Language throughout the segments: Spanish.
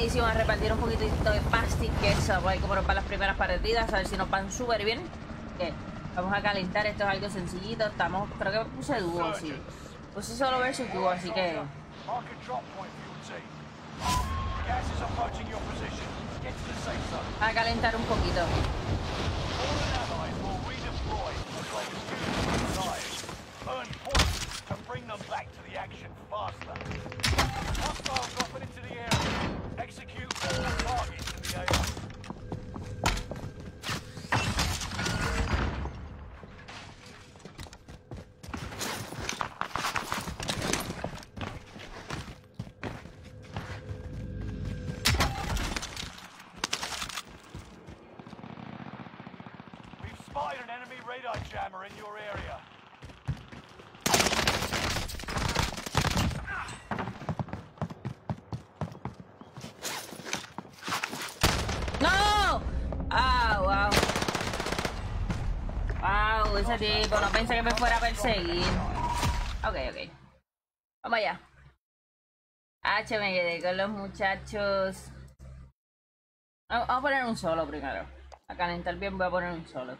rapidísimo a repartir un poquitito de por ahí como para las primeras partidas, a ver si nos van súper bien. Vamos a calentar, esto es algo sencillito, estamos, creo que puse dúo, sí. Puse solo versus dúo, así que... A drop point for your team. Gas is approaching your position. Get to the safe zone. A calentar un poquito. Fallen allies will redeploy as they use desires. Earn points to bring them back to the action faster. Hostile dropping into the area. Execute all targets in the AO. We've spied an enemy radar jammer in your area. ¡No! ¡Ah, wow! ¡Wow! Ese tipo, no pensé que perseguir. Ok, ok. Vamos allá. H, me quedé con los muchachos. Vamos a poner un solo primero. A calentar bien voy a poner un solo.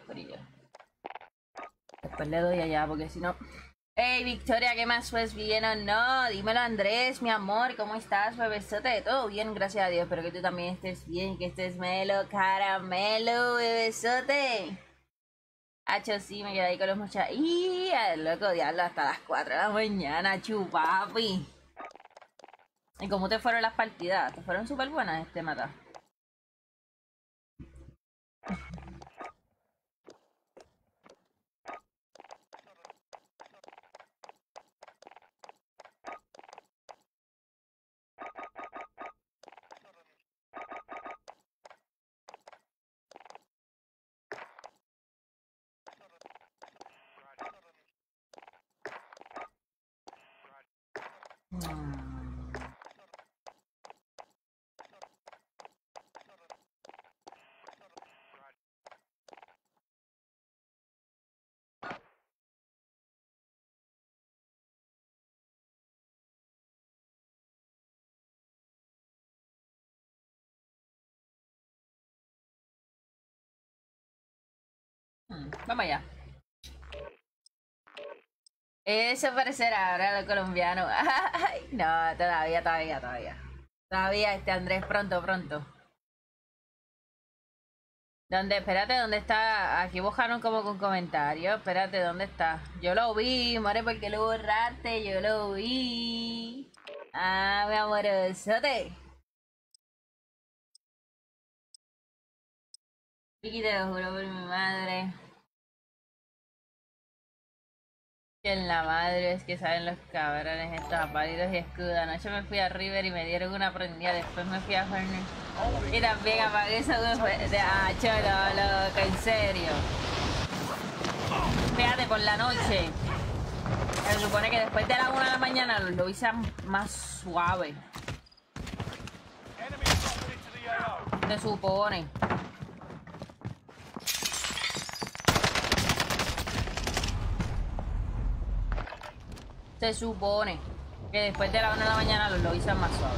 Después le doy allá porque si no... Hey Victoria, ¿qué más pues bien o no? Dímelo Andrés, mi amor, ¿cómo estás, bebesote? Todo bien, gracias a Dios, espero que tú también estés bien, que estés melo, caramelo, bebesote. Hacho, sí, me quedé ahí con los muchachos. ¡Y! Loco, diablo, hasta las 4 de la mañana, chupapi. ¿Y cómo te fueron las partidas? ¿Te fueron súper buenas este mata? Vamos allá. Eso parecerá ahora lo colombiano. No, todavía, todavía, todavía. Todavía este Andrés, pronto, pronto. ¿Dónde? Espérate, ¿dónde está? Aquí buscaron como con comentarios. Espérate, ¿dónde está? Yo lo vi, more, porque lo borraste. Yo lo vi. Ah, mi amorosote. Vicky, te lo juro por mi madre. Que en la madre es que saben los cabrones estos aparidos y escudos. Anoche me fui a River y me dieron una prendida. Después me fui a Ferner. Y también apagué eso de, ah, cholo, loco, en serio. Fíjate, por la noche. Se supone que después de la una de la mañana lo hice más suave. Se supone. Se supone que después de la una de la mañana lo, lo hice más suave.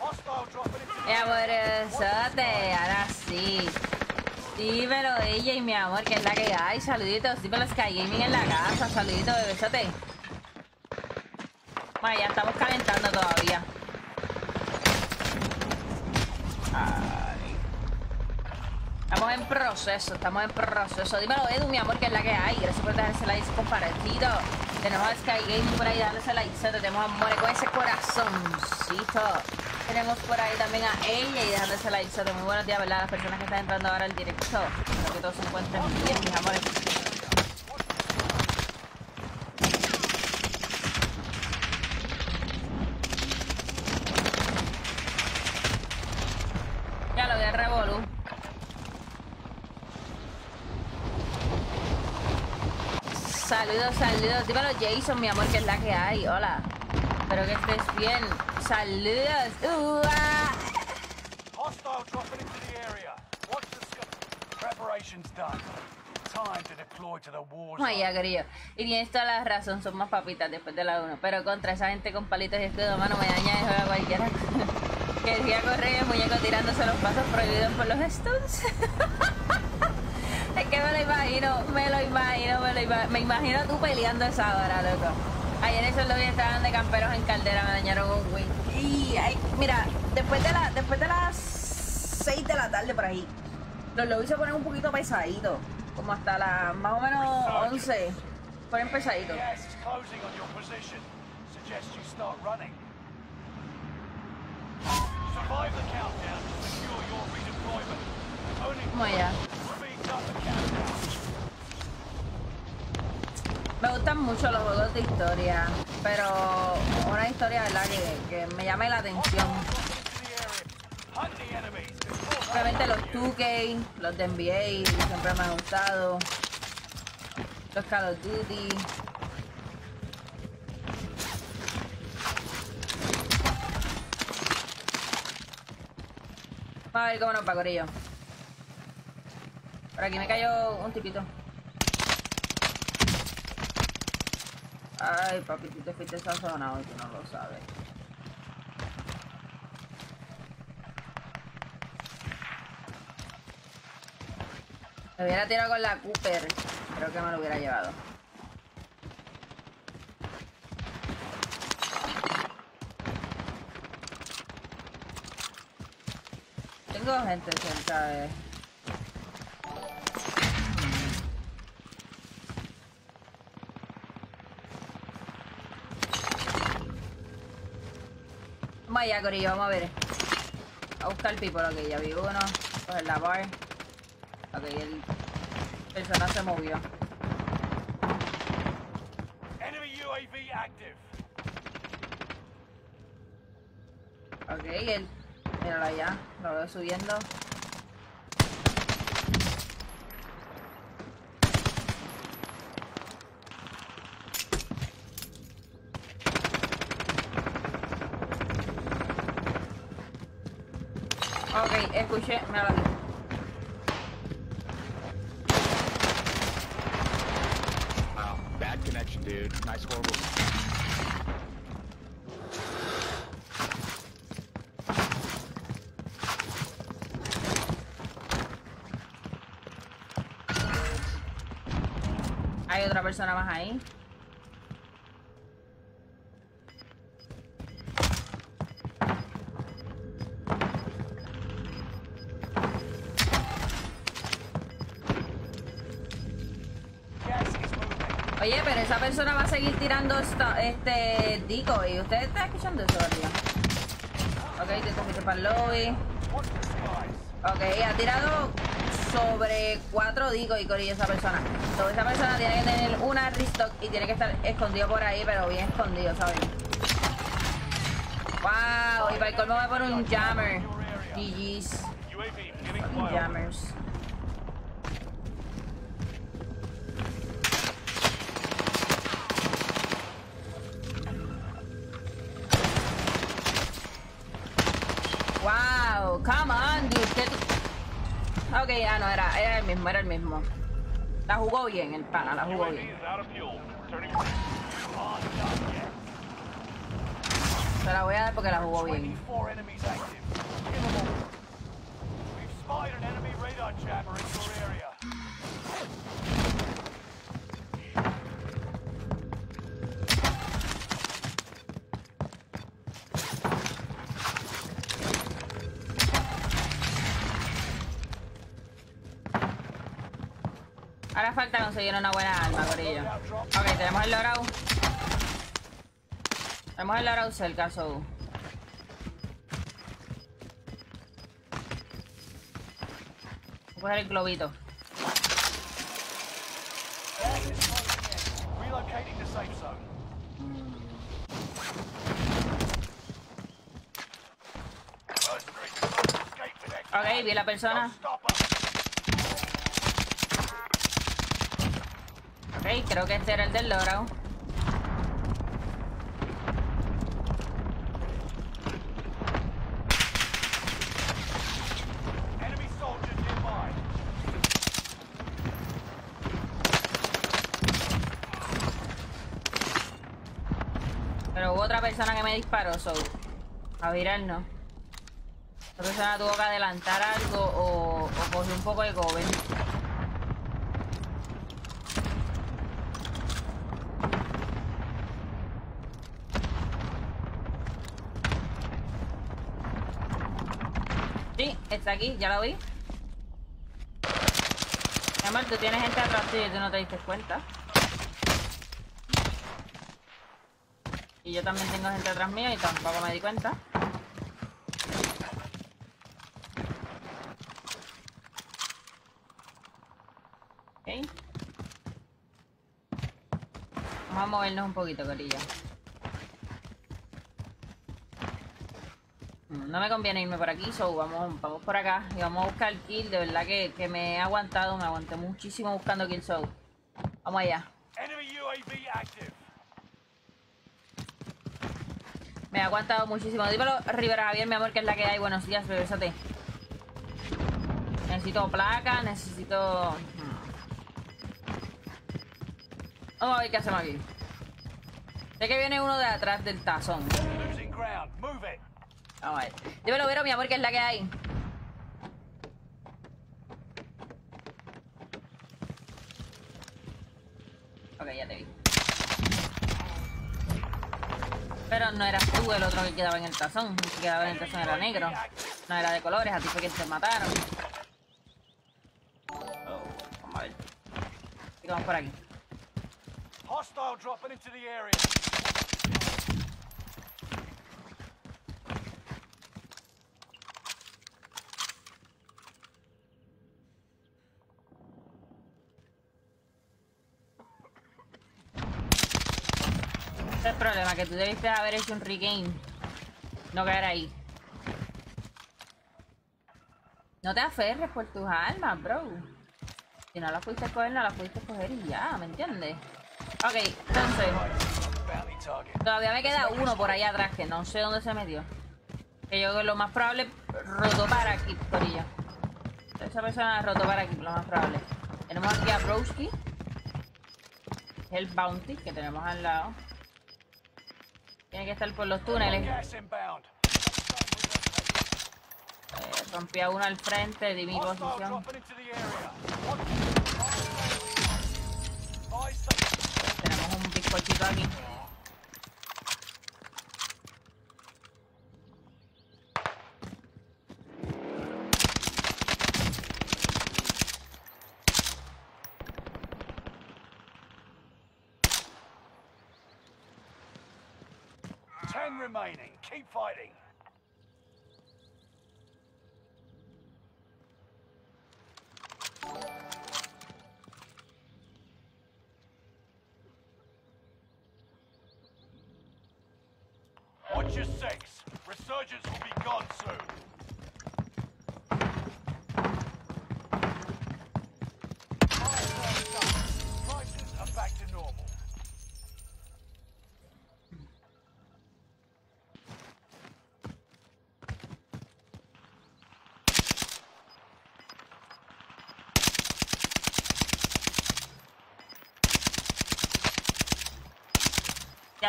Hostile dropping into the Mi amorosote, ahora sí. Dímelo ella y mi amor, que es la que hay. Saluditos, dímelo Sky Gaming en la casa. Saluditos, bebesote. Bueno, ya estamos calentando todavía. Ay. Estamos en proceso, estamos en proceso. Dímelo, Edu, mi amor, que es la que hay. Gracias por dejarse like compartido. Tenemos a Sky Gaming por ahí dándose like. Tenemos a More con ese corazoncito. Tenemos por ahí también a ella y dejándose like. Muy buenos días, ¿verdad? Las personas que están entrando ahora al directo. Espero que todos se encuentren bien, mis amores. Ya lo de Revolu. Saludos, saludos. Dímelo Jason, mi amor, que es la que hay. Hola. Espero que estés bien. Saludos. Uh, ah. Hostile dropping into the area. Watch the sky. Preparations done. time to deploy to the war Vamos allá, zone. querido. Y tienes toda la razón, son más papitas después de la 1. Pero contra esa gente con palitos y escudo, mano, me daña y juega cualquiera. que decía correr el muñeco tirándose los pasos prohibidos por los stuns. que me lo imagino, me lo imagino, me lo imagino. Me imagino tú peleando esa hora, loco. Ayer esos lobbies estaban de camperos en caldera, me dañaron un win. Y ay, mira, después de la, después de las 6 de la tarde por ahí, los lobbies se ponen un poquito pesaditos. Como hasta las más o menos 11. Ponen pesaditos. Survive the countdown to secure your redeployment. Only Vamos allá. speeds up the countdown. Me gustan mucho los juegos de historia, pero una historia ¿verdad? Que, que me llame la atención. Obviamente los 2K, los de NBA, siempre me han gustado. Los Call of Duty. Vamos a ver cómo nos va, Corillo. Por aquí me cayó un tipito. Ay, papi, tú te fuiste sazonado y tú no lo sabes. Me hubiera tirado con la Cooper. Creo que me lo hubiera llevado. Tengo gente cerca de... Vamos allá, Corillo, vamos a ver. A buscar el people, ok, ya vi uno. Coger la bar. Ok, el persona se movió. Enemy UAV active. Ok, él. Míralo allá, lo veo subiendo. Ok, escuché, míralo aquí. Wow, bad connection, dude. Nice, horrible. Hay otra persona más ahí. Persona va a seguir tirando esta- este dico y usted está escuchando eso, ¿verdad? Ok, te fuiste para el lobby. Ok, ha tirado sobre cuatro dico y corillo esa persona. Entonces esa persona tiene que tener una restock y tiene que estar escondido por ahí, pero bien escondido, ¿sabes? Wow, y para el colmo me pone un jammer. GG's. Jammers. Wow, come on, dude. ¿qué tú- Ok, ah, no, era, era el mismo. La jugó bien, el pana, la jugó bien. Se la voy a dar porque la jugó bien. Conseguir una buena arma, Corillo. Ok, tenemos el logrado. Tenemos el logrado cerca, so. Voy a coger el globito. Ok, vi la persona. Creo que este era el del loro. Pero hubo otra persona que me disparó, so. A virar no. La persona tuvo que adelantar algo o, o cogió un poco de gober. Sí, está aquí, ya la. Mi amor, tú tienes gente atrás tuyo y tú no te diste cuenta. Y yo también tengo gente atrás mío y tampoco me di cuenta. Ok. Vamos a movernos un poquito, Corilla. No me conviene irme por aquí, so vamos, vamos por acá y vamos a buscar kill. De verdad que, que me he aguantado, me aguanté muchísimo buscando kill, so vamos allá. Enemy UAV active. Me he aguantado muchísimo. Dímelo, Rivera Javier, mi amor, que es la que hay. Buenos días, regresate. Necesito placa, necesito... hmm. Vamos a ver qué hacemos aquí. Sé que viene uno de atrás del tazón. Vamos a ver. Dímelo, Vero, mi amor, que es la que hay. Ok, ya te vi. Pero no eras tú el otro que quedaba en el tazón. El que quedaba en el tazón era negro. No era de colores, a ti fue que te mataron. Oh, vamos a ver. Y vamos por aquí. Hostile dropping into the area. Problema, que tú debiste haber hecho un regame. No caer ahí. No te aferres por tus armas, bro. Si no las pudiste coger, no las pudiste coger y ya, ¿me entiendes? Ok, entonces, todavía me queda uno por ahí atrás que no sé dónde se metió. Que yo lo más probable rotó para aquí, Corillo. Esa persona rotó para aquí, lo más probable. Tenemos aquí a Broski. El Bounty que tenemos al lado. Tiene que estar por los túneles. Eh, rompí a uno al frente de mi posición. Tenemos un bizcochito aquí. Fighting. Watch your six. Resurgence will be gone soon.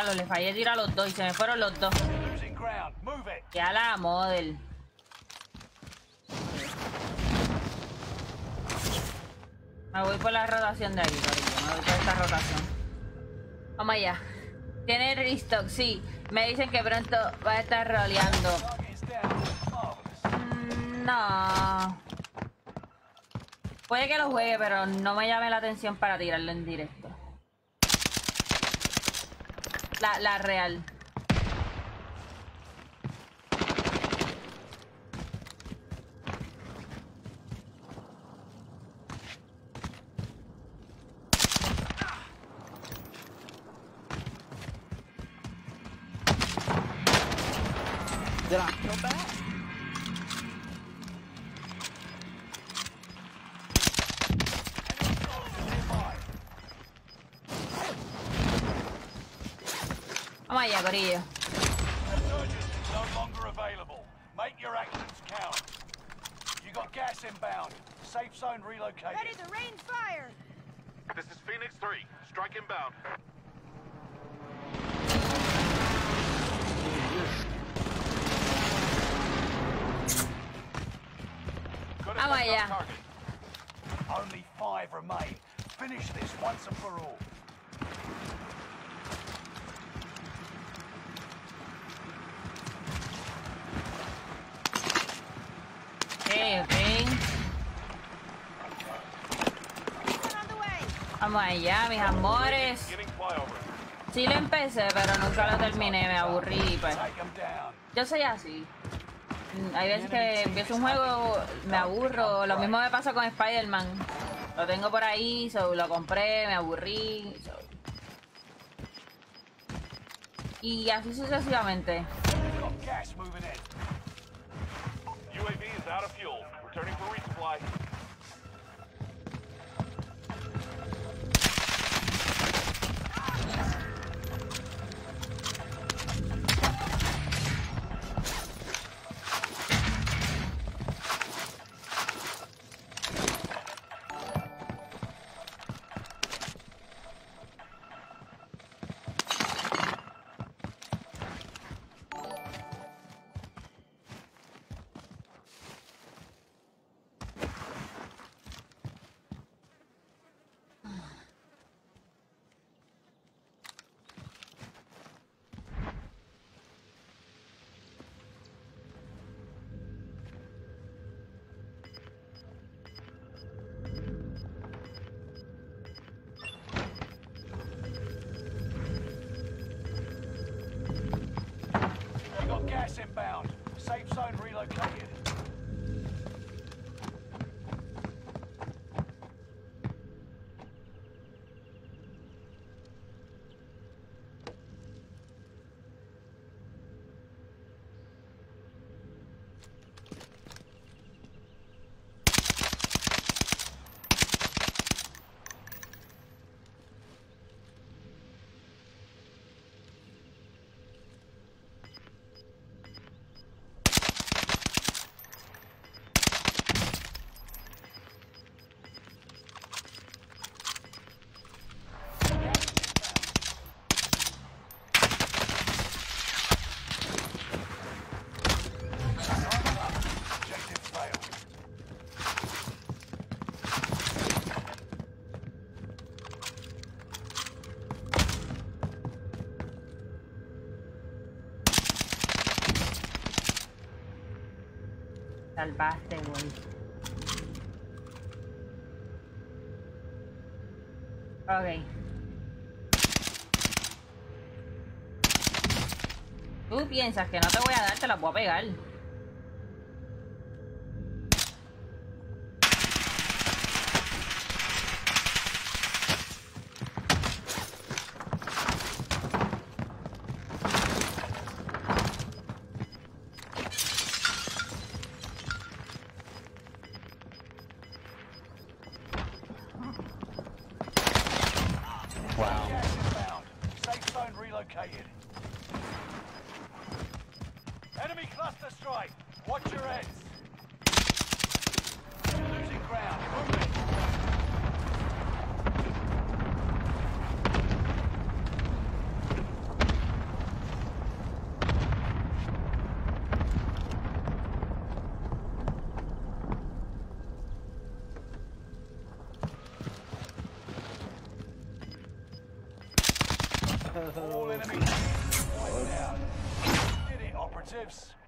Le fallé tirar los dos y se me fueron los dos. Ya la model. Me voy por la rotación de aquí, cariño. Me voy por esta rotación. Vamos allá. Tiene restock, sí. Me dicen que pronto va a estar roleando. Mm, No. Puede que lo juegue, pero no me llame la atención para tirarlo en directo. La, la real. All. Ok, ok. Vamos allá, mis amores. Sí lo empecé, pero nunca lo terminé, me aburrí, pues. Yo soy así. Hay veces que empiezo un juego, me aburro. Lo mismo me pasa con Spider-Man. Lo tengo por ahí, so, lo compré, me aburrí. so. Y así sucesivamente. UAV is out fuel. Returning for resupply. Salvaste, güey. Ok. Tú piensas que no te voy a dar, te la voy a pegar.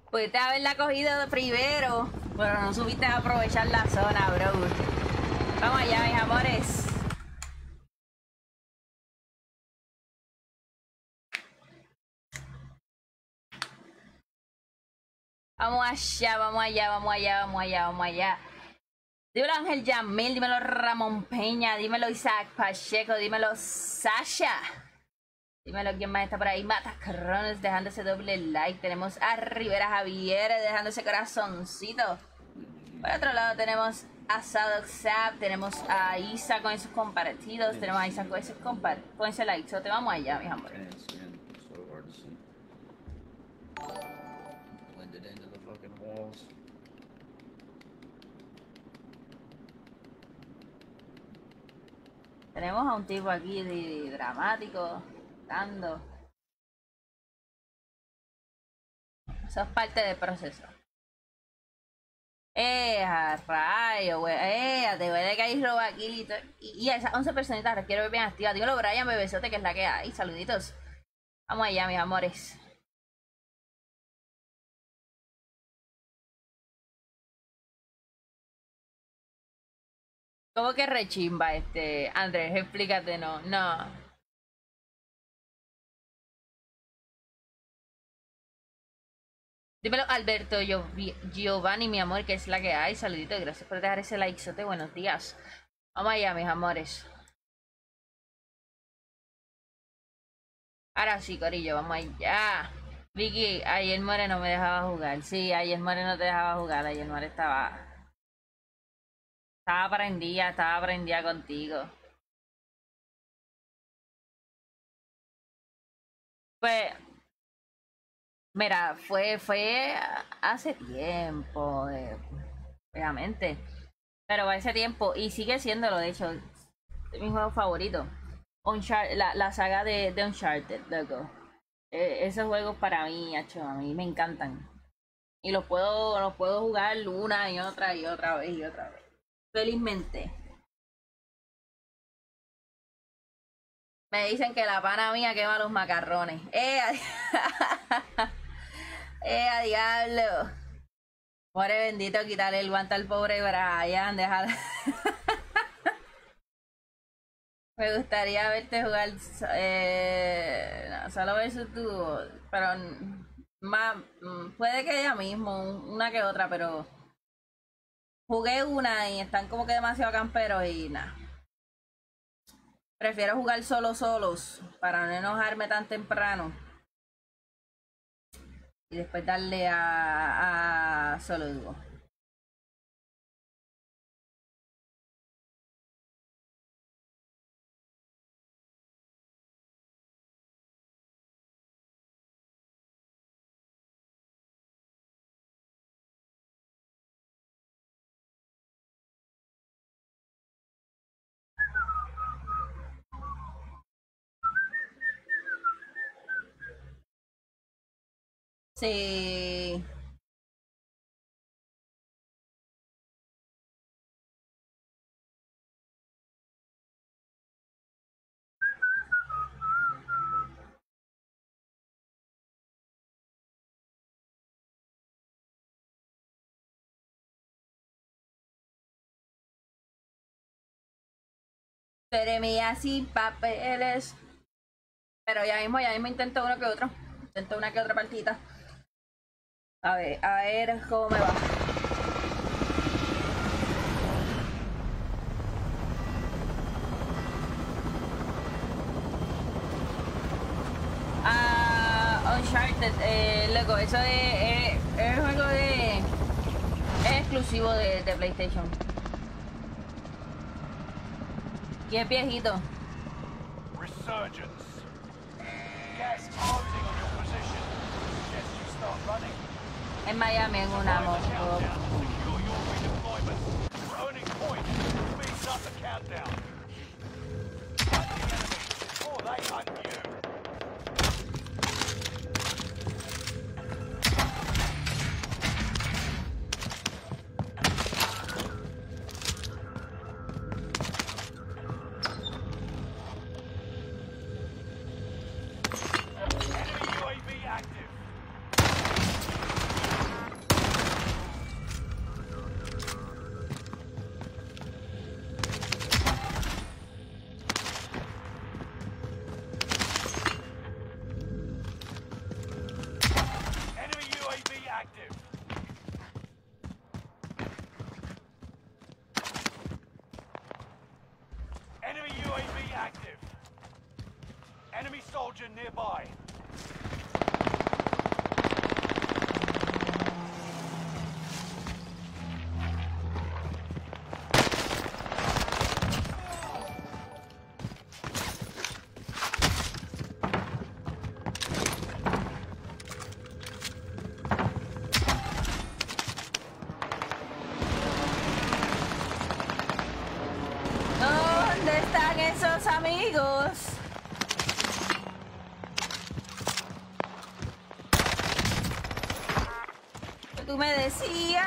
Pudiste haberla cogido primero, pero no supiste aprovechar la zona, bro. Vamos allá, mis amores. Vamos allá, vamos allá, vamos allá, vamos allá, vamos allá. Dímelo Ángel Yamil, dímelo Ramón Peña, dímelo Isaac Pacheco, dímelo Sasha. Dímelo quién más está por ahí. Matacrones dejando ese doble like. Tenemos a Rivera Javier dejando ese corazoncito. Por otro lado tenemos a Sadok Zap. Tenemos a Isa con esos compartidos. Tenemos a Isa con ese, compar con ese like. So, te vamos allá, mis amores. Tenemos a un tipo aquí de, dramático. Dando. Eso es parte del proceso. Eh, a rayo, güey. Eh, te voy que hay roba aquí y, a esas 11 personitas las quiero ver bien activas. Dímelo, Brian, bebesote, que es la que hay. Saluditos. Vamos allá, mis amores. ¿Cómo que rechimba este? Andrés, explícate, no, no. Dímelo, Alberto Giovanni, mi amor, que es la que hay. Saluditos, gracias por dejar ese likezote. Buenos días. Vamos allá, mis amores. Ahora sí, Corillo, vamos allá. Vicky, ayer Moreno me dejaba jugar. Sí, ayer Moreno te dejaba jugar. Ayer Moreno estaba. Estaba prendida, estaba prendida contigo. Pues. Mira, fue, fue hace tiempo, eh, obviamente. Pero ese tiempo, y sigue siéndolo, de hecho, es mi juego favorito. Unchar- la, la saga de, Uncharted, loco. Eh, esos juegos para mí, hacho, a mí me encantan. Y los puedo, los puedo jugar una y otra y otra vez y otra vez. Felizmente. Me dicen que la pana mía quema los macarrones. ¡Eh! ¡Eh, a diablo! Pobre bendito, quitarle el guante al pobre Brian, dejar. Me gustaría verte jugar eh, solo versus tú, pero más, mm, puede que ella mismo, un- una que otra, pero jugué una y están como que demasiado camperos y nada. Prefiero jugar solo solos para no enojarme tan temprano. Y después darle a, a solo dúo. Sí. Jeremías sin papeles. Pero ya mismo, ya mismo intento uno que otro. Intento una que otra partida. A ver, a ver cómo me va. Ah, Uncharted, eh, loco, eso es, es, es juego de. Es exclusivo de, de PlayStation. Y es viejito. Resurgence. Gas on your position. Suggest you start running. En Miami, en una moto. countdown. Que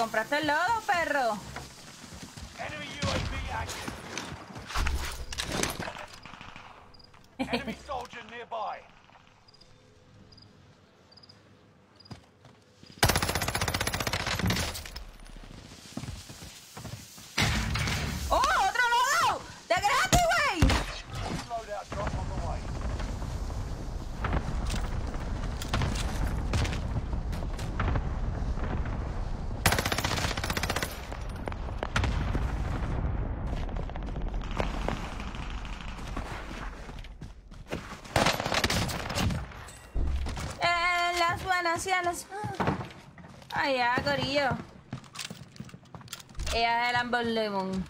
compraste el lodo, perro. Enemy UAV active. Enemy soldier nearby. ¡Oh, otro lodo! ¡De gratis, güey! Loadout drop on the way. Eh, las buenas y a las... Ya, corillo. Ella es el Amber Lemon.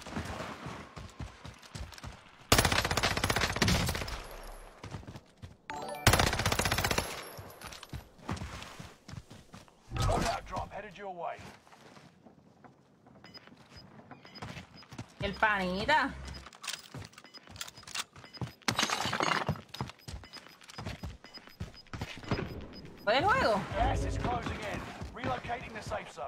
El panita. ¿Fue del juego? Relocating the safe zone.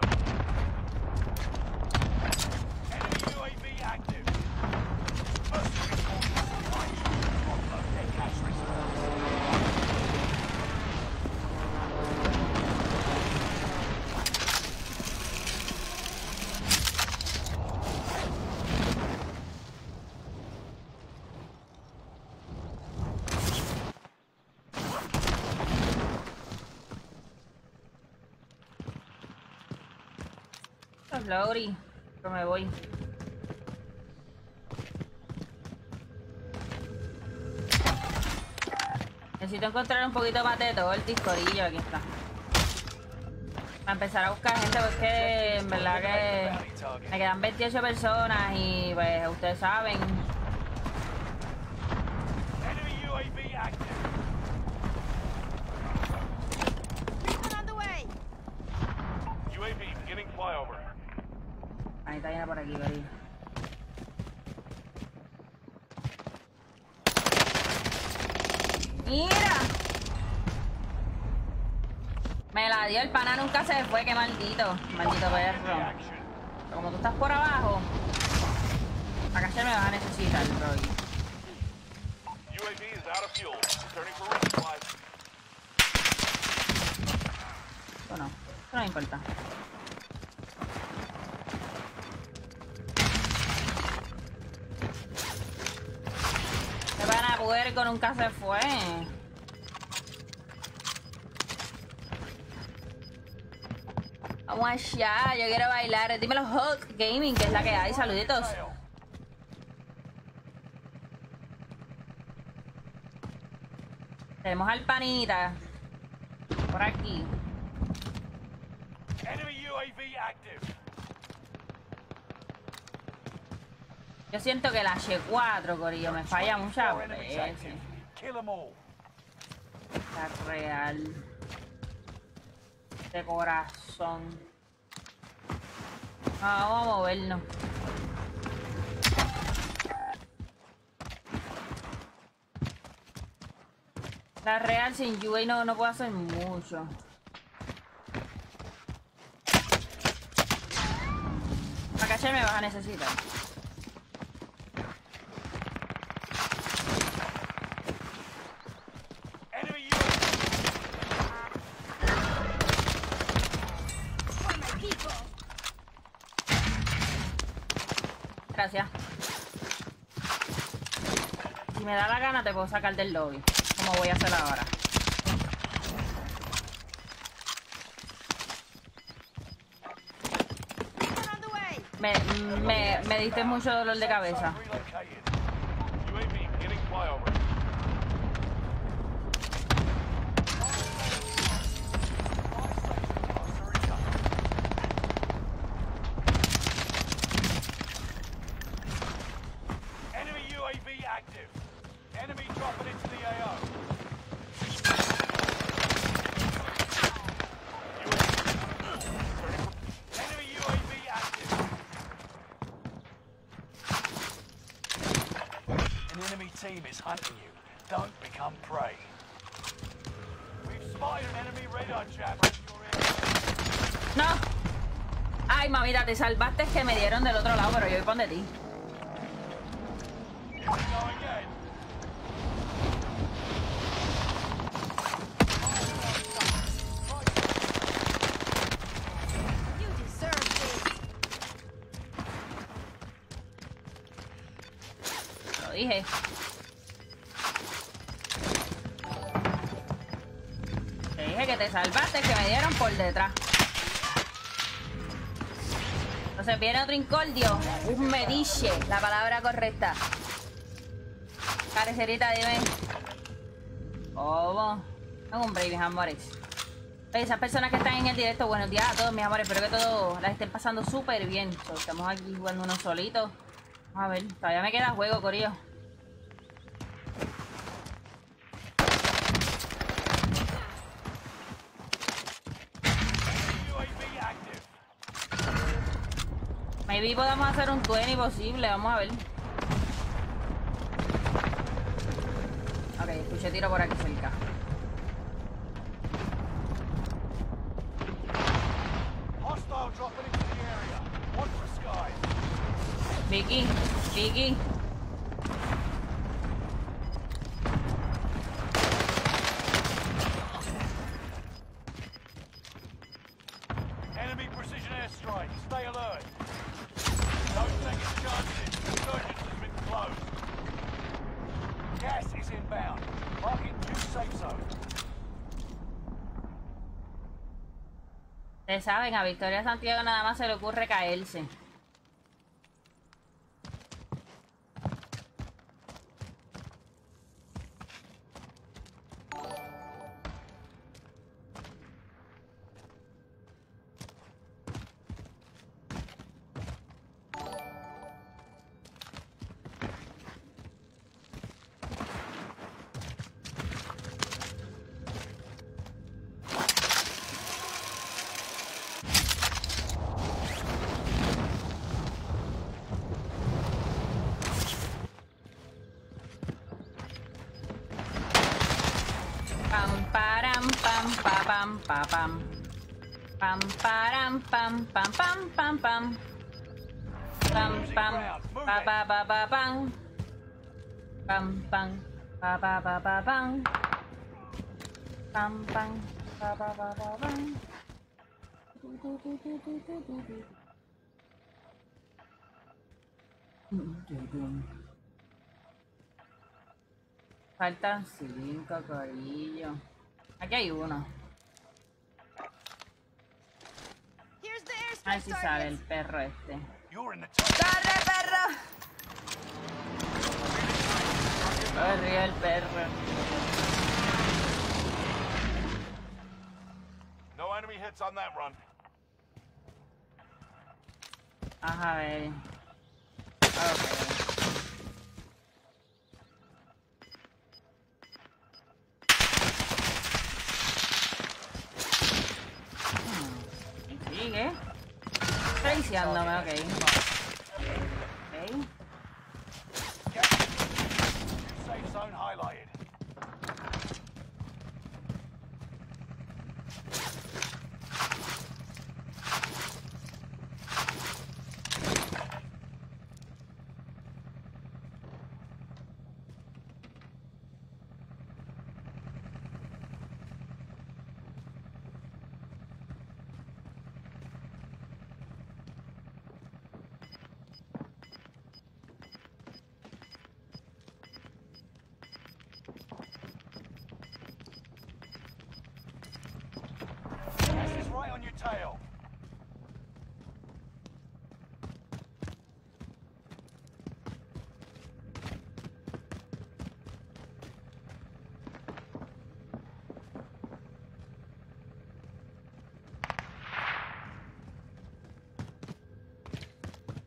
Enemy UAV active. First Offload their cash reserves. Lowry. Pero me voy. Necesito encontrar un poquito más de todo el discorillo. Aquí está. Para empezar a buscar gente, porque en verdad que me quedan 28 personas y pues ustedes saben. Enemy UAV active. UAV beginning flyover. Ahí está llena por aquí, corillo. ¡Mira! Me la dio el pana, nunca se fue, qué maldito. Maldito perro. Pero como tú estás por abajo, acá se me vas a necesitar, bro. Eso no, me importa. Se van a puerco, nunca se fue. Allá, yo quiero bailar. Dímelo Hulk Gaming, que es la que hay. Saluditos. Tenemos al panita. Por aquí. Yo siento que la H4, Corillo, me falla muchas 24 enemies veces. all. La real. De corazón. Ah, vamos a movernos. La real sin UA no, no puedo hacer mucho. Acá me vas a necesitar. Enemy UAV. Gracias. Si me da la gana, te puedo sacar del lobby. Como voy a hacer ahora. Me, me, me diste mucho dolor de cabeza. Lo dije. Te dije que te salvaste, que me dieron por detrás. Entonces viene otro incordio. Un mediche, la palabra correcta. Carecerita, dime. ¿Cómo? No, hombre, mis amores. Oye, Esas personas que están en el directo, buenos días a todos, mis amores. Espero que todos la estén pasando súper bien. So, Estamos aquí jugando uno solito. Vamos a ver, todavía me queda juego, Corillo. Maybe podamos hacer un 20 posible, vamos a ver. Escuché tiro por aquí cerca. Hostile dropping into the area. Watch the skies. Vicky, Vicky. Enemy precision airstrike. Stay alert. Don't take its chances. Resurgence has been closed. Gas is inbound. Marking new safe zone. A Victoria Santiago nada más se le ocurre caerse. Faltan cinco, corillo. Aquí hay uno. Here's the A ver si sale el perro este. You're in the top. ¡Corre, perro! Corrió el perro. No enemy hits on that run. Ajá, a ver. Ok. Hmm, Sigue. Traicionándome, ok. Ok. New safe zone highlighted. Gas is right on your tail.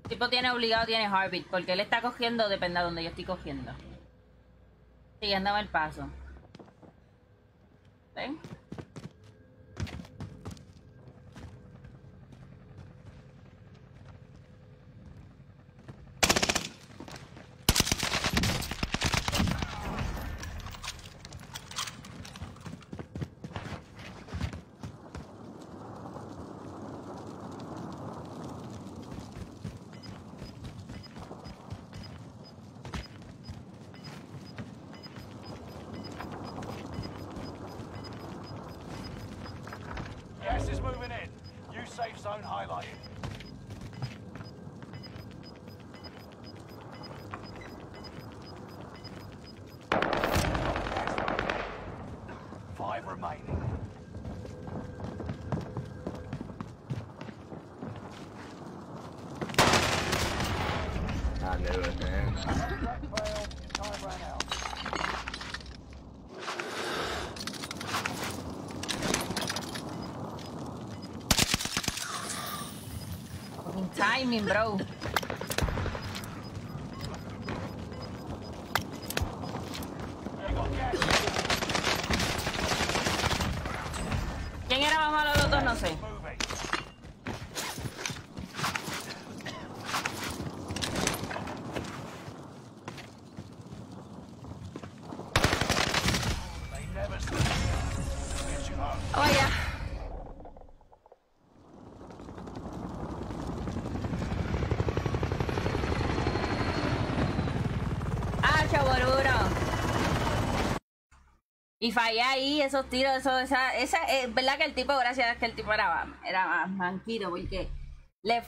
El tipo tiene obligado, tiene heartbeat, porque él está cogiendo, depende de donde yo estoy cogiendo. Siguiéndome el paso. Bro. Y fallé ahí esos tiros, eso, esa, esa, es verdad que el tipo, gracias a que el tipo era, era más manquito, porque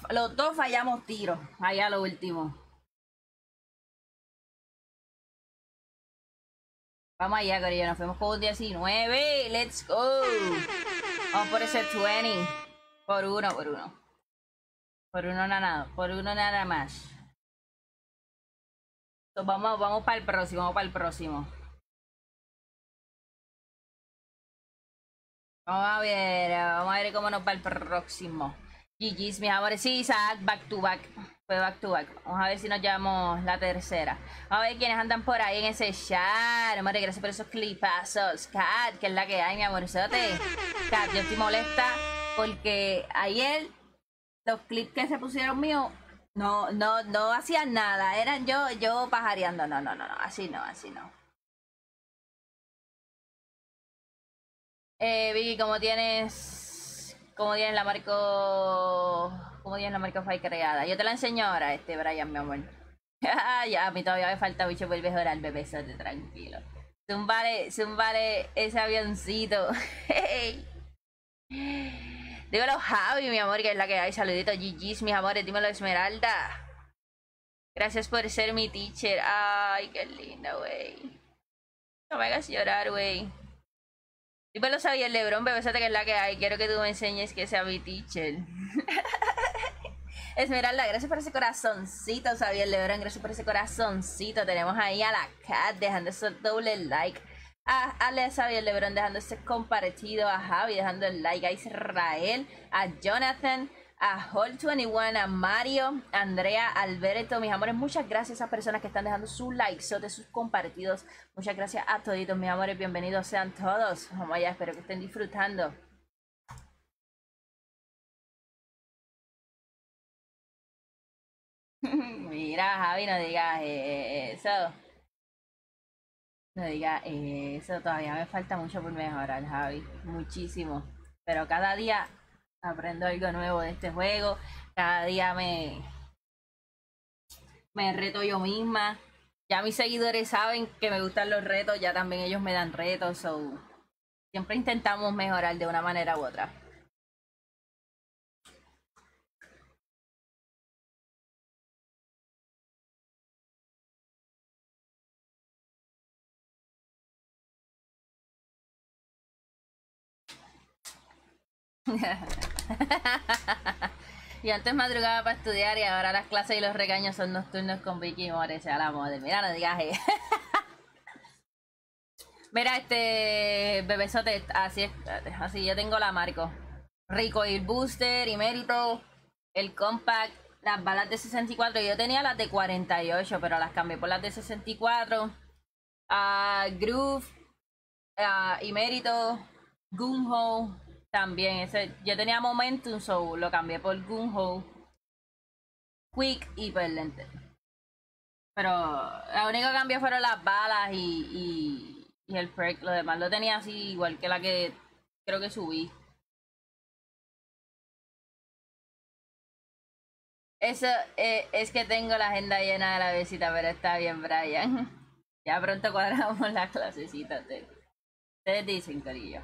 los dos fallamos tiros, allá lo último. Vamos allá, Corillo, nos fuimos con un 19, let's go. Vamos por ese 20. Por uno, por uno. Por uno nada, por uno nada más. So, vamos, vamos para el próximo, vamos para el próximo. Vamos a ver, vamos a ver cómo nos va el próximo. GG's, mis amores. Sí, Isaac, back to back. Fue back to back. Vamos a ver si nos llevamos la tercera. Vamos a ver quiénes andan por ahí en ese chat. Amores, gracias por esos clipazos. Kat, que es la que hay, mi amorzote. Kat, yo estoy molesta porque ayer los clips que se pusieron míos no, no, no hacían nada. Eran yo, yo pajareando. No, no, no, no. Así no, así no. Eh, Vicky, ¿cómo tienes, cómo tienes la marco, cómo tienes la marco file creada? Yo te la enseño ahora, este Brian, mi amor. ya, a mí todavía me falta mucho por mejorar, bebé, sote, tranquilo. Zumbale, zumbale ese avioncito. Dímelo, Javi, mi amor, que es la que hay. Saluditos, GG's, mis amores. Dímelo, Esmeralda. Gracias por ser mi teacher. Ay, qué linda, güey. No me hagas llorar, güey. Dímelo, Xavier Lebrón, bebésate que es la que hay. Quiero que tú me enseñes que sea mi teacher. Esmeralda, gracias por ese corazoncito, Xavier Lebrón. Gracias por ese corazoncito. Tenemos ahí a la Cat dejando ese doble like. A Ale Xavier Lebrón dejando ese compartido. A Javi dejando el like. A Israel. A Jonathan. A Hall21. A Mario. Andrea. Alberto. Mis amores, muchas gracias a esas personas que están dejando sus likes, sus compartidos. Muchas gracias a toditos, mis amores. Bienvenidos sean todos. Vamos allá, espero que estén disfrutando. Mira, Javi, no digas eso. No digas eso. Todavía me falta mucho por mejorar, Javi. Muchísimo. Pero cada día aprendo algo nuevo de este juego. Cada día me, me reto yo misma. Ya mis seguidores saben que me gustan los retos, ya también ellos me dan retos. So, siempre intentamos mejorar de una manera u otra. y antes madrugaba para estudiar y ahora las clases y los regaños son nocturnos con Vicky More, la moda. Mira, no digas. Mira, este bebesote, así es, así yo tengo la marco. Rico y booster, y mérito, el compact, las balas de 64. Yo tenía las de 48, pero las cambié por las de 64. Ah, groove, ah, y mérito, Gunho, también. Ese, yo tenía Momentum, so lo cambié por Gunho, Quick y Perlente. Pero lo único que cambió fueron las balas y, y, el perk. Lo demás lo tenía así, igual que la que creo que subí. Eso eh, es que tengo la agenda llena de la visita, pero está bien, Brian. Ya pronto cuadramos las clasecitas. de- Ustedes dicen, Corillo.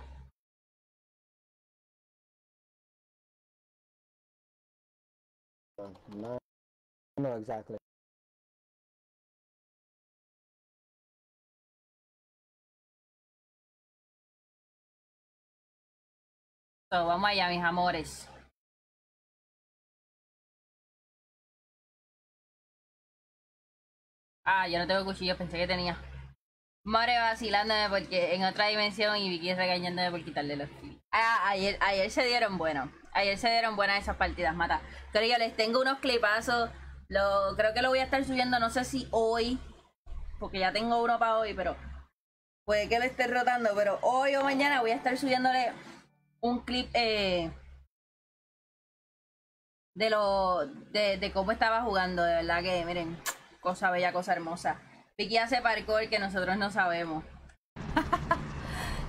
No, no exactly. Vamos allá, mis amores. Ah, yo no tengo cuchillo, pensé que tenía. More vacilándome porque en otra dimensión y Vicky regañándome por quitarle los kills. Ah, ayer, ayer se dieron bueno. Ayer se dieron buenas esas partidas, mata. Pero yo les tengo unos clipazos. Lo, creo que lo voy a estar subiendo, no sé si hoy. Porque ya tengo uno para hoy, pero puede que lo esté rotando. Pero hoy o mañana voy a estar subiéndole un clip eh, de lo de, de cómo estaba jugando. De verdad que, miren, cosa bella, cosa hermosa. Vicky hace parkour que nosotros no sabemos.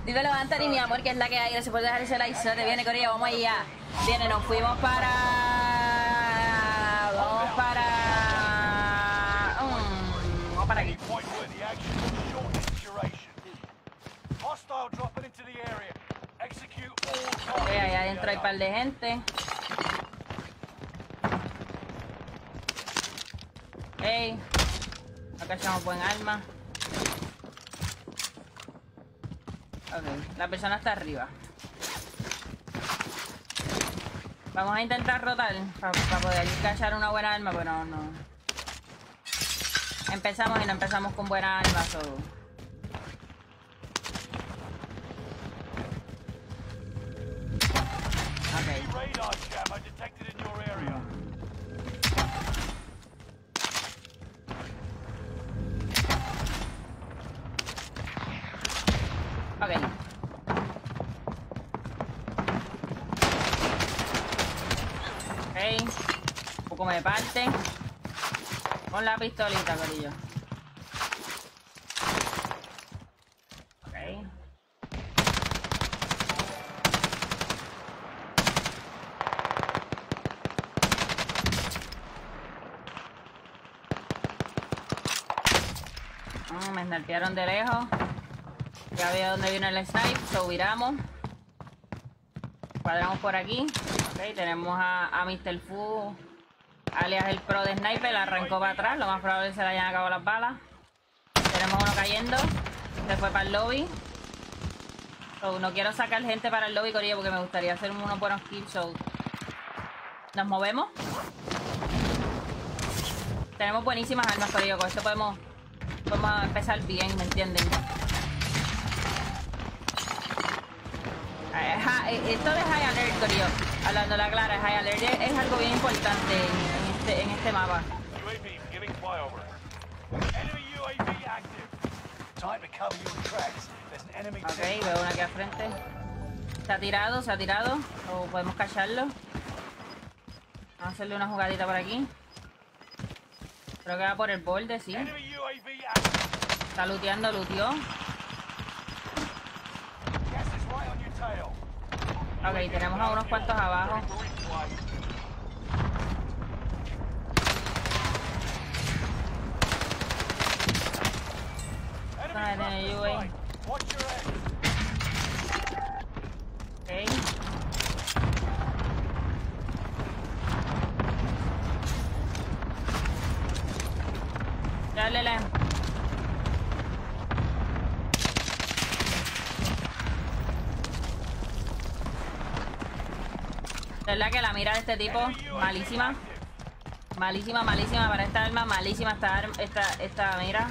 Dímelo, Anthony, mi amor, que es la que hay. Gracias por dejar ese like. Te viene, Corea. Vamos allá. Viene, nos fuimos para. Vamos para. Mm, vamos para aquí. Ok, allá adentro hay un par de gente. Ey, acá echamos buen arma. Ok, la persona está arriba. Vamos a intentar rotar para poder cachar una buena arma, pero no. Empezamos y no empezamos con buena arma, so. Ok. Me parte. Con la pistolita, corillo. Ok. Mm, me snarpearon de lejos. Ya veo dónde viene el snipe, so viramos. Cuadramos por aquí. Ok, tenemos a, a Mr. Fu, alias el pro de sniper, arrancó para atrás. Lo más probable es que se le hayan acabado las balas. Tenemos uno cayendo. Se fue para el lobby. So, no quiero sacar gente para el lobby, Corillo, porque me gustaría hacer unos buenos kills. So, nos movemos. Tenemos buenísimas armas, Corillo. Con esto podemos, empezar bien, ¿me entienden? Eh, eh, Esto de High Alert, Corillo, hablando la clara, High Alert es, algo bien importante este, en este mapa. Ok, veo una aquí al frente. Se ha tirado, se ha tirado. O podemos cacharlo. Vamos a hacerle una jugadita por aquí. Creo que va por el borde, sí. Está looteando, looteó. Ok, tenemos a unos cuantos abajo. Enemy Vale, cluster UAV. strike. Watch your head. Ok. Dale. De verdad que la mira de este tipo, malísima. Malísima, malísima para esta arma, malísima esta, arma- esta, esta mira.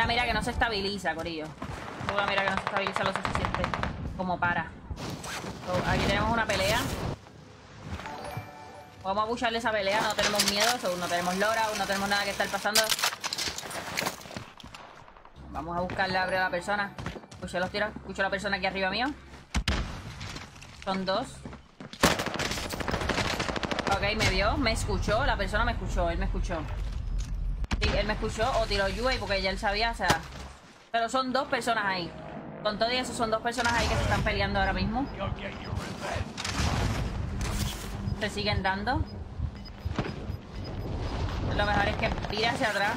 Una mira que no se estabiliza, Corillo. Una mira que no se estabiliza lo suficiente como para. Aquí tenemos una pelea. Vamos a buscarle esa pelea, no tenemos miedo, so, no tenemos lora, no tenemos nada que estar pasando. Vamos a buscarle a la persona. Escuché los tiros, escucho a la persona aquí arriba mío. Son dos. Ok, me vio, me escuchó, la persona me escuchó, él me escuchó. Él me escuchó o tiró UA porque ya él sabía, o sea. Pero son dos personas ahí. Con todo y eso, son dos personas ahí que se están peleando ahora mismo. Se siguen dando. Lo mejor es que tire hacia atrás.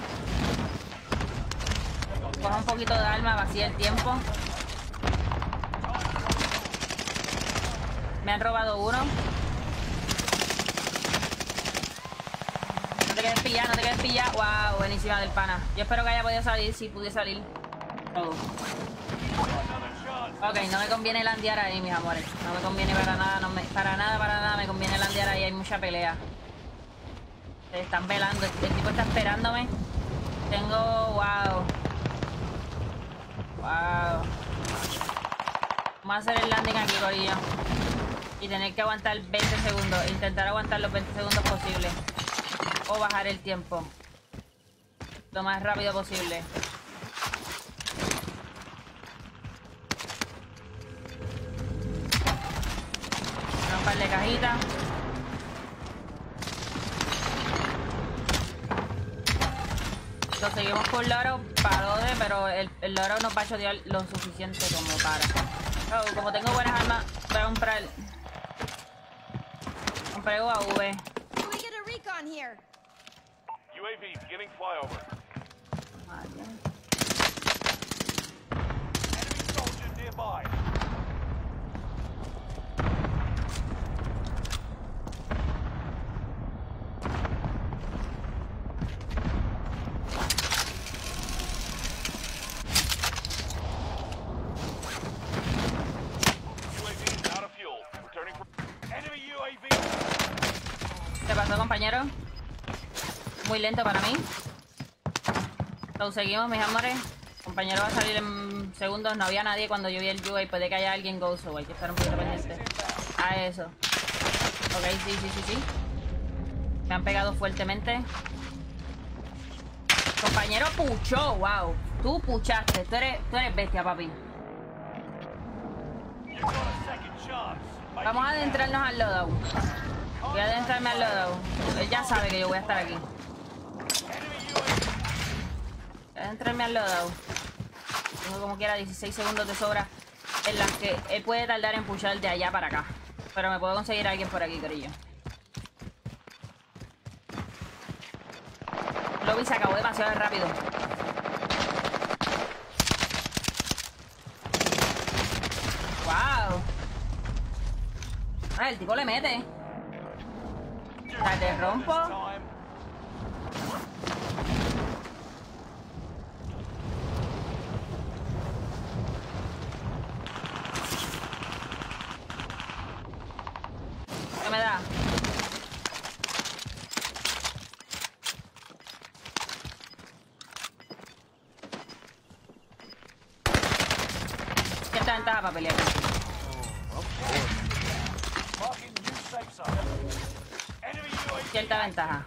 Coja un poquito de alma, vacía el tiempo. Me han robado uno. No te quedes pillado, no te quedes pillado. Wow, buenísima del pana. Yo espero que haya podido salir, si pude salir. Oh. Ok, no me conviene landear ahí, mis amores. No me conviene para nada, no me, para nada, para nada me conviene landear ahí. Hay mucha pelea. Se están velando. El tipo está esperándome. Tengo... Wow. Wow. Vamos a hacer el landing aquí, Corillo. Y tener que aguantar 20 segundos. Intentar aguantar los 20 segundos posibles. Bajar el tiempo. Lo más rápido posible. Un par de cajitas. Lo seguimos con loro, parode, pero el, el loro nos va a chodear lo suficiente como para. Oh, como tengo buenas armas, voy a comprar. Compré UAV. Here? UAV beginning flyover. Enemy soldier nearby. Lento para mí. Lo seguimos, mis amores. Compañero va a salir en segundos. No había nadie cuando yo vi el UA. Puede que haya alguien go, so hay que estar un poquito pendiente. A eso. Ok, sí, sí, sí, sí. Me han pegado fuertemente. Compañero puchó, wow. Tú puchaste. Tú eres, tú eres bestia, papi. Vamos a adentrarnos al loadout. Voy a adentrarme al loadout. Él ya sabe que yo voy a estar aquí. Adentrarme al loadout. Tengo como quiera 16 segundos de sobra en las que él puede tardar en pushar de allá para acá. Pero me puedo conseguir a alguien por aquí, corillo. Lobby se acabó demasiado rápido. ¡Wow! Ah, el tipo le mete. La te rompo. Time. ¿Qué me da? Cierta ventaja para pelear. Marking new safe zone. Enemy UAV. Cierta ventaja.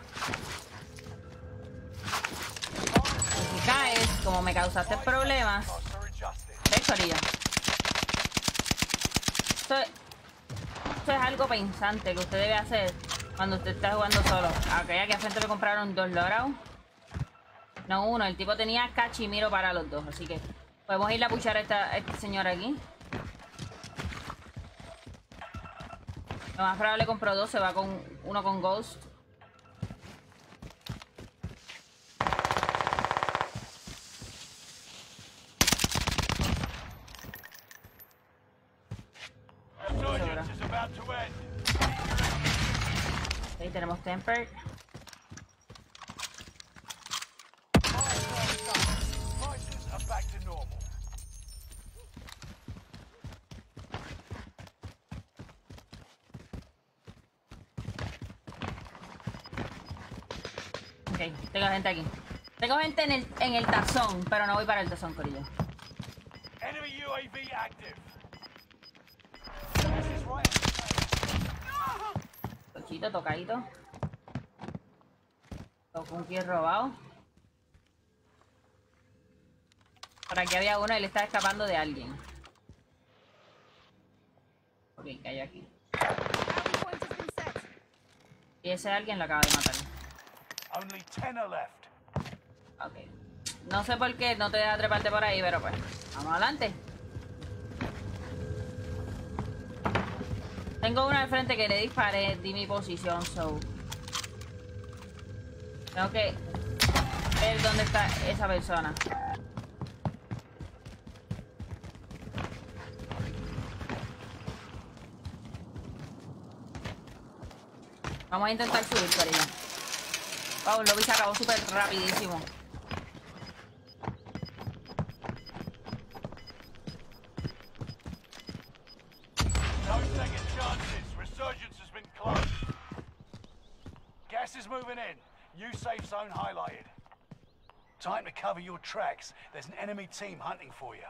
Y si caes, como me causaste problemas, Costs are adjusted. ¿ves, Corillo? Esto, esto es algo pensante que usted debe hacer cuando usted está jugando solo. Aquella aquí al frente le compraron dos lorados. No uno, el tipo tenía cachimiro para los dos, así que podemos ir a puchar a, esta, a este señor aquí. Lo más probable compró dos, se va con uno con Ghost. Resurgence is about to end. Ahí tenemos Temper. Prices are back to normal. Ok, tengo gente aquí. Tengo gente en el, en el tazón, pero no voy para el tazón, Corillo. Enemy UAV active. Tochito, tocadito. Un kill robado. Por aquí había uno y le estaba escapando de alguien. Ok, cayó aquí. Y ese alguien lo acaba de matar. Only 10 are left. Ok. No sé por qué no te deja treparte por ahí, pero pues. Vamos adelante. Tengo uno al frente que le disparé, di mi posición, so. Tengo que ver dónde está esa persona. Vamos a intentar subir por ella. Wow, lo vi se acabó súper rapidísimo. Zone highlighted. Time to cover your tracks. There's an enemy team hunting for you.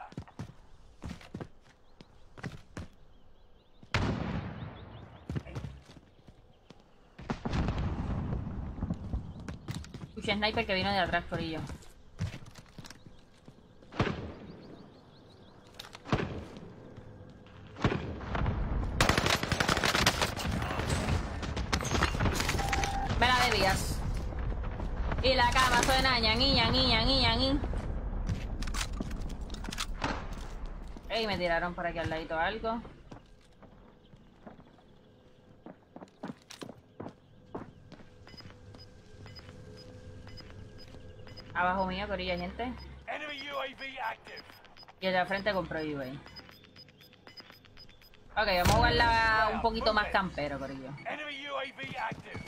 Sniper que vino de atrás por ello. Y la cama suena ñan, ñan, ñan, ñan. Ey, me tiraron por aquí al ladito algo. Abajo mío, corilla, gente. Enemy UAV active. Y el de al frente compró eBay. Ok, vamos a jugarla un poquito más campero, corillo. Enemy UAV active.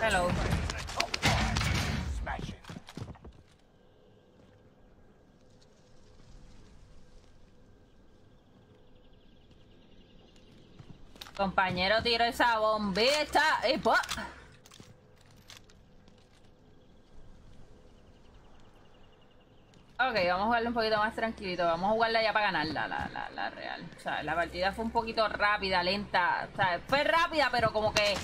Hello. Compañero, tiro esa bombita. Y po- Ok, vamos a jugarle un poquito más tranquilito. Vamos a jugarla ya para ganarla, la, la, la real. O sea, la partida fue un poquito rápida, lenta. O sea, fue rápida, pero como que...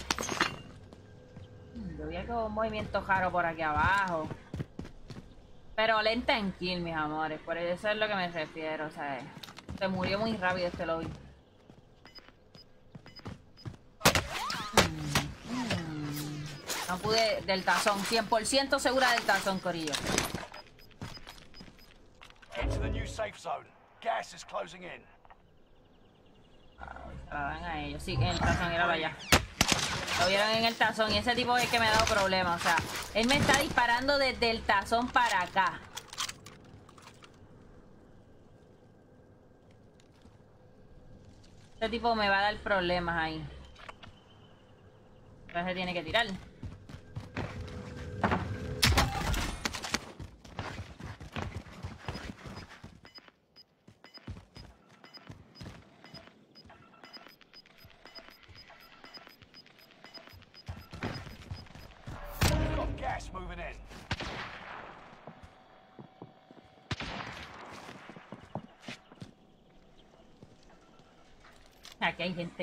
Yo vi algo, un movimiento raro por aquí abajo. Pero lenta en kill, mis amores. Por eso es lo que me refiero. O sea, se murió muy rápido este lobby. No pude del tazón, 100% segura del tazón, Corillo. Get to the new safe zone. Gas is closing in. Dan a ellos. Sí, el tazón, míralo allá. Lo vieron en el tazón y ese tipo es que me ha dado problemas. O sea, él me está disparando desde el tazón para acá. Este tipo me va a dar problemas ahí. Entonces tiene que tirar. Aquí hay gente.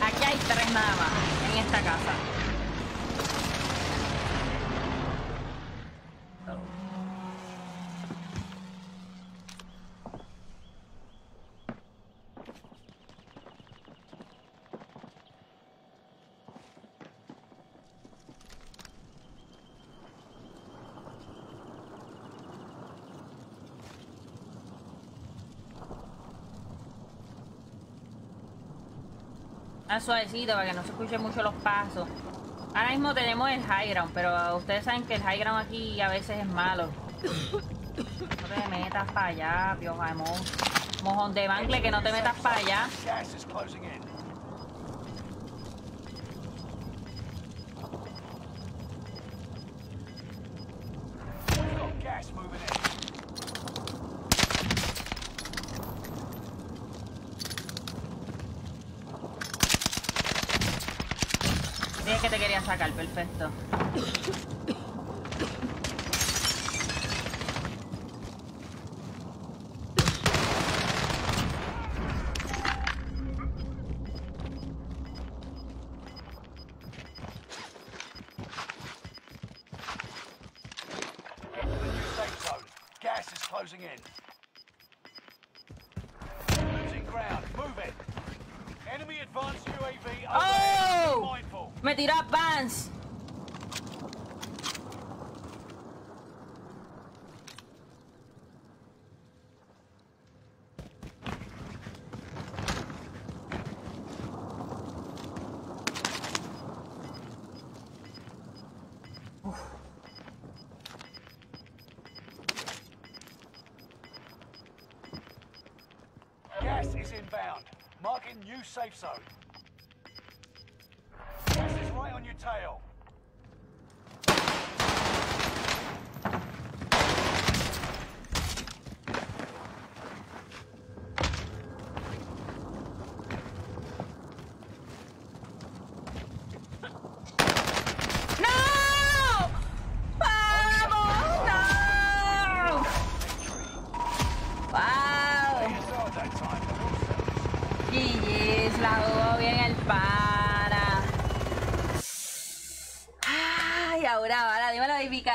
Aquí hay tres nada más en esta casa. Más suavecito para que no se escuchen mucho los pasos. Ahora mismo tenemos el high ground, pero ustedes saben que el high ground aquí a veces es malo. No te metas para allá, pioja mojón de bangle, que no te metas para allá. Perfecto. Safe zone.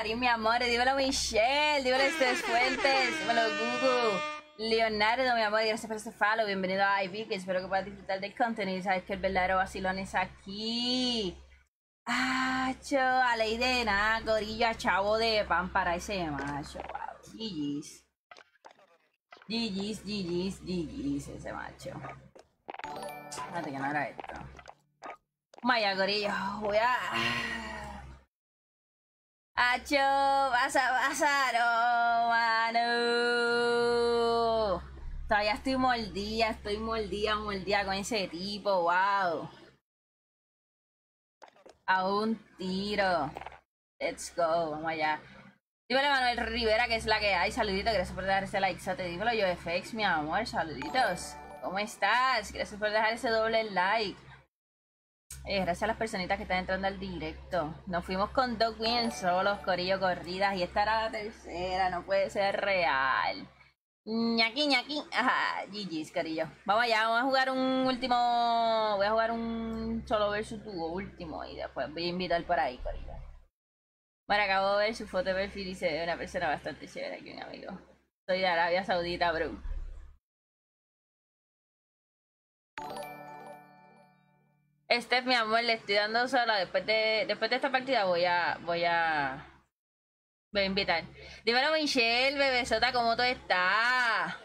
Karim, mi amor, dímelo Michelle, dímelo Estés Fuentes, dímelo Gugu, Leonardo, mi amor, gracias por este follow, bienvenido a Ivy, que espero que puedas disfrutar del contenido, sabes que el verdadero vacilón es aquí. Ah, cho, a ley de nada, gorilla, chavo de pan para ese macho, wow, GG's. GG's, GG's, GG's, ese macho. Espérate que no era esto. Vaya, gorillo, voy a... Acho, vas a pasar, oh, mano. Todavía estoy mordida, estoy mordida, mordida con ese tipo, wow. A un tiro. Let's go, vamos allá. Dímelo Manuel Rivera, que es la que hay. Saludito, gracias por dejar ese like. Te dímelo yo, FX, mi amor. Saluditos. ¿Cómo estás? Gracias por dejar ese doble like. Eh, gracias a las personitas que están entrando al directo. Nos fuimos con dos wins solos, corillo corridas. Y esta era la tercera, no puede ser real. ñaki ñaki. Ajá, GG's, corillo. Vamos allá, vamos a jugar un último. Voy a jugar un solo versus dúo último. Y después voy a invitar por ahí, corillo. Bueno, acabo de ver su foto de perfil y se ve una persona bastante chévere aquí, un amigo. Soy de Arabia Saudita, bro. Steph, mi amor, le estoy dando sola. Después de, después de esta partida voy a, voy a, voy a invitar. Dímelo, Michelle, bebesota, ¿cómo tú estás?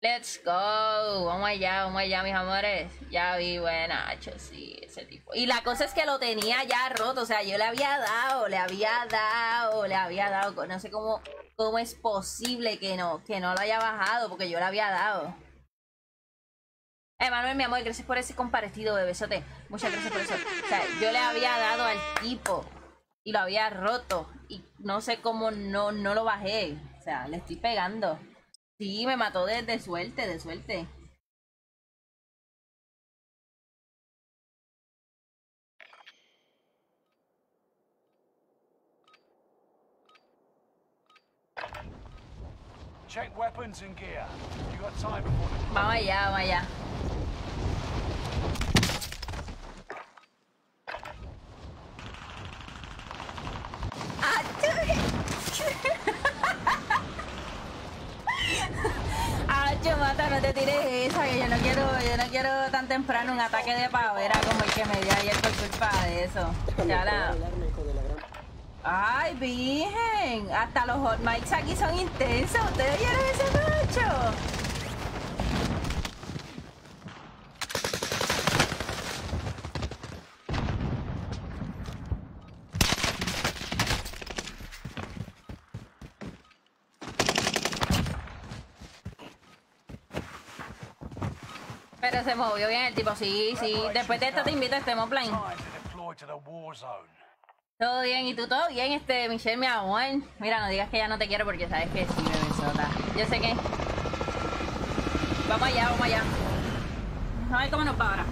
Let's go. Vamos allá, vamos allá, mis amores. Ya vi, buena, sí, ese tipo. Y la cosa es que lo tenía ya roto. O sea, yo le había dado, le había dado, le había dado. No sé cómo, cómo es posible que no, que no lo haya bajado, porque yo le había dado. Emanuel, mi amor, gracias por ese compartido, bebesote. Muchas gracias por eso. O sea, yo le había dado al tipo y lo había roto. Y no sé cómo no, no lo bajé. O sea, le estoy pegando. Sí, me mató de, de suerte, de suerte. check weapons and gear. You got time before the Vamos allá, vamos allá. Ah, Acho, mata, no te tires esa, que yo no quiero, yo no quiero tan temprano un ataque de pavera como el que me dio ayer por culpa de eso. Ya la... Hablarme, hijo de la gran- Ay, virgen, hasta los hot mics aquí son intensos. ¿Ustedes vieron ese macho? Pero se movió bien el tipo, sí, sí. Después de esto te invito a este offline. Todo bien, ¿y tú todo bien? Este, Michelle, mi amor. Mira, no digas que ya no te quiero porque sabes que sí, bebesota. Yo sé que. Vamos allá, vamos allá. A ver cómo nos va ahora.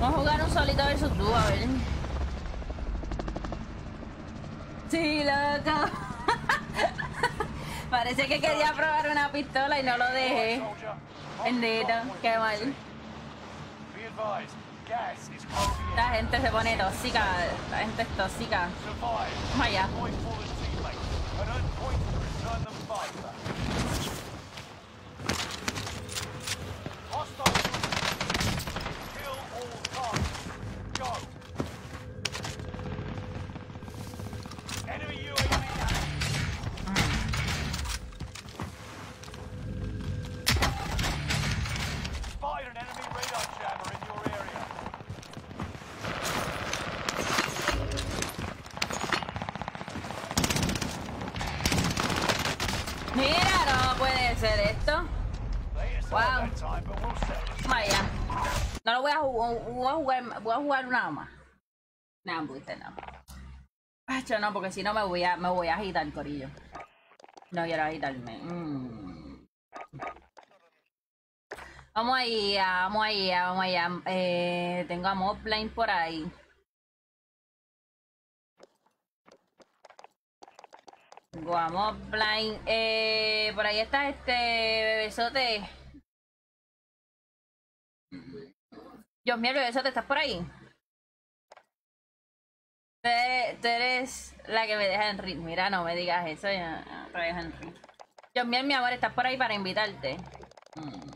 Vamos a jugar un solito versus tú, a ver. Sí, loco. Parece que quería probar una pistola y no lo dejé. Bendito, qué mal. La gente se pone tóxica, la gente es tóxica. Survive. A jugar nada más. No, embuste, no. Acho, no, porque si no me voy a, me voy a agitar, corillo. No quiero agitarme. Mm. Vamos ahí, vamos ahí, vamos allá. Eh, tengo a Moblane por ahí. Tengo a Moblane. Eh, por ahí está este bebesote. Dios mío, bebesote, ¿estás por ahí? Tú eres, la que me deja en ritmo. Mira, no me digas eso. Ya, te en ritmo. Dios mío, mi amor, estás por ahí para invitarte. Mm.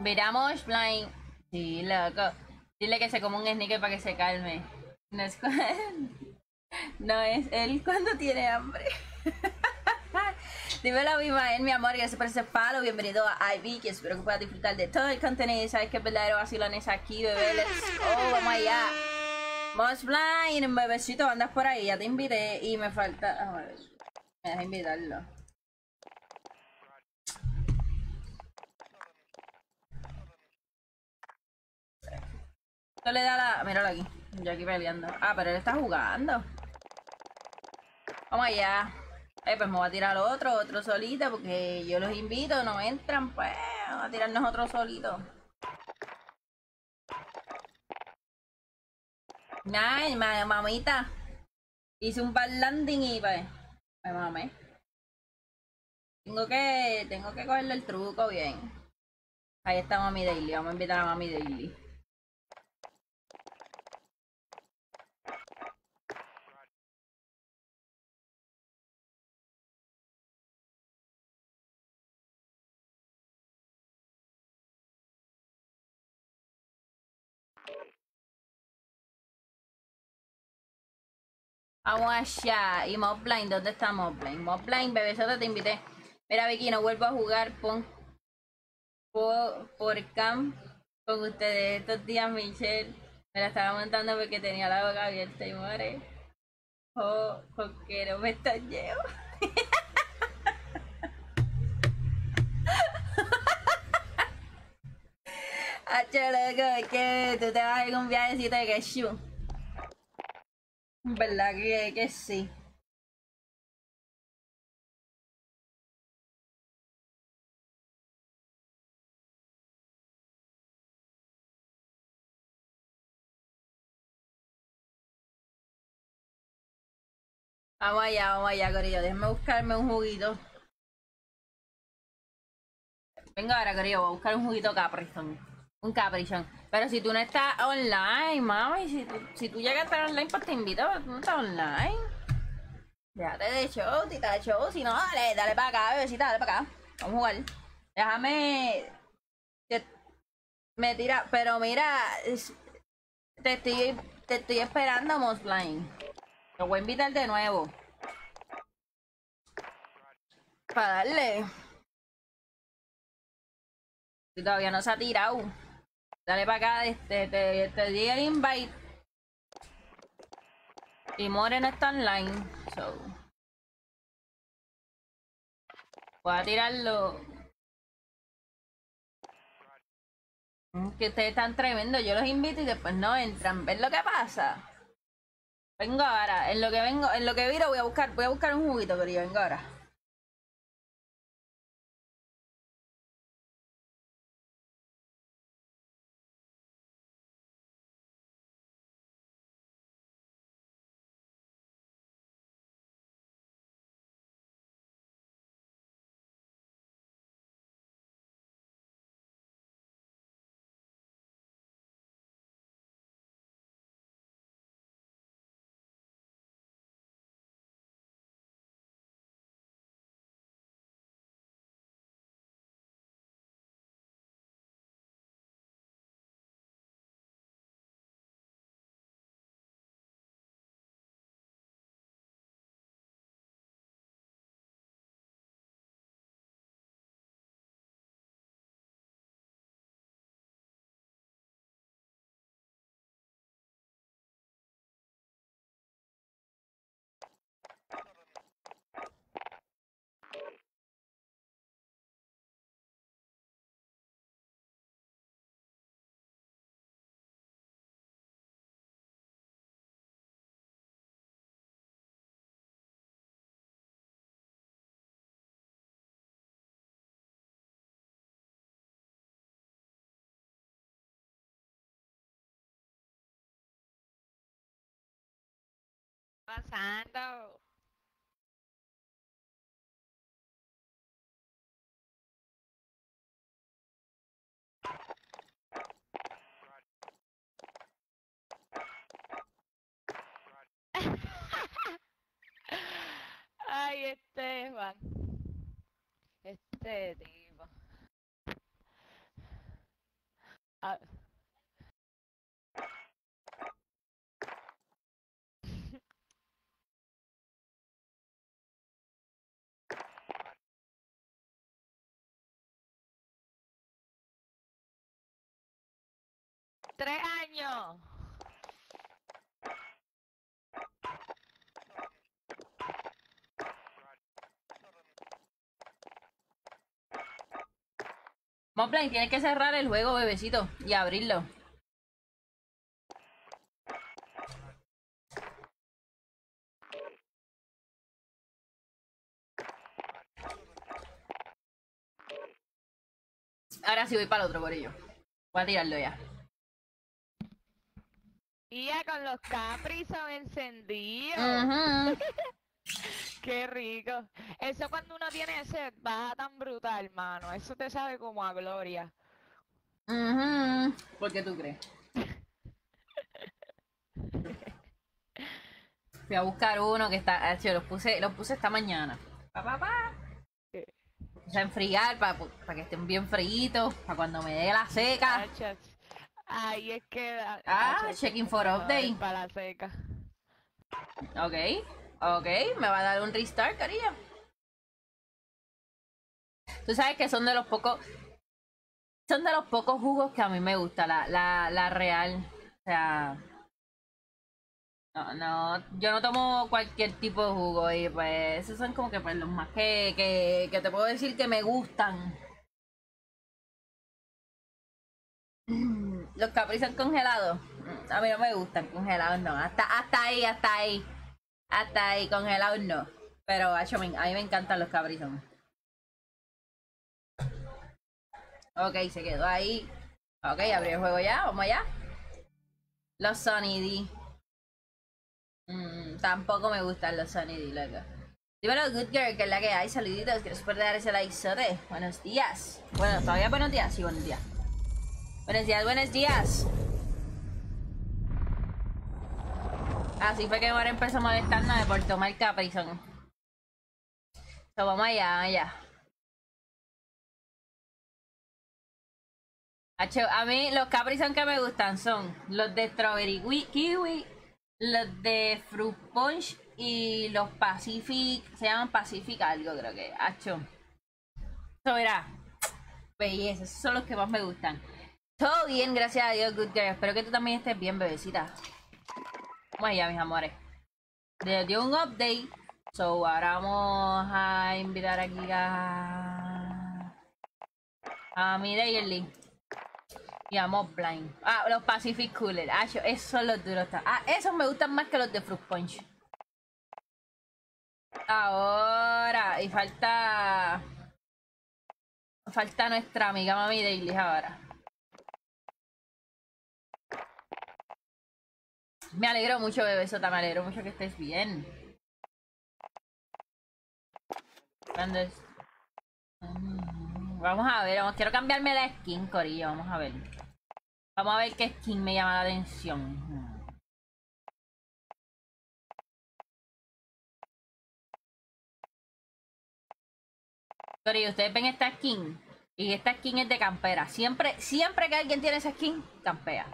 Miramos, Blind. Sí, loco. Dile que se come un sneaker para que se calme. No es, no es él cuando tiene hambre. Dímelo a Abimael, mi amor, gracias por ese palo. Bienvenido a Ivy, que espero que puedas disfrutar de todo el contenido. Sabes que es verdadero vacilones aquí, bebé. Let's go, vamos allá. Vamos blind, bebecito, andas por ahí, ya te invité y me falta. Ver, me deja invitarlo. Esto le da la. Míralo aquí. Yo aquí peleando. Ah, pero él está jugando. Vamos allá. Eh, pues me voy a tirar otro, otro solito, porque yo los invito, no entran, pues. Vamos a tirarnos otro solito. Ay, ma- mamita. Hice un bad landing y pues. Me mamé. Tengo que. Tengo que cogerle el truco bien. Ahí está Mami Daily. Vamos a invitar a Mami Daily. Vamos allá. Y Mobline, ¿dónde está Mobline? Mobline, bebesota, te invité. Mira, Vicky, no vuelvo a jugar por, por camp con ustedes estos días, Michelle. Me la estaba montando porque tenía la boca abierta y muere. Oh, porque no me estalleo. Hacho, loco, que tú te vas a ir un viajecito de cashew. ¿Verdad que, que sí? Vamos allá, vamos allá, Corillo. Déjame buscarme un juguito. Venga ahora, Corillo, voy a buscar un juguito Capricorn. Un Capricorn. Pero si tú no estás online, mami, si tú, llegas a estar online, pues te invito, pero tú no estás online. Déjate de show, tita de show. Si no, dale, dale para acá, bebecita, dale para acá. Vamos a jugar. Déjame. me tira, pero mira, te estoy, te estoy esperando, Mosline. Te voy a invitar de nuevo. Para darle. Todavía no se ha tirado. Dale para acá, este, te, te di el invite. Y More no está online. So. Voy a tirarlo. Que ustedes están tremendos. Yo los invito y después no entran. ¿Ven lo que pasa? Vengo ahora. En lo que vengo, en lo que viro voy a buscar, voy a buscar un juguito, yo vengo ahora. Pasando? Ay, Esteban. Este tipo. Ah. Tres años. Mopline, tienes que cerrar el juego, bebecito, y abrirlo. Ahora sí voy para el otro, por ello. Voy a tirarlo ya. Y ya con los Capri son encendidos. Qué rico. Eso cuando uno tiene sed baja tan brutal, mano. Eso te sabe como a gloria. Ujú. ¿Por qué tú crees? Fui a buscar uno que está. ah, Yo los puse, los puse esta mañana. Pa, pa, pa. Sí. Puse a enfriar para que estén bien fritos. Para cuando me dé la seca. Achas. Ahí es que. Ah, checking for update. Para la seca. Ok, ok, me va a dar un restart, cariño. Tú sabes que son de los pocos. Son de los pocos jugos que a mí me gusta, la, la, la real. O sea. No, no, yo no tomo cualquier tipo de jugo y pues esos son como que pues los más que, que, que te puedo decir que me gustan. Los Capri son congelados. A mí no me gustan congelados, no. Hasta, hasta ahí, hasta ahí. Hasta ahí, congelados no. Pero a mí me encantan los Capri son. Ok, se quedó ahí. Ok, abrí el juego ya, vamos allá. Los Sunny D. Mm, tampoco me gustan los Sunny D, loco. Dímelo, Good Girl, que es la que hay. Saluditos, por dar ese like, sote. Buenos días. Bueno, todavía buenos días, sí, buenos días. Buenos días, buenos días. Así fue que ahora empezó a molestarnos por tomar Caprizón. So, vamos allá, allá. A mí los Caprizón que me gustan son los de Strawberry Wi- Kiwi, los de Fruit Punch y los Pacific, se llaman Pacific algo creo que. Hacho. Eso verá. Belleza, esos son los que más me gustan. Todo bien, gracias a Dios, Good Girl. Espero que tú también estés bien, bebecita. Vamos allá, mis amores. Les dio un update. So, ahora vamos a invitar aquí a... A mi Daily. Y a Mob Blind. Ah, los Pacific Cooler. Ah, esos son los duros. Ah, esos me gustan más que los de Fruit Punch. Ahora, y falta... Falta nuestra amiga Mami Daily ahora. Me alegro mucho, bebesota, me alegro mucho que estés bien. ¿Cuándo es? Vamos a ver, quiero cambiarme la skin, Corillo, vamos a ver. Vamos a ver qué skin me llama la atención. Corillo, ustedes ven esta skin. Y esta skin es de campera. Siempre, siempre que alguien tiene esa skin, campea.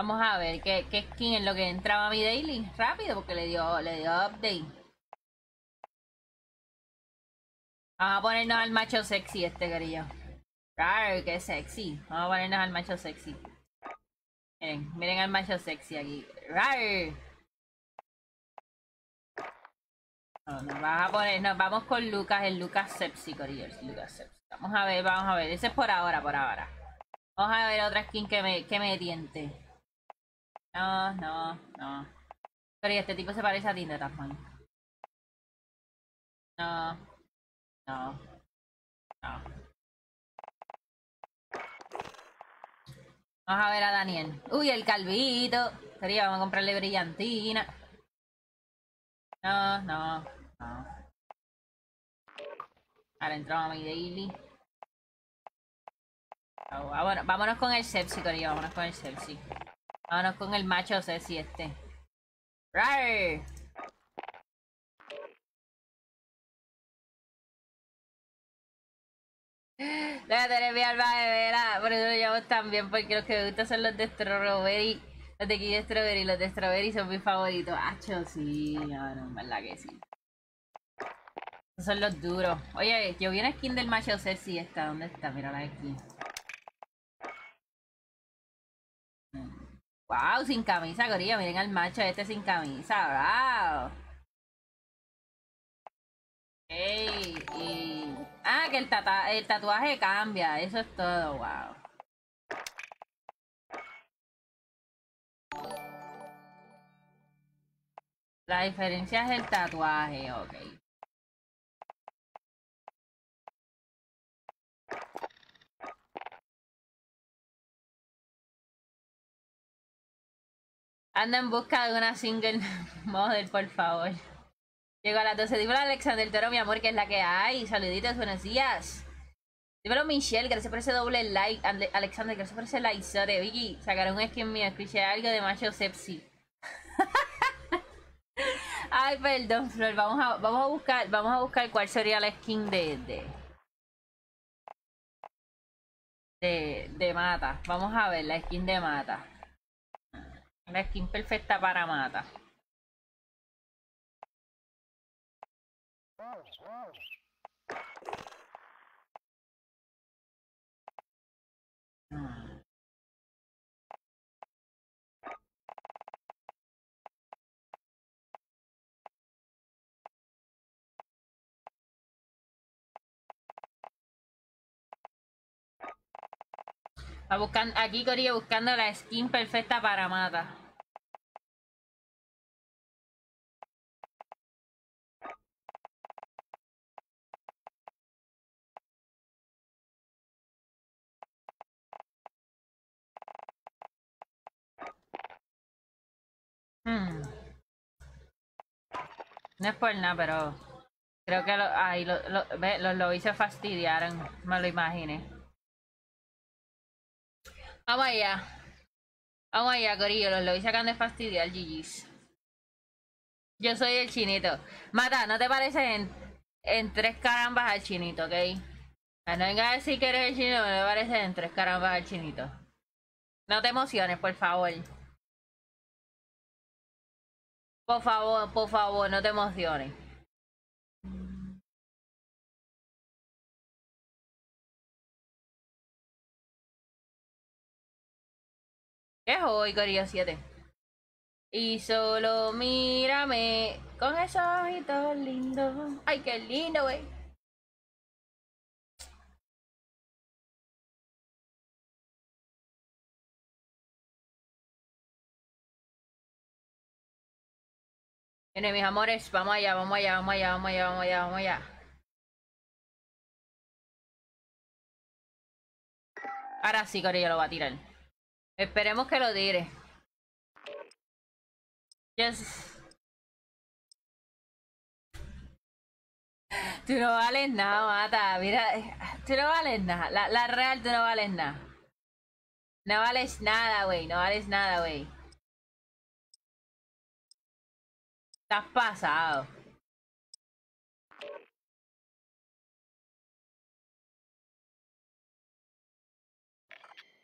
Vamos a ver qué, qué skin es lo que entraba a mi daily. Rápido, porque le dio, le dio update. Vamos a ponernos al macho sexy este querido. Claro, qué sexy. Vamos a ponernos al macho sexy. Miren, miren al macho sexy aquí. Rar. No, nos vas a poner, nos vamos con Lucas, el Lucas Sepsi, Corillo, Lucas Sepsi. Vamos a ver, vamos a ver. Ese es por ahora, por ahora. Vamos a ver otra skin que me, que me tiente. No, no, no. Pero este tipo se parece a Tinder Tasman. No. No. No. Vamos a ver a Daniel. Uy, el calvito. Quería, vamos a comprarle brillantina. No, no, no. Ahora entramos a mi daily. Ah, Vámonos, vámonos con el sepsi, Corillo. Vámonos con el sepsi. Vámonos con el macho sepsi este. ¡Rar! Déjate de mi alma de vera. Por eso lo llamo también, porque los que me gustan son los de strawberry. Los de de strawberry. Los de strawberry son mis favoritos. Acho, sí. No, en verdad que sí. Esos son los duros. Oye, yo vi una skin del macho sexy esta. ¿Dónde está? Mírala aquí. Wow, sin camisa, Corillo. Miren al macho este sin camisa. Wow. Ey, y... Ah, que el, el tatuaje cambia. Eso es todo. Wow. La diferencia es el tatuaje, ok. Anda en busca de una single model, por favor. Llego a las 12. Dímelo Alexander Toro, mi amor, que es la que hay. Saluditos, buenos días. Dímelo Michelle, gracias por ese doble like. Ande- Alexander, gracias por ese like. Sorry, Vicky, sacaron un skin mío. Escuché algo de macho sepsi. Ay, perdón, Flor. Vamos a, vamos a buscar, vamos a buscar cuál sería la skin de, de, de mata. Vamos a ver la skin de mata. La skin perfecta para mata. Va buscando, aquí Corillo buscando la skin perfecta para mata. Hmm. No es por nada, pero creo que lo, ay, lo- lo- ve, los lobbies se fastidiaron, me lo imaginé. Vamos allá. Vamos allá, Corillo, los lobbies se acaban de fastidiar, GG's. Yo soy el chinito. Mata, ¿no te pareces en, en tres carambas al chinito, ok? Ah, No vengas a decir que eres el chinito, me pareces en tres carambas al chinito. No te emociones, por favor. Por favor, por favor, no te emociones. ¿Qué es hoy, Corillo 7? Y solo mírame con esos ojitos lindos. Ay, qué lindo, güey. Mis amores, vamos allá, vamos allá, vamos allá, vamos allá, vamos allá, vamos allá. Ahora sí, Corillo lo va a tirar. Esperemos que lo tire. Yes. Tú no vales nada, mata. Mira, tú no vales nada. La, la real, tú no vales nada. No vales nada, güey. No vales nada, güey. Estás pasado.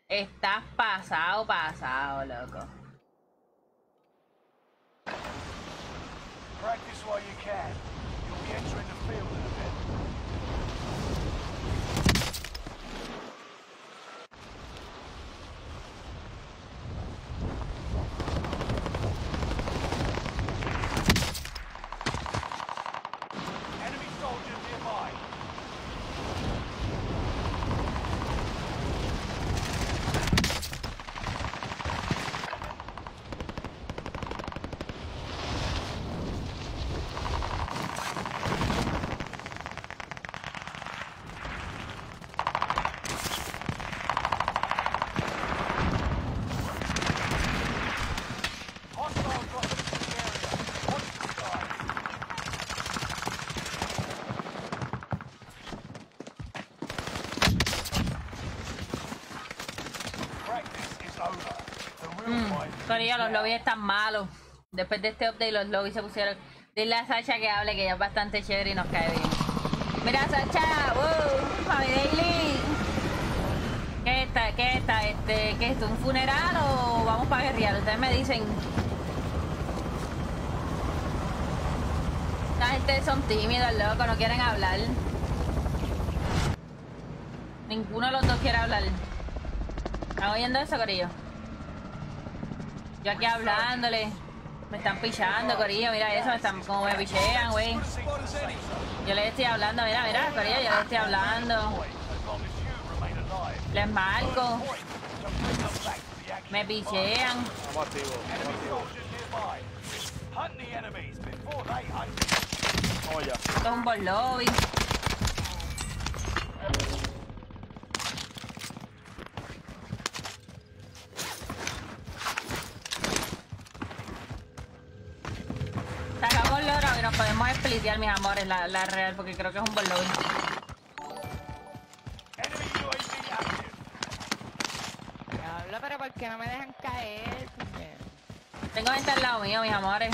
Estás pasado, pasado, loco field in a bit. Enemy soldiers nearby. Los lobbies están malos. Después de este update, los lobbies se pusieron. Dile a Sacha que hable, que ella es bastante chévere y nos cae bien. Mira, Sacha, wow, Fabi Daily. ¿Qué está? ¿Qué está? Este, ¿Qué es esto? ¿Un funeral o vamos para guerrear? Ustedes me dicen. La gente son tímidos, loco, no quieren hablar. Ninguno de los dos quiere hablar. ¿Están oyendo eso, Corillo? Yo aquí hablándole. Me están pichando, Corillo, mira eso, me están como me pichean, güey. Yo les estoy hablando, mira, mira, Corillo, yo les estoy hablando. Les marco. Point to bring them back to the nos podemos splitear, mis amores, la, la real, porque creo que es un ball lobby. Diablo, pero ¿por qué no me dejan caer? Tengo gente al lado mío, mis amores.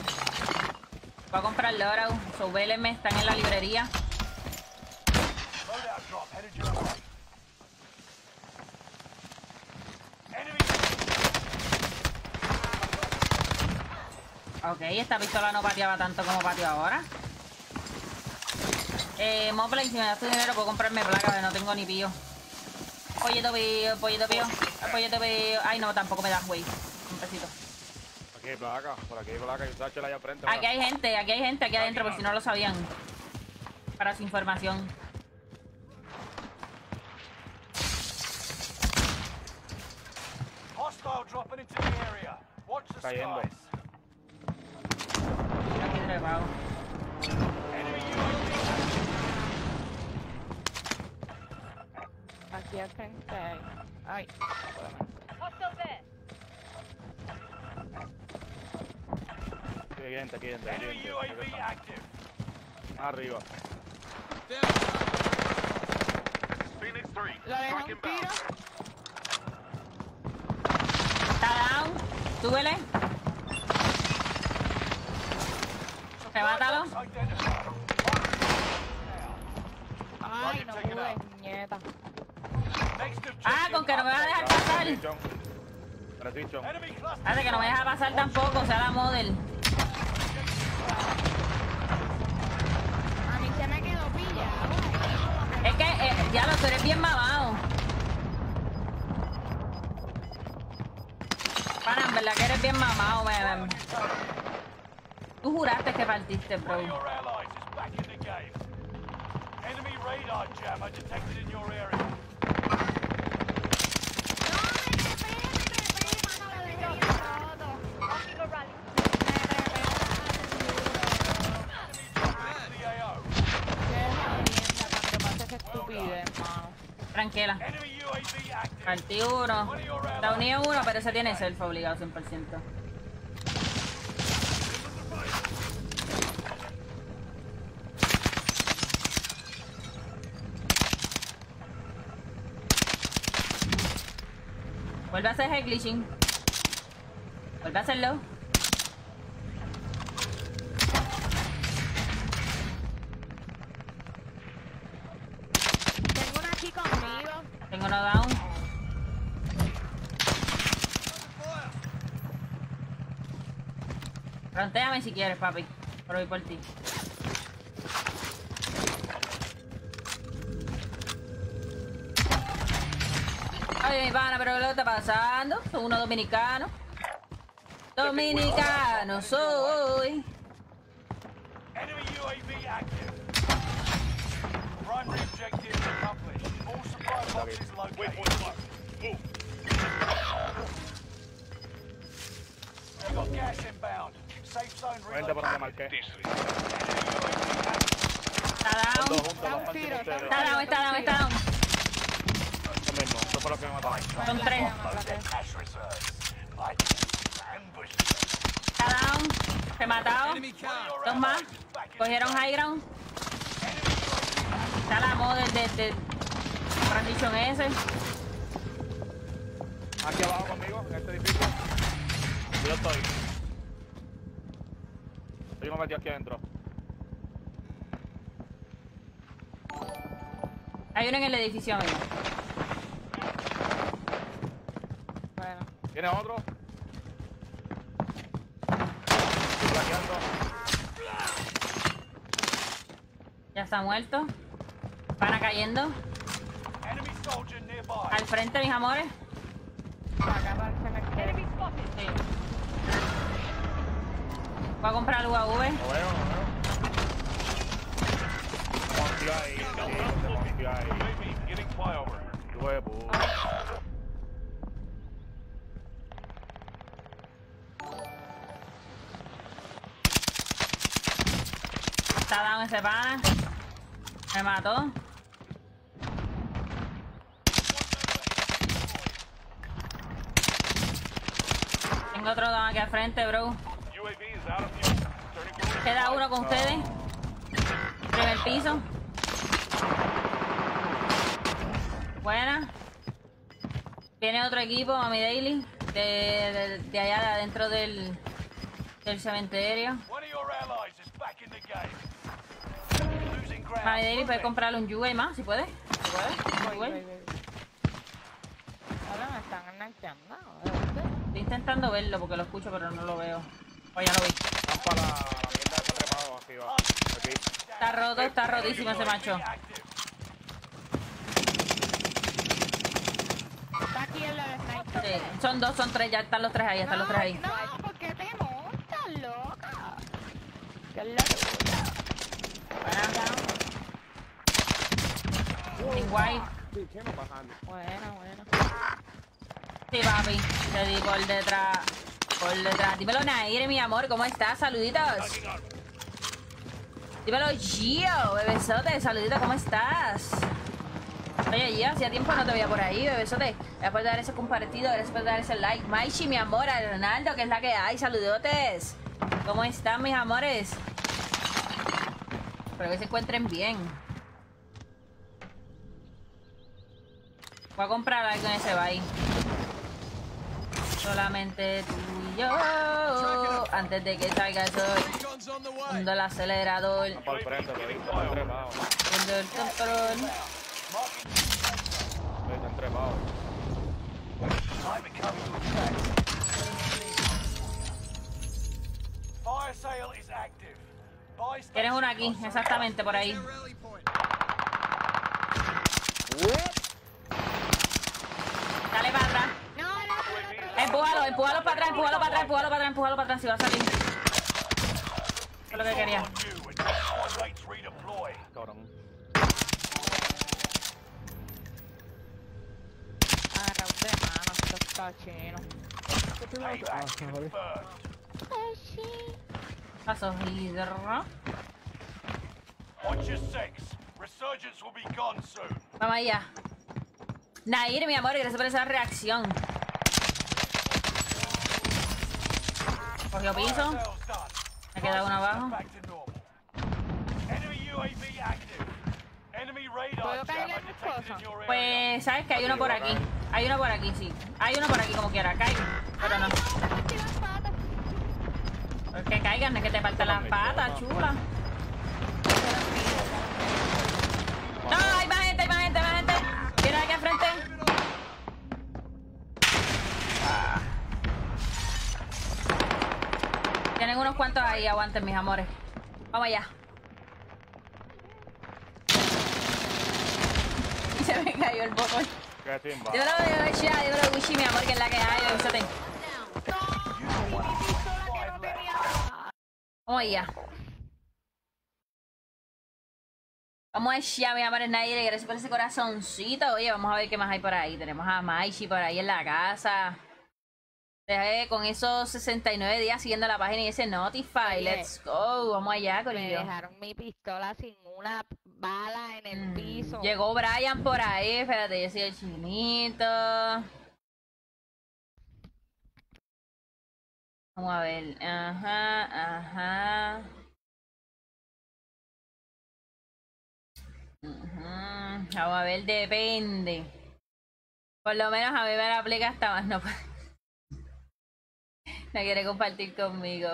Voy a comprar loro. Subélenme, están en la librería. Loadout drop headed your way. Enemy Ok, esta pistola no pateaba tanto como pateó ahora. Eh, Mobley, si me das tu dinero puedo comprarme placa, pero no tengo ni pío. Pollito pío, pollito pío, pollito pío. Ay, no, tampoco me das, güey. Un pesito. Aquí hay placa, por aquí hay placa y un Sacho allá enfrente. Aquí hay gente, aquí hay gente aquí adentro, por si no lo sabían. Para su información. hostile dropping into the area. Watch the Cayendo. skies. Ay, Aquí hay gente, aquí hay gente, aquí active. Arriba. Phoenix 3. lo dejo un tiro. Está down. Súbele. Cluster. Hace que no me deja pasar tampoco, o sea la model. A mí se me quedó pillado. Es que, eh, ya lo tú eres bien mamado. Para, en verdad que eres bien mamado, me, Tú juraste que partiste, bro. Enemy radar jammer detected in your area. Enemy the AO. Qué jodienda cuando pasa esa estupidez, hermano. Tranquila. Enemy UAV active. Partí uno. Uní uno, pero ese tiene self obligado 100%. Vuelve a hacer el glitching. Vuelve a hacerlo. Tengo una aquí conmigo. Tengo uno down. Frontéame si quieres, papi. Pero voy por ti. Ay, mi pana, pero ¿qué le está pasando? Soy uno dominicano. Dominicano soy. Primary objective accomplished. All supply boxes located. Vente por donde marqué. Está down. un tiro, ustedes. Está down, está down, está down. Lo mismo, eso fue lo que me mataron. Son tres. Está down. Rematado. Dos más. Cogieron high ground. Está la model de, de Transition S. Aquí abajo conmigo, en este edificio. Yo estoy. Yo me metí aquí adentro. Hay uno en el edificio mío. Bueno. ¿Tiene otro? Ya está muerto. Cayendo. Enemy soldier nearby. Al frente, mis amores. Voy a comprar el UAV. No veo, no veo. Ahí, sí, ahí. Huevo. Está down ese pana. Me mató. Tengo otro down aquí al frente, bro. Queda uno con ustedes. Primer piso. Buena. Viene otro equipo, Mami Daily. De, de, de allá de adentro del, del cementerio. Mami Daily puede comprarle un UA más, si puede. Si puede. Ahora me están. Estoy intentando verlo porque lo escucho, pero no lo veo. Oh, ya lo vi. Van para la, la mierda de trepado arriba. Aquí. Está roto, está rotísimo ese macho. Está aquí en la de sniper. Sí, son dos, son tres, ya están los tres ahí, están los tres ahí. No, ¿por qué te montas, loca? ¿Qué white. Buena, buena. Sí, papi. Te di por detrás. Por detrás. Dímelo, Nair, mi amor, ¿cómo estás? Saluditos. Dímelo, Gio, bebesote, saluditos, ¿cómo estás? Oye, Gio, hacía tiempo no te veía por ahí, bebesote. Gracias por dar ese compartido, gracias por dar ese like. Maichi, mi amor, a Ronaldo, que es la que hay, saludotes. ¿Cómo están, mis amores? Espero que se encuentren bien. Voy a comprar algo en ese baile. Solamente tú y yo. Antes de que salga el sol. Hundo el acelerador. Para el control. Están trepados. Time coming to attack. Fire sale is active. Buy Tienes station aquí, exactamente por ahí. Dale para atrás. Empújalo, empújalo para atrás, empújalo para atrás, empújalo para atrás, empújalo para atrás, si va a salir. Eso es lo que quería. Cabrón. Agarra un de mano, esto está chino. Paso hidro. Watch your six. Resurgence will be gone soon. Vamos allá. Nair, mi amor, gracias por esa reacción. Cogió piso. Me queda uno abajo. ¿Puedo en. Pues, ¿sabes que Hay uno por aquí. Hay uno por aquí, sí. Hay uno por aquí como quiera. Cae. Pero no. Ay, no, las patas. Es que caigan, es que te faltan las patas, chula. No, hay unos cuantos ahí, aguanten mis amores. Vamos allá. Y se me cayó el botón. Qué timba. Dímelo, Wishy, dímelo, Wishy, mi amor, que es la que hay, avísate. Vamos allá. Vamos allá, mi amor, Naire. Gracias por ese corazoncito. Oye, vamos a ver qué más hay por ahí. Tenemos a Maishi por ahí en la casa. Dejé con esos 69 días siguiendo la página y ese Notify. Oye. Let's go. Vamos allá, Me Corillo. dejaron mi pistola sin una bala en el Mm, piso. Llegó Brian por ahí. Espérate, yo soy el chinito. Vamos a ver. Ajá, ajá. Vamos a ver, depende. Por lo menos a mí me la aplica hasta más no. No quiere compartir conmigo.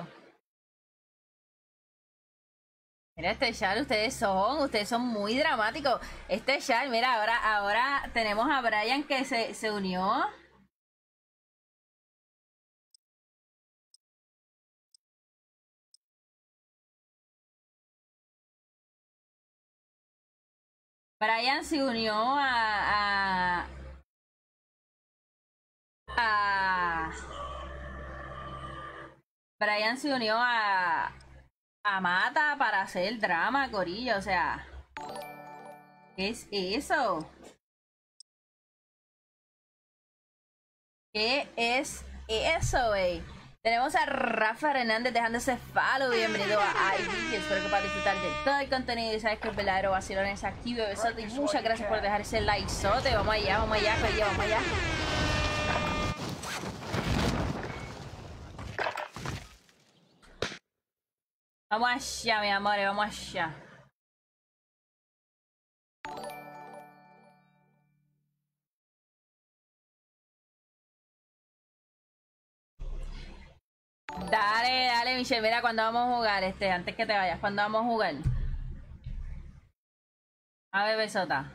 Mira este Char, ustedes son, ustedes son muy dramáticos. Este Char, mira, ahora, ahora tenemos a Brian que se, se unió. Brian se unió a, a, a Brian se unió a a Mata para hacer drama, Corillo, o sea, ¿qué es eso? ¿Qué es eso, wey? Tenemos a Rafa Hernández dejándose follow. Bienvenido a ID. Espero que puedas disfrutar de todo el contenido. Y sabes que el verdadero vacilón es activo. Y muchas gracias por dejar ese likezote. Vamos allá, vamos allá, Corillo, vamos allá. Vamos allá, mi amor, vamos allá. Dale, dale, Michelle, mira cuando vamos a jugar, este, antes que te vayas, cuando vamos a jugar. A ver, besota.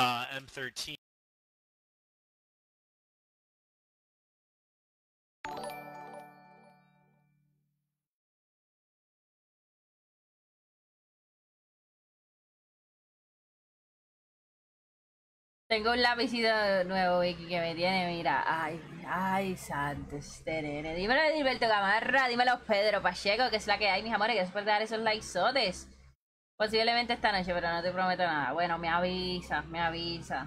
M13. Tengo un lapicito nuevo, Vicky, que me tiene, mira. Ay, ay, santo este nene. Dímelo, Dilberto Gamarra, dímelo, Pedro Pacheco, que es la que hay, mis amores, es por dar esos likesotes. Posiblemente esta noche, pero no te prometo nada. Bueno, me avisa, me avisa.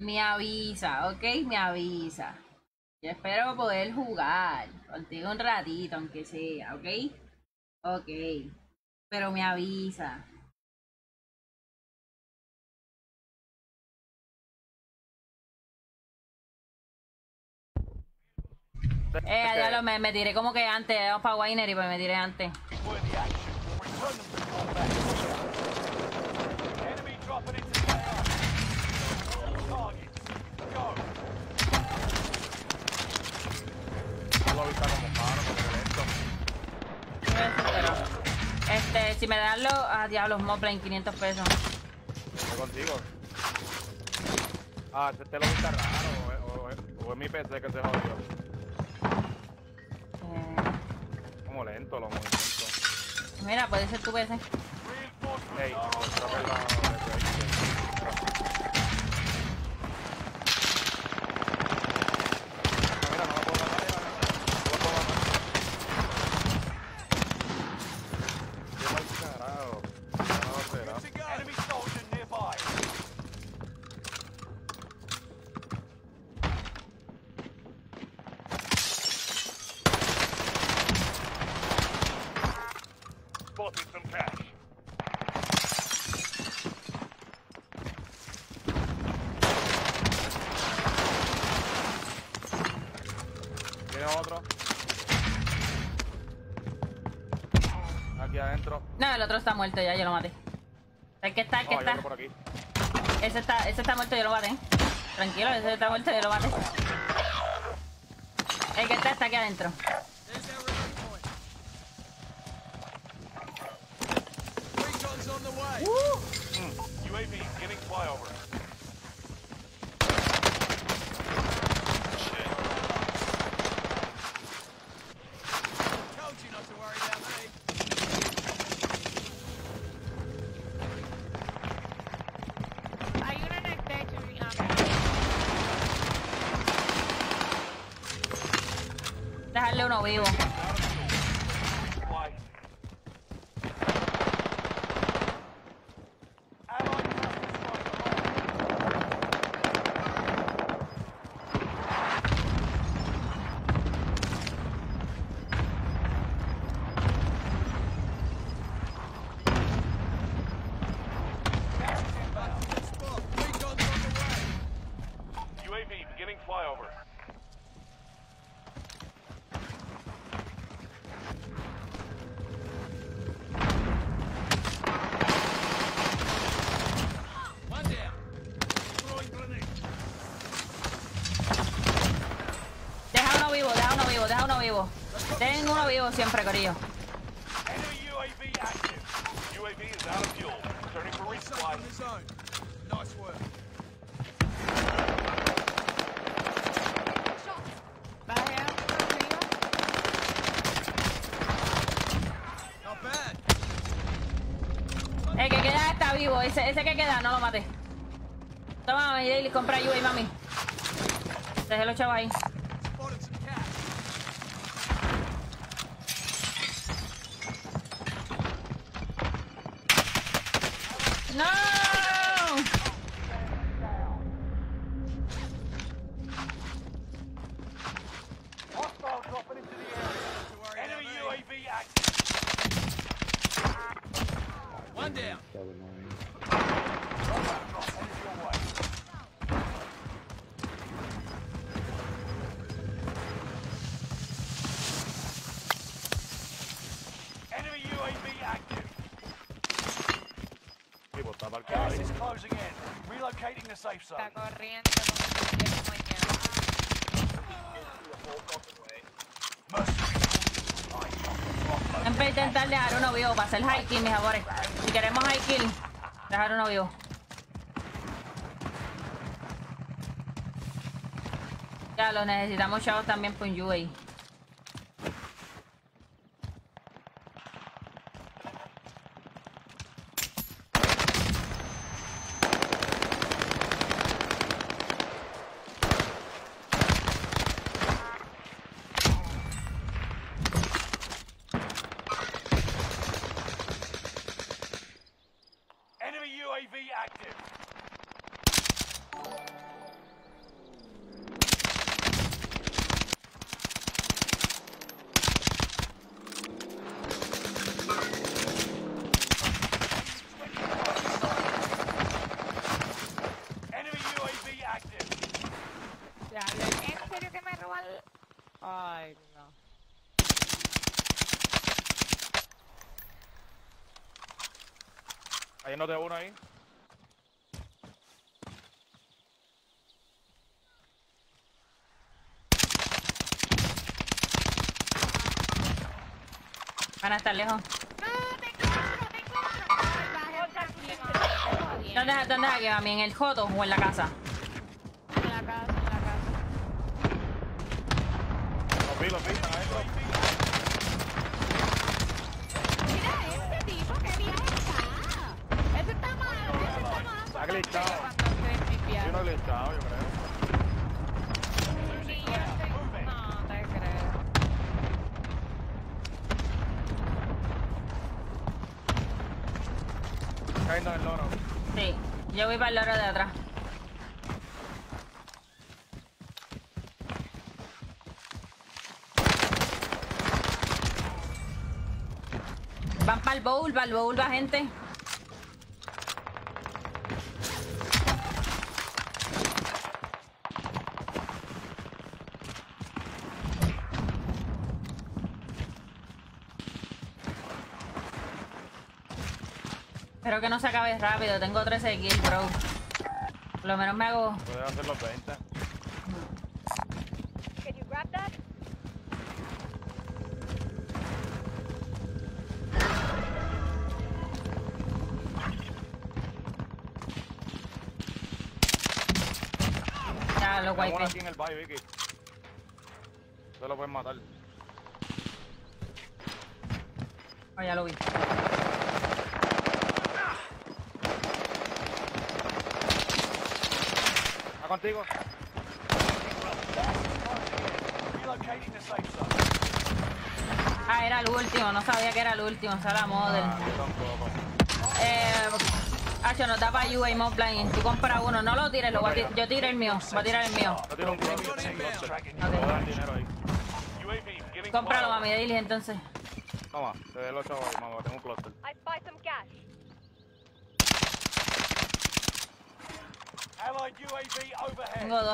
Me avisa, ok, me avisa. Yo espero poder jugar contigo un ratito, aunque sea, ok. Ok. Pero me avisa. Eh, ya lo, me, me tiré como que antes, vamos para Winer y pues me tiré antes. Este, si me dan los, ah, diablos, Moblin, 500 pesos. Estoy contigo. Ah, este te lo vi está raro, o, o- o- o es mi PC que se jodió. Como lento los movimientos. mira, puede ser tu PC. Ey, la... Mira, no lo puedo matar ya, no lo puedo matar. Qué mal carajo. No, será. way. Enemy soldier nearby. Spotted some cash. Tiene otro. Aquí adentro. No, el otro está muerto ya, yo lo maté. El que está, el que Oh, está. por aquí. Ese está, ese está muerto, yo lo maté. Tranquilo, ese está muerto, yo lo maté. El que está está aquí adentro. UAV getting flyover. Hay uno en el techo y ah, Dejarle uno vivo. Flight. Allied cluster strike along. UAV beginning flyover. Tengo uno vivo siempre, Corillo. Enemy UAV active. UAV is out of fuel. Turning for resupply. Nice work. Bajé a uno arriba. Not bad. El que queda está vivo. Ese, ese que queda, no lo maté. Toma, mami, Daily, compra UA, mami. Dejé los chavos ahí. Spotted some cash. ¡No! Hostile dropping into the area. Enemy UAV active. One down. Drop headed your way. Enemy UAV active. Tipo, está parqueado Gas ahí. is closing in. Relocating the safe zone. Está corriendo como si fuera mañana. En vez de dejar uno vivo para hacer high kill, mis amores. Si queremos high kill, dejar uno vivo. Ya lo necesitamos chavos también por UA. Enemy UAV active. Enemy UAV active. Ya, ¿En serio que me roban? Ay, no. Cayéndote uno ahí. Van a estar lejos. ¡No. ¿Dónde, dónde es aquí, mami? ¿En el joto o en la casa? En la casa, en la casa. Los vi, los vi, glitchado. Hay viaje. uno glitchado, yo creo. Sí, yo No, te creo. Cayendo en el loro. Sí. Yo voy para el loro de atrás. Van para el bowl, para el bowl va gente. Que no se acabe rápido, tengo 13 kills, bro. Por lo menos me hago... Puedes hacer los 20. Can you grab that? Ya lo wipe. aquí en el baile, Vicky. Te lo pueden matar. Oh, ya lo vi. Contigo? Ah, era el último, no sabía que era el último, esa la model. Ah. Eh, Hacho, nos da para UA Mobline. Tú compras uno, no lo tires, lo voy a yo tiro el mío, voy a tirar el mío. Giving Cómpralo, mami, Daily, entonces. Toma, te doy los chavos ahí, mamá, tengo un cluster. I'd buy some cash. Allied UAV overhead. Tengo dos aquí abajo. Están abajo. Enemy precision Eh, airstrike. va. Stay alert. UAV is out of Keep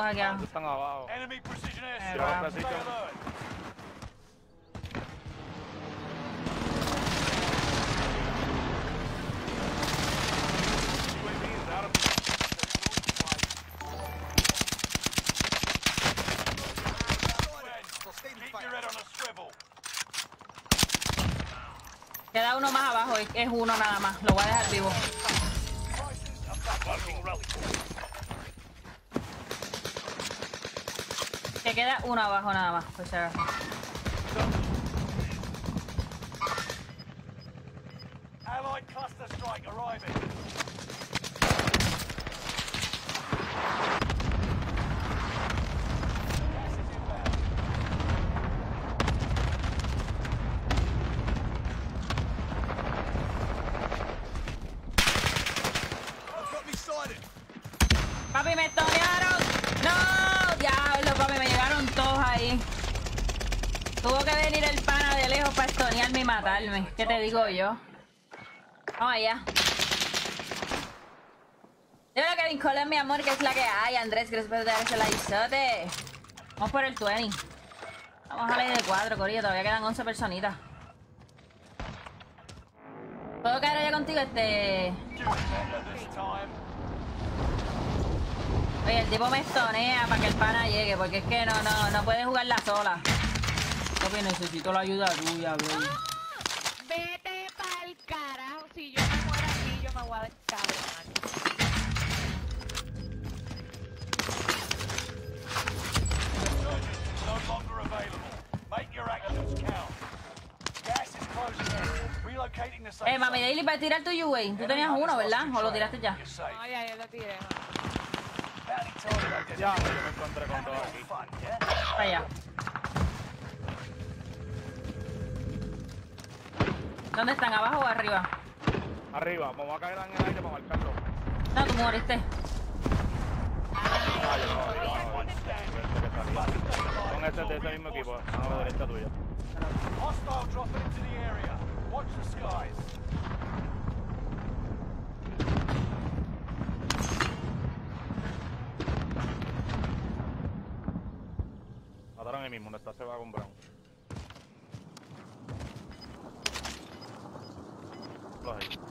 queda uno más abajo, es uno nada más. Lo voy a dejar vivo. Uno abajo nada más, pues ya. Allied cluster strike arriving. Matarme. ¿Qué te digo yo? Vamos allá. Dímelo Kevin Collins, mi amor, que es la que hay. Andrés, gracias por dar ese laizote. Vamos por el 20. Vamos a la de 4, Corillo. Todavía quedan 11 personitas. ¿Puedo caer allá contigo, este...? Oye, el tipo me estonea para que el pana llegue, porque es que no, no, no puede jugarla sola. Papi, necesito la ayuda tuya, bro. Para tirar tu U-Way. Tú tenías uno, ¿verdad? ¿O lo tiraste ya? No, ya, ya lo tiré. Ya, yo me encontré con todo aquí. Allá. ¿Dónde están? ¿Abajo o arriba? Arriba, vamos a caer en el aire para marcarlo. No, tú moriste. Ah, yo no, yo no, este que salía. Con ese de ese mismo equipo, a la derecha tuya. Hostile dropping into the area. Watch the skies. Mataron ahí mismo, donde está Seba con Brown. Los ahí.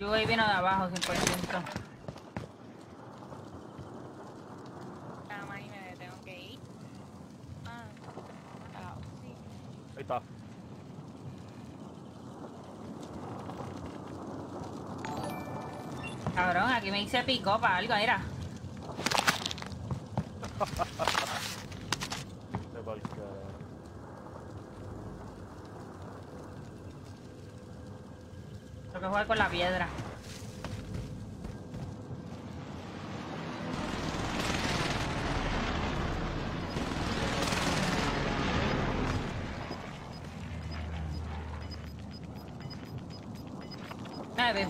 UAV de abajo, 100%. Nada más y me tengo que ir. Ah, ah, sí. Ahí está. Hice picó para algo, cualquier... Tengo que jugar con la piedra.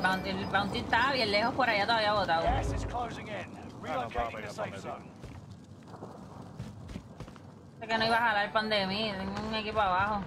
Bounty, el bounty está bien lejos por allá todavía botado. Sé que no iba a jalar pan de mí, tengo un equipo abajo.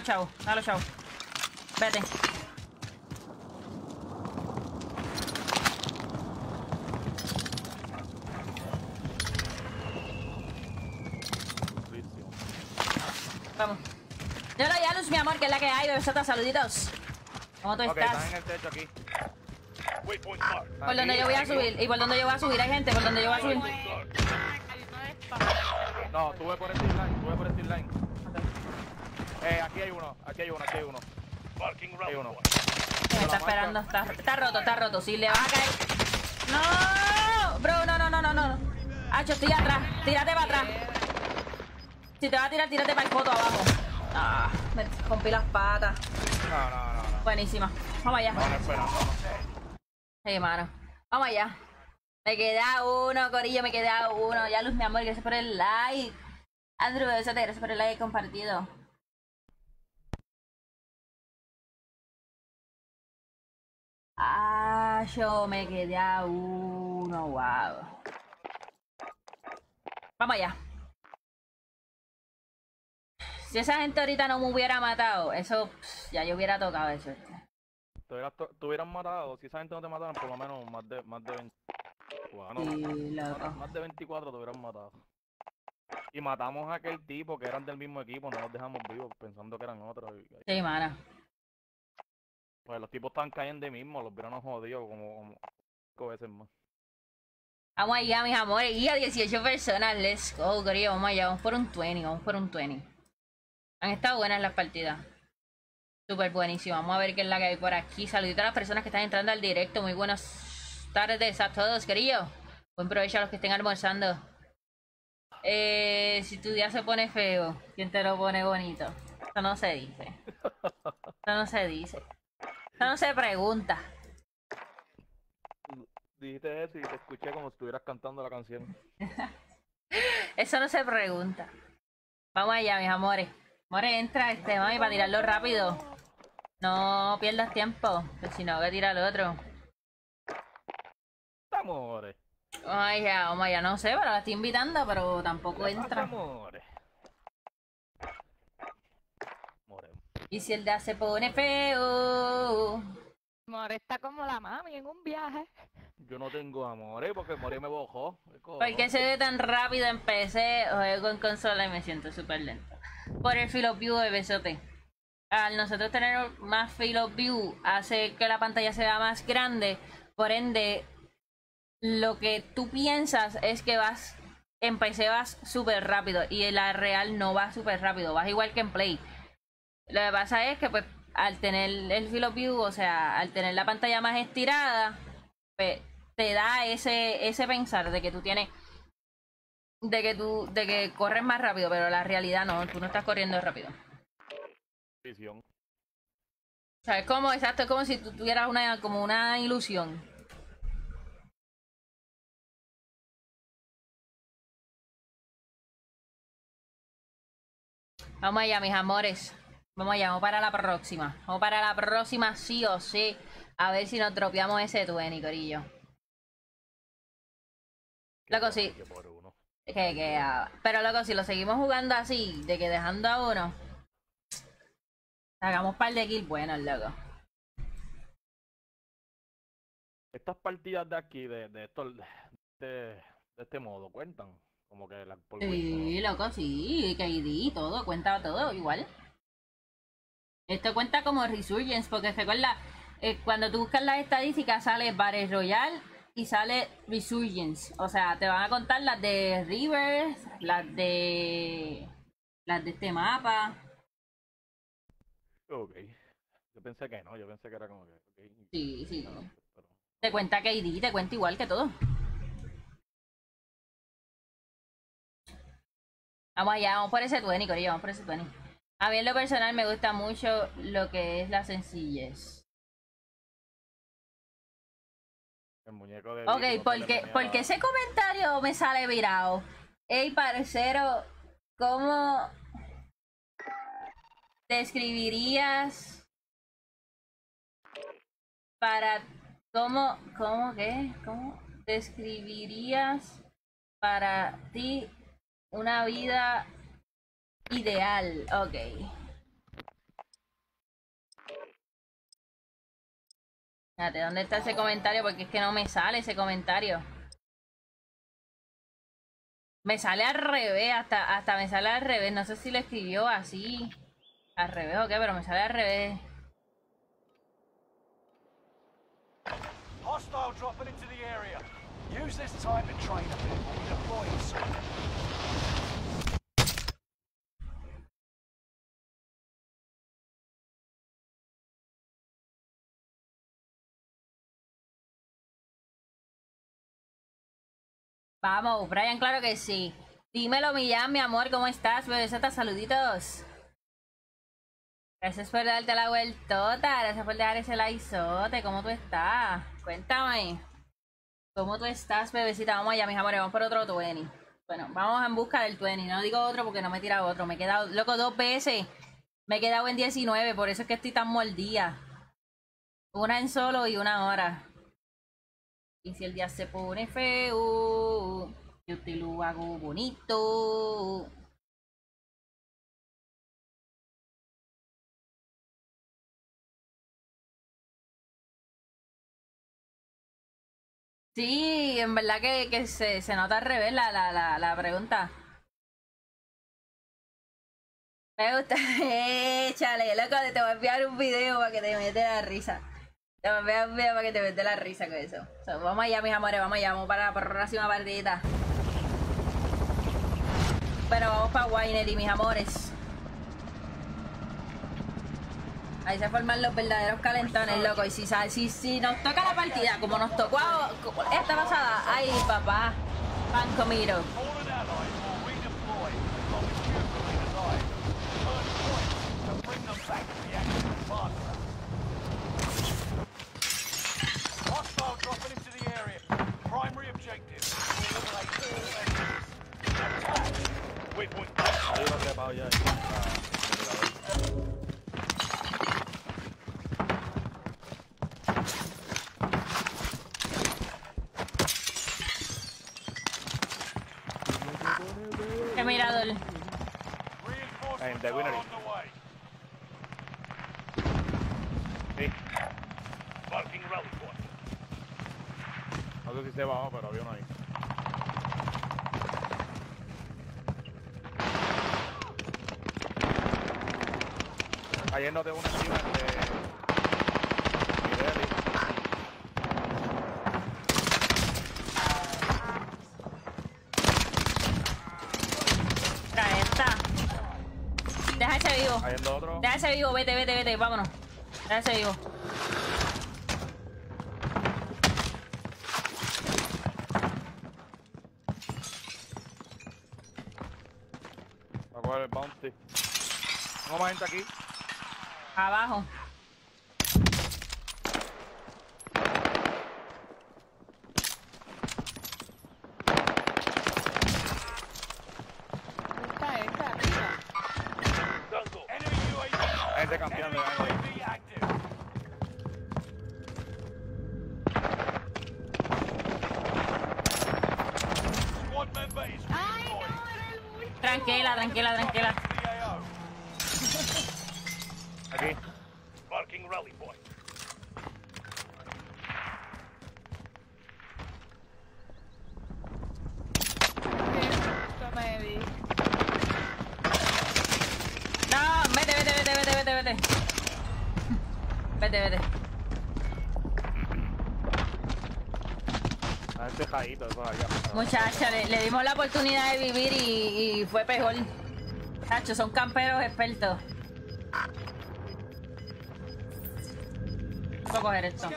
Dale, chavo, dale, chavo. Vete. Vamos. Hola, Janus, mi amor, que es la que hay. Besotas, saluditos. ¿Cómo tú Ok, estás? están en el techo aquí. Por donde yo voy a subir. ¿Y por donde yo voy a subir? Hay gente por donde yo voy a subir. No, tuve por el line, tuve por el line. Eh, aquí hay uno, aquí hay uno, aquí hay uno. Hay uno. Me está esperando. Está, está roto, está roto. Si le vas a caer. ¡No! Bro, no, no, no, no, no. Hacho, estoy atrás. Tírate para atrás. Si te vas a tirar, tírate para el coto abajo. Ah, me rompí las patas. No, no, no, no. Buenísima. Vamos allá. No, no. Sí, mano. Vamos allá. Me queda uno, Corillo, me queda uno. Ya, Luz, mi amor, gracias por el like. Andrew, besate, gracias por el like compartido. Yo me quedé a uno, wow. Vamos allá. Si esa gente ahorita no me hubiera matado, eso pff, ya yo hubiera tocado eso. Te hubieras, to- te hubieran matado. Si esa gente no te mataron, por lo menos más de, más de 20. Bueno, Sí, más, más de 24 te hubieran matado. Y matamos a aquel tipo que eran del mismo equipo, no los dejamos vivos pensando que eran otros. Sí, mana. Pues los tipos estaban cayendo de mismo, los vieron jodidos como, como cinco veces más. Vamos allá, mis amores. Y a 18 personas. Let's go, Corillo. Vamos allá. Vamos por un 20. Vamos por un 20. Han estado buenas las partidas. Súper buenísimo. Vamos a ver qué es la que hay por aquí. Saluditos a las personas que están entrando al directo. Muy buenas tardes a todos, Corillo. Buen provecho a los que estén almorzando. Eh, si tu día se pone feo, ¿quién te lo pone bonito? Eso no se dice. Eso no se dice. Eso no se pregunta. Dijiste eso y te escuché como si estuvieras cantando la canción. Eso no se pregunta. Vamos allá, mis amores. Amores, entra este mami para tirarlo rápido. No pierdas tiempo, que si no voy a tirar el otro. Amores, Vamos allá, vamos allá. No sé, pero la estoy invitando, pero tampoco entra. Amores. Y si el día se pone feo. More está como la mami en un viaje. Yo no tengo amores porque More me bojó. ¿Por qué se ve tan rápido en PC? Juego en consola y me siento súper lento. Por el field of view de besote. Al nosotros tener más field of view, hace que la pantalla se vea más grande. Por ende, lo que tú piensas es que vas. En PC vas súper rápido. Y en la real no va súper rápido. Vas igual que en Play. Lo que pasa es que, pues, al tener el field view, o sea, al tener la pantalla más estirada, pues, te da ese, ese pensar de que tú tienes de que tú de que corres más rápido pero la realidad no tú no estás corriendo rápido. Visión. o sea es como exacto es como si tú tuvieras una como una ilusión. Vamos allá mis amores vamos allá vamos para la próxima vamos para la próxima sí o sí a ver si nos dropeamos ese 20 corillo Loco, sí. Que por uno. Que, que, ah, pero loco, si lo seguimos jugando así, de que dejando a uno, hagamos par de kills buenos, loco. Estas partidas de aquí, de, de, estos- de, de este modo, cuentan. Como que la, por Sí, loco, sí, KD, todo, cuenta todo, igual. Esto cuenta como Resurgence, porque recuerda, eh, cuando tú buscas las estadísticas sale Battle Royale y sale Resurgence. O sea, te van a contar las de Rivers, las de. las de este mapa. ¿no? Ok. Yo pensé que no, yo pensé que era como que. Sí, sí. pero- Te cuenta KD, te cuenta igual que todo. Vamos allá, vamos por ese 20, Corillo, vamos por ese 20. A mí en lo personal me gusta mucho lo que es la sencillez. El muñeco de. Ok, porque, porque ese comentario me sale virado. Ey, parcero, ¿cómo describirías para cómo, cómo qué? ¿Cómo describirías para ti una vida ideal? Ok. Espérate, ¿dónde está ese comentario? Porque es que no me sale ese comentario. Me sale al revés, hasta, hasta me sale al revés. No sé si lo escribió así. Al revés o qué, pero me sale al revés. Hostile dropping into the area. Use this time to train a bit deploy Vamos, Brian, claro que sí. Dímelo, Millán, mi amor, ¿cómo estás? Bebesota, saluditos. Gracias por darte la vueltota, gracias por dejar ese likezote. ¿Cómo tú estás? Cuéntame. ¿Cómo tú estás, bebecita? Vamos allá, mis amores, vamos por otro 20. Bueno, vamos en busca del 20. No digo otro porque no me he tirado otro. Me he quedado, loco, dos veces. Me he quedado en 19, por eso es que estoy tan mordida. Una en solo y una hora. Y si el día se pone feo, yo te lo hago bonito. Sí, en verdad que, que se, se nota al revés la, la, la, pregunta. Me gusta. Échale, loco, te voy a enviar un video para que te mete la risa. Voy a enviar un video para que te mete la risa con eso. So, vamos allá, mis amores, vamos allá, vamos para la próxima partidita. Pero vamos para Winery, mis amores. Ahí se forman los verdaderos calentones, loco. Y si, si, si nos toca la partida, como nos tocó esta pasada, ay, papá, pan comido. Fallen allies will redeploy as long as you remain alive. Earn points to bring them back to the action faster. Hostile dropping into the area. Primary objective, eliminate all enemies. Attack! Waypoint Hay uno trepado ya. Qué mirador. Reinforcements And the winner. Sí, Marking rally point. no sé si se bajó, pero había uno ahí. Ayer no tengo una encima de Miguel Trae esta. Deja ese vivo. cayendo otro. Deja ese vivo, vete, vete, vete, vámonos. Deja ese vivo. A coger el bounty. Tengo más gente aquí. Abajo. Tranquila, tranquila, tranquila. To the AO. Aquí. Marking rally point. Qué susto me di. No, vete, vete, vete, vete, vete, vete. Vete, vete. A este jadito, eso allá. Muchacha, le, dimos la oportunidad de vivir y, fue peor. Nacho, son camperos expertos. Voy a coger esto.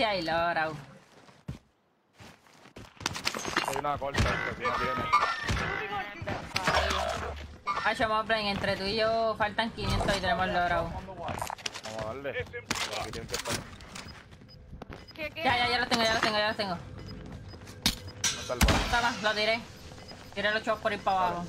Casi ahí, Laura. Hay una corta que tiene. Moblin, entre tú y yo faltan 500 y tenemos the way. Vamos a darle. Ya, ya, ya lo tengo, ya lo tengo, ya lo tengo. Toma, lo tiré. Tiré los chavos por ir para abajo.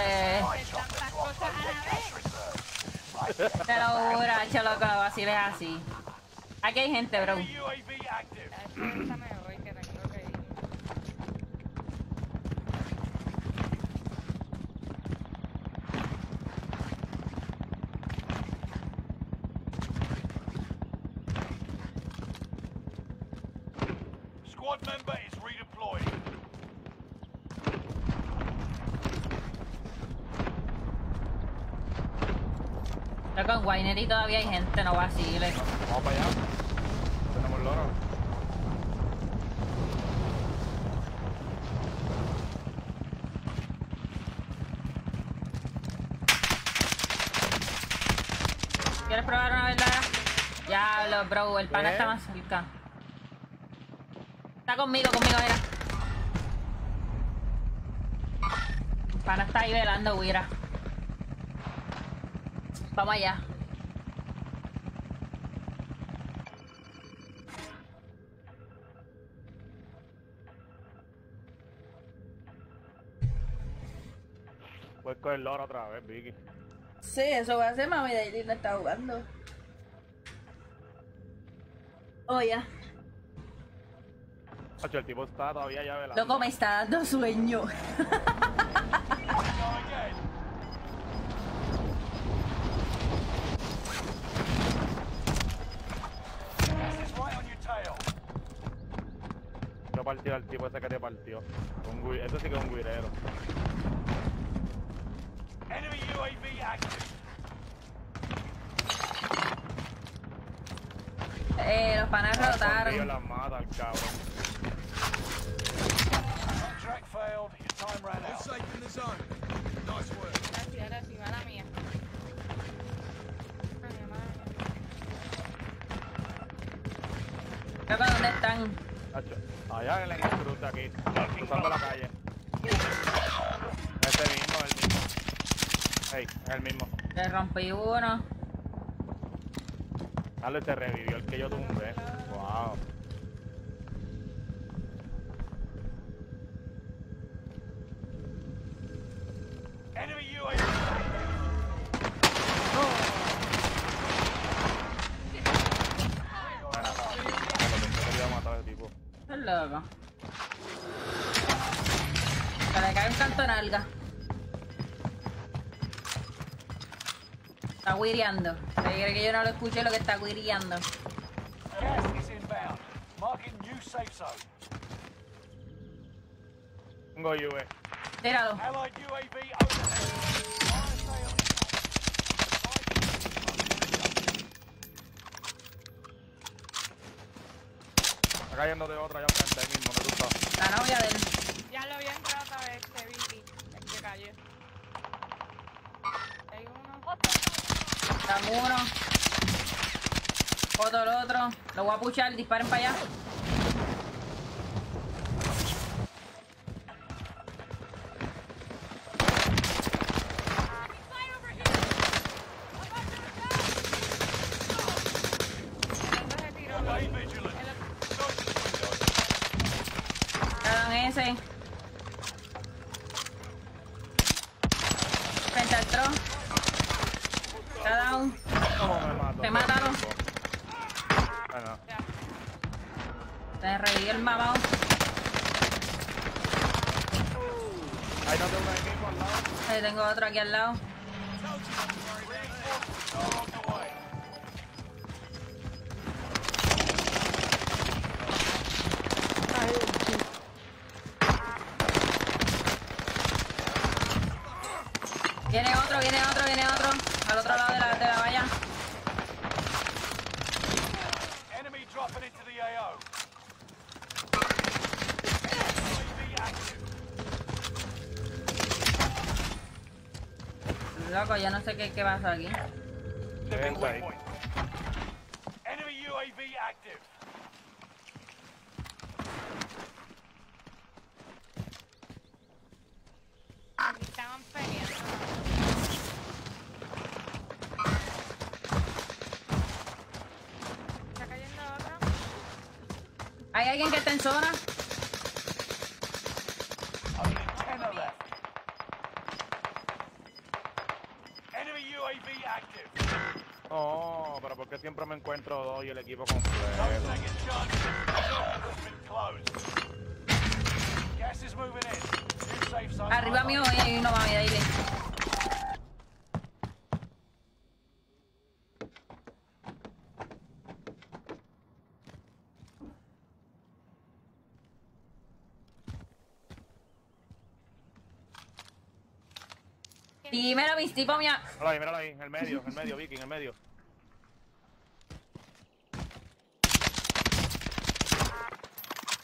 Te, Tantas cosas a la vez. te lo juro, hecho loco, así es así. Aquí hay gente, bro. Enemy UAV active. Esa me voy que tengo que ir. Squad member is redeployed. Loco, en Winery todavía hay gente, no vacile. Vamos para allá. Tenemos loro. ¿Quieres probar una verdad? Diablo, bro, el pana está más cerca. Está conmigo, conmigo, mira. El pana está ahí velando, Wira. Vamos allá. El otra vez, Vicky. Sí, eso va a ser mami Daily no está jugando. Oh, ya. El tipo está todavía ya velando. Loco, me está dando sueño. Yo partí al tipo ese que te partió. Rotaron. las mata al cabrón. Contract failed. Your time ran All out. safe in the zone. Nice work. Ahora sí, ahora sí, mala mía. Ay, mala mía. Loco, ¿dónde están? Allá en de aquí. Cruzando la calle. Este mismo, el mismo. Ey, es el mismo. Le rompí uno. Dale, se revivió el que yo tumbé. Wow. Enemy loco. Que un canto nalga. Está guireando. Cree que yo no lo escuché lo que está zone. Tengo. Tíralo. UAV sale. Está cayendo de otra allá frente ahí mismo, tú estás. La novia de él. Ya lo había entrado otra vez este Vicky. El que cayó. Hay uno. Dame uno. Otro, el otro. Lo voy a puchar. Disparen para allá. Otro se tiró. Stay vigilant. Search the window. Cada ese. Frente al tron. Cada un. ¿Cómo me mato? Te mataron. Bueno, Se revivió el mamado. ahí no tengo un equipo al lado. Ahí tengo sé qué, qué pasa aquí. Dímelo, mis tipos, mía. Míralo ahí, míralo ahí, en el medio, en el medio, Vicky, en el medio.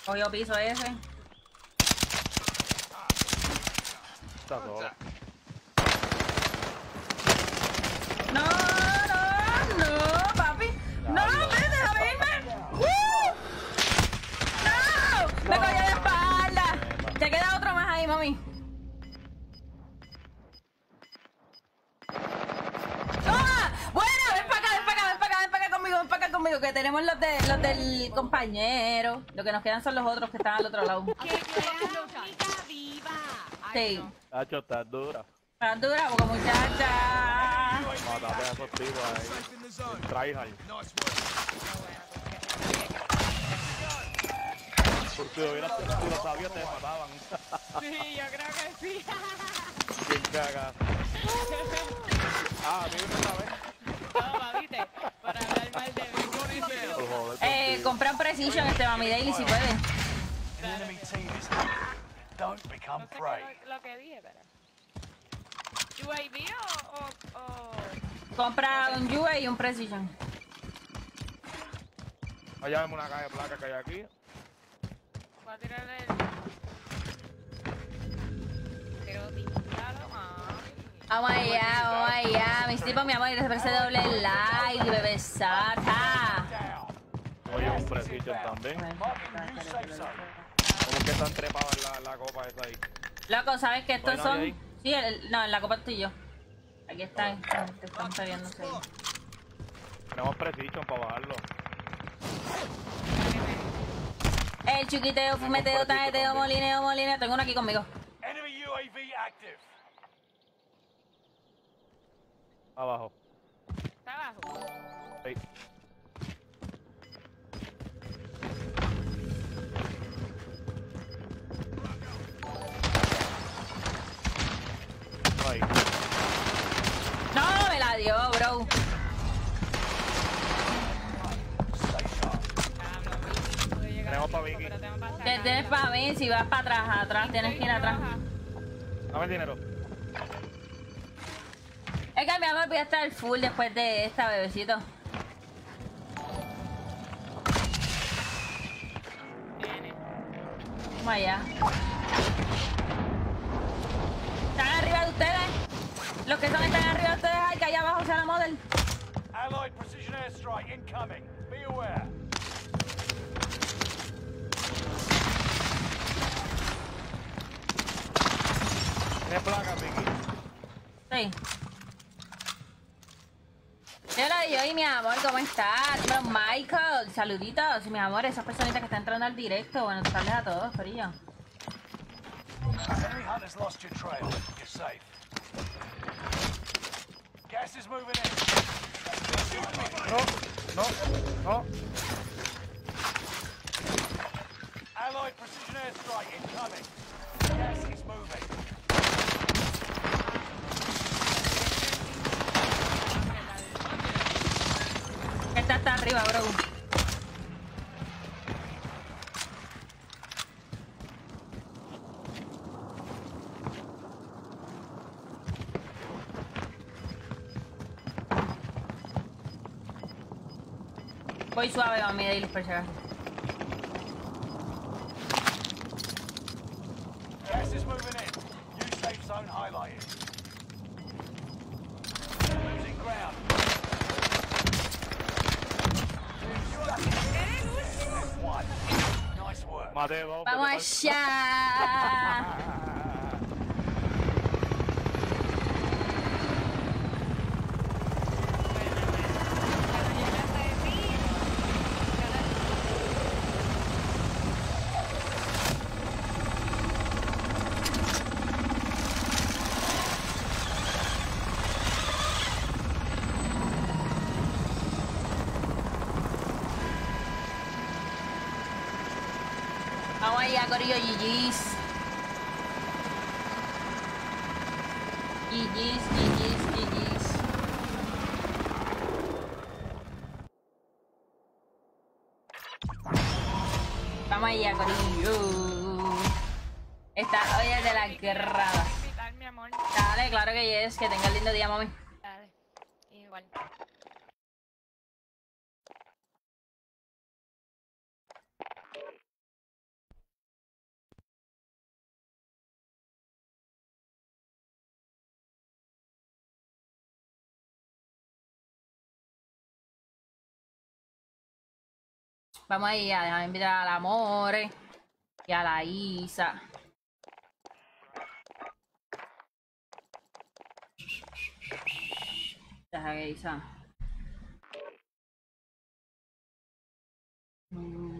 Cogió piso ese. Está solo. No, no, no, papi. No, vete, déjame irme. ¡Uh! ¡No! Me cogió de espalda. Te queda otro más ahí, mami. ¡Ah! Bueno, ven para acá, ven para acá, ven para acá, ven para acá conmigo, ven para acá conmigo, que tenemos los, de, los del compañero. Lo que nos quedan son los otros que están al otro lado. ¡Que viva! Sí. Tacho, está dura. Dura, porque muchacha. Mátate a esos tipos ahí. Tryhard. Si hubieras te mataban. Sí, yo creo que sí. Bien caga. Ah, dime una vez. Toma, viste, para hablar mal de mí. Por joder. Eh, contigo. Compran Precision este Mami Daily si puede. The enemy team is active. Don't become No sé prey. qué lo, lo que dije, pero. ¿UAV o, o, o... Compra un UA y un Precision. Allá vemos una caja de placa que hay aquí. Voy a tirar el... Pero mami. Vamos allá, vamos allá. Mis tipos, mi amor, y ese doble like, bebé Oye, un precision también. ¿Cómo que están trepados en la, la copa esa ahí? Loco, ¿sabes que estos ¿No hay son? ahí? Sí, el- no, en la copa estoy yo. Aquí están, están, te están peleándose ahí. Tenemos precision para bajarlo. El chiquiteo, fumeteo, tajeteo, molineo, molineo. Tengo uno aquí conmigo. Enemy UAV active. Abajo. ¿Está abajo? Sí. Bro. Tenemos a pa' tiempo, Vicky. tengo para tienes para si vas para atrás, atrás, tienes que ir atrás. Dame el dinero. Es que mi amor voy a estar full después de esta, bebecito. Vamos allá. ¿Están arriba de ustedes? Los que son están arriba de ustedes, que allá abajo sea la model. Allied precision airstrike incoming. Be aware. Tiene placa, Vicky. Sí. Hola, yo y mi amor, ¿cómo estás? Dímelo, Michael, saluditos, mi amor, esas personitas que están entrando al directo. Buenas tardes a todos, Corillo. Enemy hunters lost your trail. You're safe. Gas is moving in. No, no, no. Allied precision airstrike incoming. Gas is moving. Esta está arriba, bro. Voy suave, mami, de por si acaso. Gas is moving in. New safe zone highlighted. Losing ground. Nice work. Vamos allá. Allá, Corillo GG's. GG's, GG's, GG's. Vamos allá, Corillo. Esta hoy es de mi amor. Dale, claro que yes. Que tenga lindo día, mami. Vamos ahí a dejar invitar a la More y a la Isa. Deja que Isa. Mm.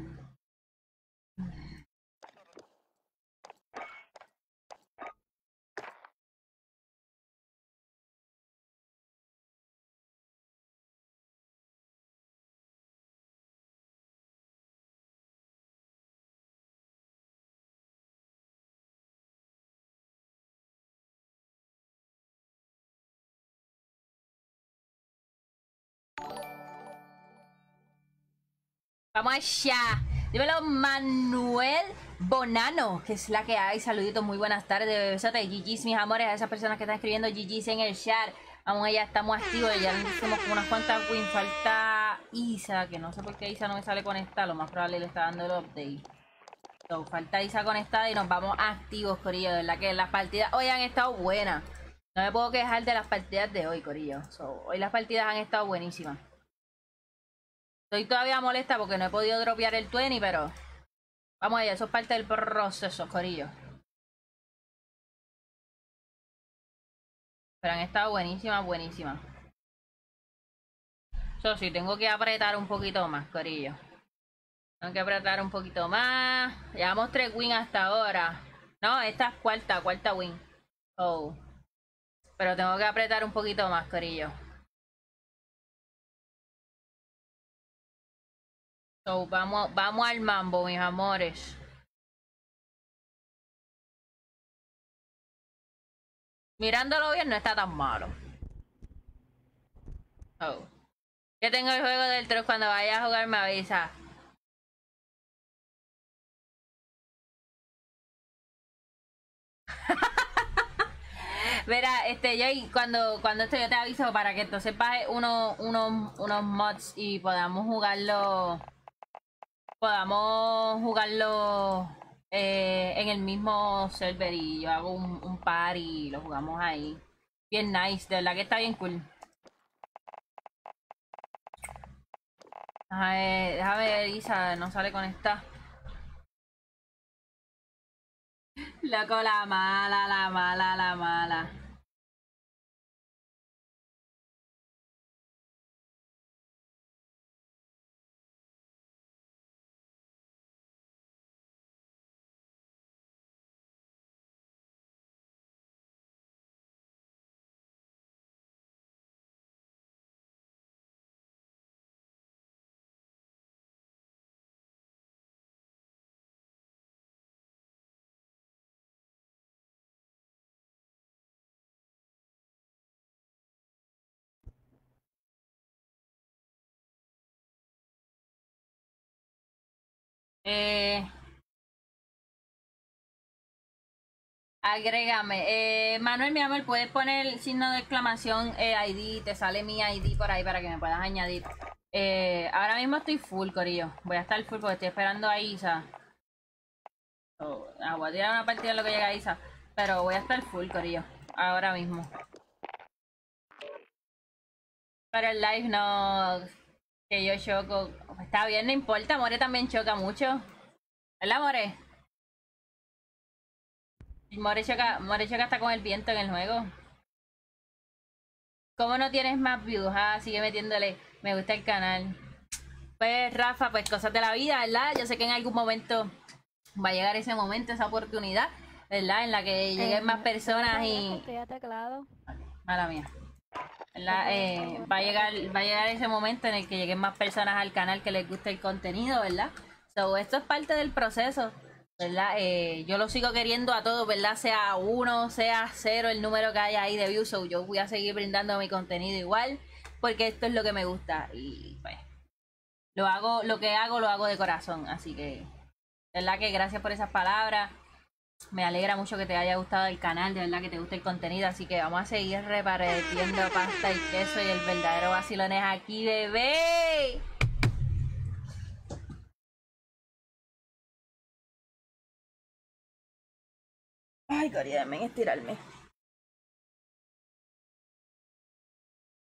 Vamos. Dímelo, Manuel Bonano, que es la que hay. Saluditos, muy buenas tardes. Besote, GG's, mis amores, a esas personas que están escribiendo GG's en el chat. Vamos allá, estamos activos. Ya hicimos como unas cuantas wins. Falta Isa, que no sé por qué Isa no me sale conectada. Lo más probable le está dando el update. So, falta Isa conectada y nos vamos activos, Corillo. De verdad que las partidas hoy han estado buenas. No me puedo quejar de las partidas de hoy, Corillo. Hoy las partidas han estado buenísimas. Estoy todavía molesta porque no he podido dropear el 20, pero vamos allá, eso es parte del proceso, Corillo. Pero han estado buenísimas, buenísimas. Eso sí, tengo que apretar un poquito más, Corillo. Tengo que apretar un poquito más. Llevamos tres wins hasta ahora. No, esta es cuarta, cuarta win. Oh. Pero tengo que apretar un poquito más, Corillo. Vamos, vamos al mambo, mis amores. Mirándolo bien no está tan malo. Oh. Yo tengo el juego del 3 cuando vaya a jugar me avisa. Verá, este, yo cuando, cuando esto yo te aviso para que entonces baje uno, uno, unos mods y podamos jugarlo podamos jugarlo eh, en el mismo server y yo hago un, par y lo jugamos ahí. Bien nice, de verdad que está bien cool. Déjame, déjame ver, Isa, no sale con esta. Loco, la mala, la mala, la mala. Eh, agrégame. Eh, Manuel, mi amor, puedes poner el signo de exclamación eh, ID, te sale mi ID por ahí para que me puedas añadir. Eh, ahora mismo estoy full, Corillo. Voy a estar full porque estoy esperando a Isa. So, ah, a tirar una partida en lo que llega Isa. Pero voy a estar full, Corillo. Ahora mismo. Pero el live no. Que yo choco. Está bien, no importa. More también choca mucho. ¿Verdad, More? More choca, More choca hasta con el viento en el juego. ¿Cómo no tienes más views? Ah, sigue metiéndole. Me gusta el canal. Pues, Rafa, pues cosas de la vida, ¿verdad? Yo sé que en algún momento va a llegar ese momento, esa oportunidad, ¿verdad? En la que lleguen más personas y. teclado. Mala mía. Eh, va a llegar va a llegar ese momento en el que lleguen más personas al canal que les guste el contenido, ¿verdad? So, esto es parte del proceso. ¿verdad? Eh, yo lo sigo queriendo a todos, ¿verdad? Sea uno, sea cero el número que haya ahí de views. so yo voy a seguir brindando mi contenido igual, porque esto es lo que me gusta. Y pues, lo hago, lo que hago, lo hago de corazón. Así que, ¿verdad? Que gracias por esas palabras. Me alegra mucho que te haya gustado el canal, de verdad que te guste el contenido. Así que vamos a seguir repartiendo pasta y queso y el verdadero vacilón es aquí, bebé. Ay, déjame estirarme.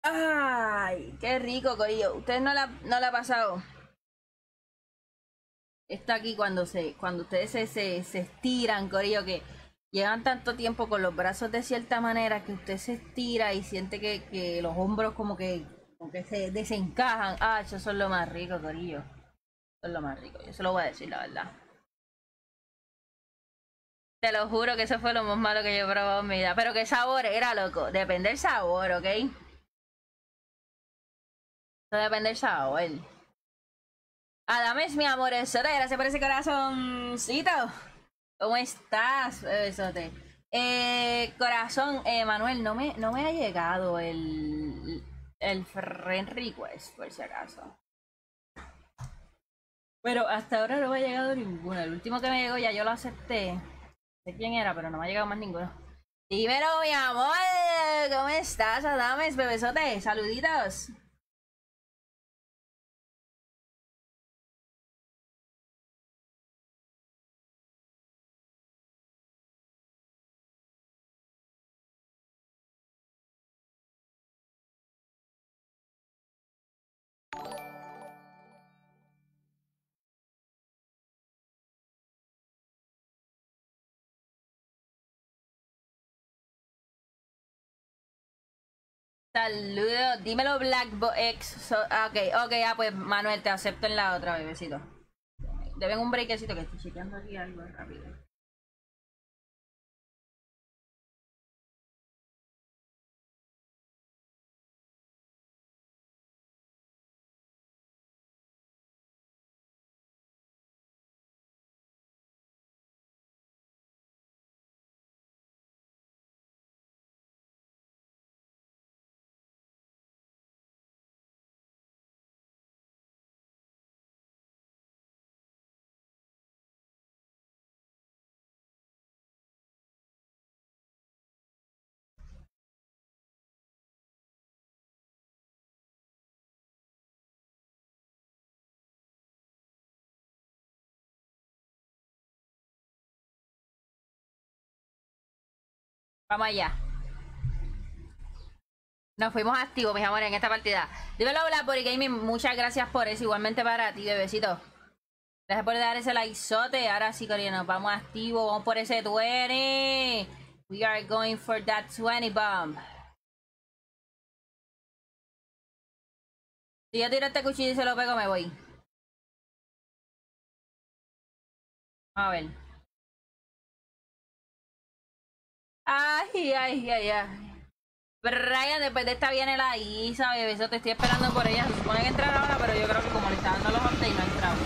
Ay, qué rico, Corillo. ¿Ustedes no la, no la ha pasado? Está aquí cuando se, cuando ustedes se, se, se estiran, Corillo, que llevan tanto tiempo con los brazos de cierta manera que usted se estira y siente que, que los hombros como que, como que se desencajan. Ah, eso es lo más rico, Corillo. Eso es lo más rico. Yo se lo voy a decir, la verdad. Te lo juro que eso fue lo más malo que yo he probado en mi vida. Pero qué sabor era, loco. Depende del sabor, ¿ok? Eso depende del sabor. Adames, mi amor, eso gracias por ese corazoncito. ¿Cómo estás, bebesote? Eh, corazón, eh, Manuel, no me, no me ha llegado el, el friend request, por si acaso. Pero hasta ahora no me ha llegado ninguno. El último que me llegó ya yo lo acepté. No sé quién era, pero no me ha llegado más ninguno. Dímelo, mi amor. ¿Cómo estás, Adames, bebesote? Saluditos. Saludos, dímelo Black Bo- X. So- ah, ok, ok, ah, pues Manuel, te acepto en la otra, bebecito. Deben un breakcito que estoy chequeando aquí algo rápido. Vamos allá. Nos fuimos activos, mis amores, en esta partida. Dímelo, Blackberry Gaming, muchas gracias por eso. Igualmente para ti, bebecito. Gracias por dar ese likezote. Ahora sí, Corea, nos vamos activos. Vamos por ese 20. We are going for that 20 bomb. Si yo tiro este cuchillo y se lo pego, me voy. A ver. Ay, ay, ay, ay. Brian, después de esta viene la Isa, bebé. Eso te estoy esperando por ella. Se supone que entrar ahora, pero yo creo que como le está dando los updates, no ha entrado.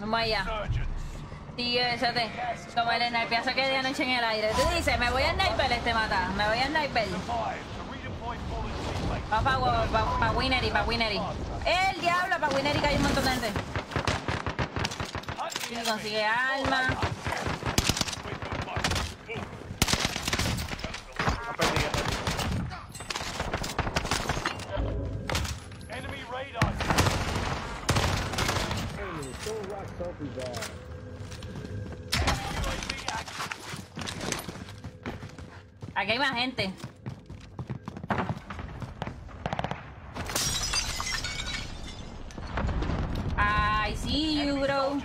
Vamos allá. Sí, eso te. Como el sniper se quedó anoche en el aire. Tú dices, me voy a sniper este mata. Me voy a sniper. Va para pa, pa Winery, pa Winery. El diablo, pa Winery que hay un montón de gente. Enemy. consigue arma. With the boat. No perdí, ya perdí. Enemy radar. Hey, still rock Sophie's ass. UAV active. Aquí hay más gente. I see you, bro.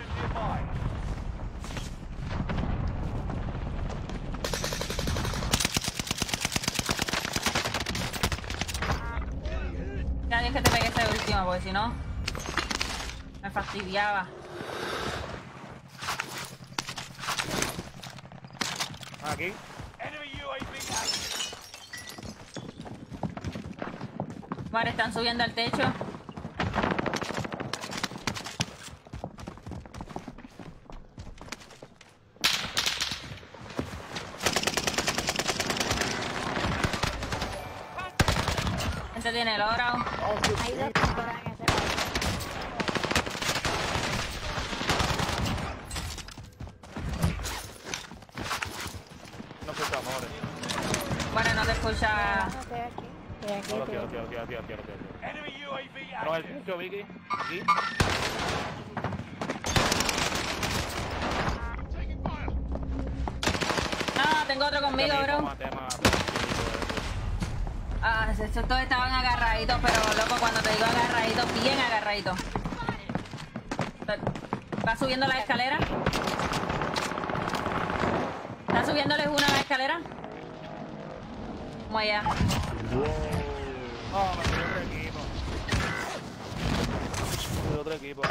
Ya Dios que te pegue este último, porque si no. Me fastidiaba. Aquí. Enemy UAV active. Vale, están subiendo al techo. Gente tiene el oro. Hay dos personas en ese cuarto. No se amores. Bueno, no te escucha. Ah, estoy aquí. Estoy aquí, No lo estoy quiero, aquí. quiero, quiero, quiero, quiero, quiero. Enemy UAV No, el active. techo, Vicky. Aquí. No, tengo otro conmigo, Este bro. Ah, estos todos estaban agarraditos, pero loco, cuando te digo agarraditos, bien agarraditos. ¿Va subiendo la escalera? ¿Está subiéndoles una a la escalera? Vamos allá. Oh, me fui otro equipo. Me fui otro equipo.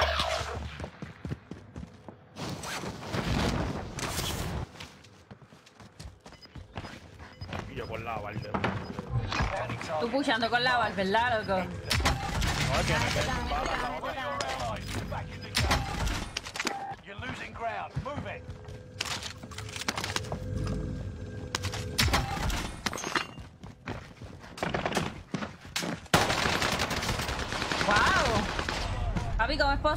Y yo con la. Bounty Tú puchando con la bal, ¿verdad, loco? No, es que me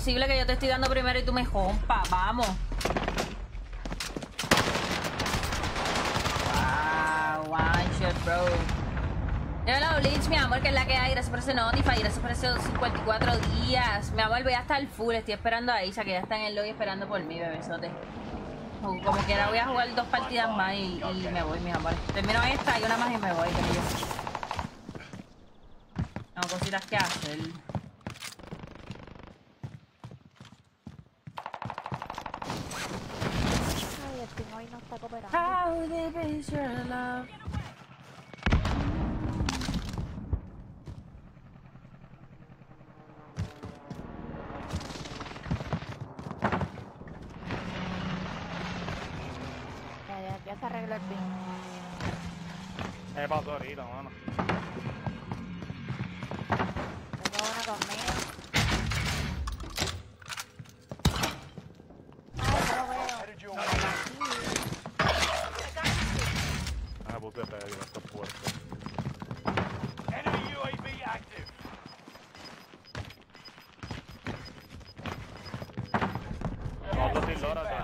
posible que yo te estoy dando primero y tú me jompa? Vamos. Wow, one shot, bro. Hello, Lynch, mi amor, que es la que hay. Gracias por ese Notify, gracias por esos 54 días. Mi amor, voy hasta el full. Estoy esperando a Isa, que ya está en el lobby esperando por mí, bebesote. Como quiera, voy a jugar dos partidas más y, me voy, mis amores. Termino esta y una más y me voy, que yo. Tengo cositas que hacer. Ay, el team hoy no está cooperando. How deep is your love?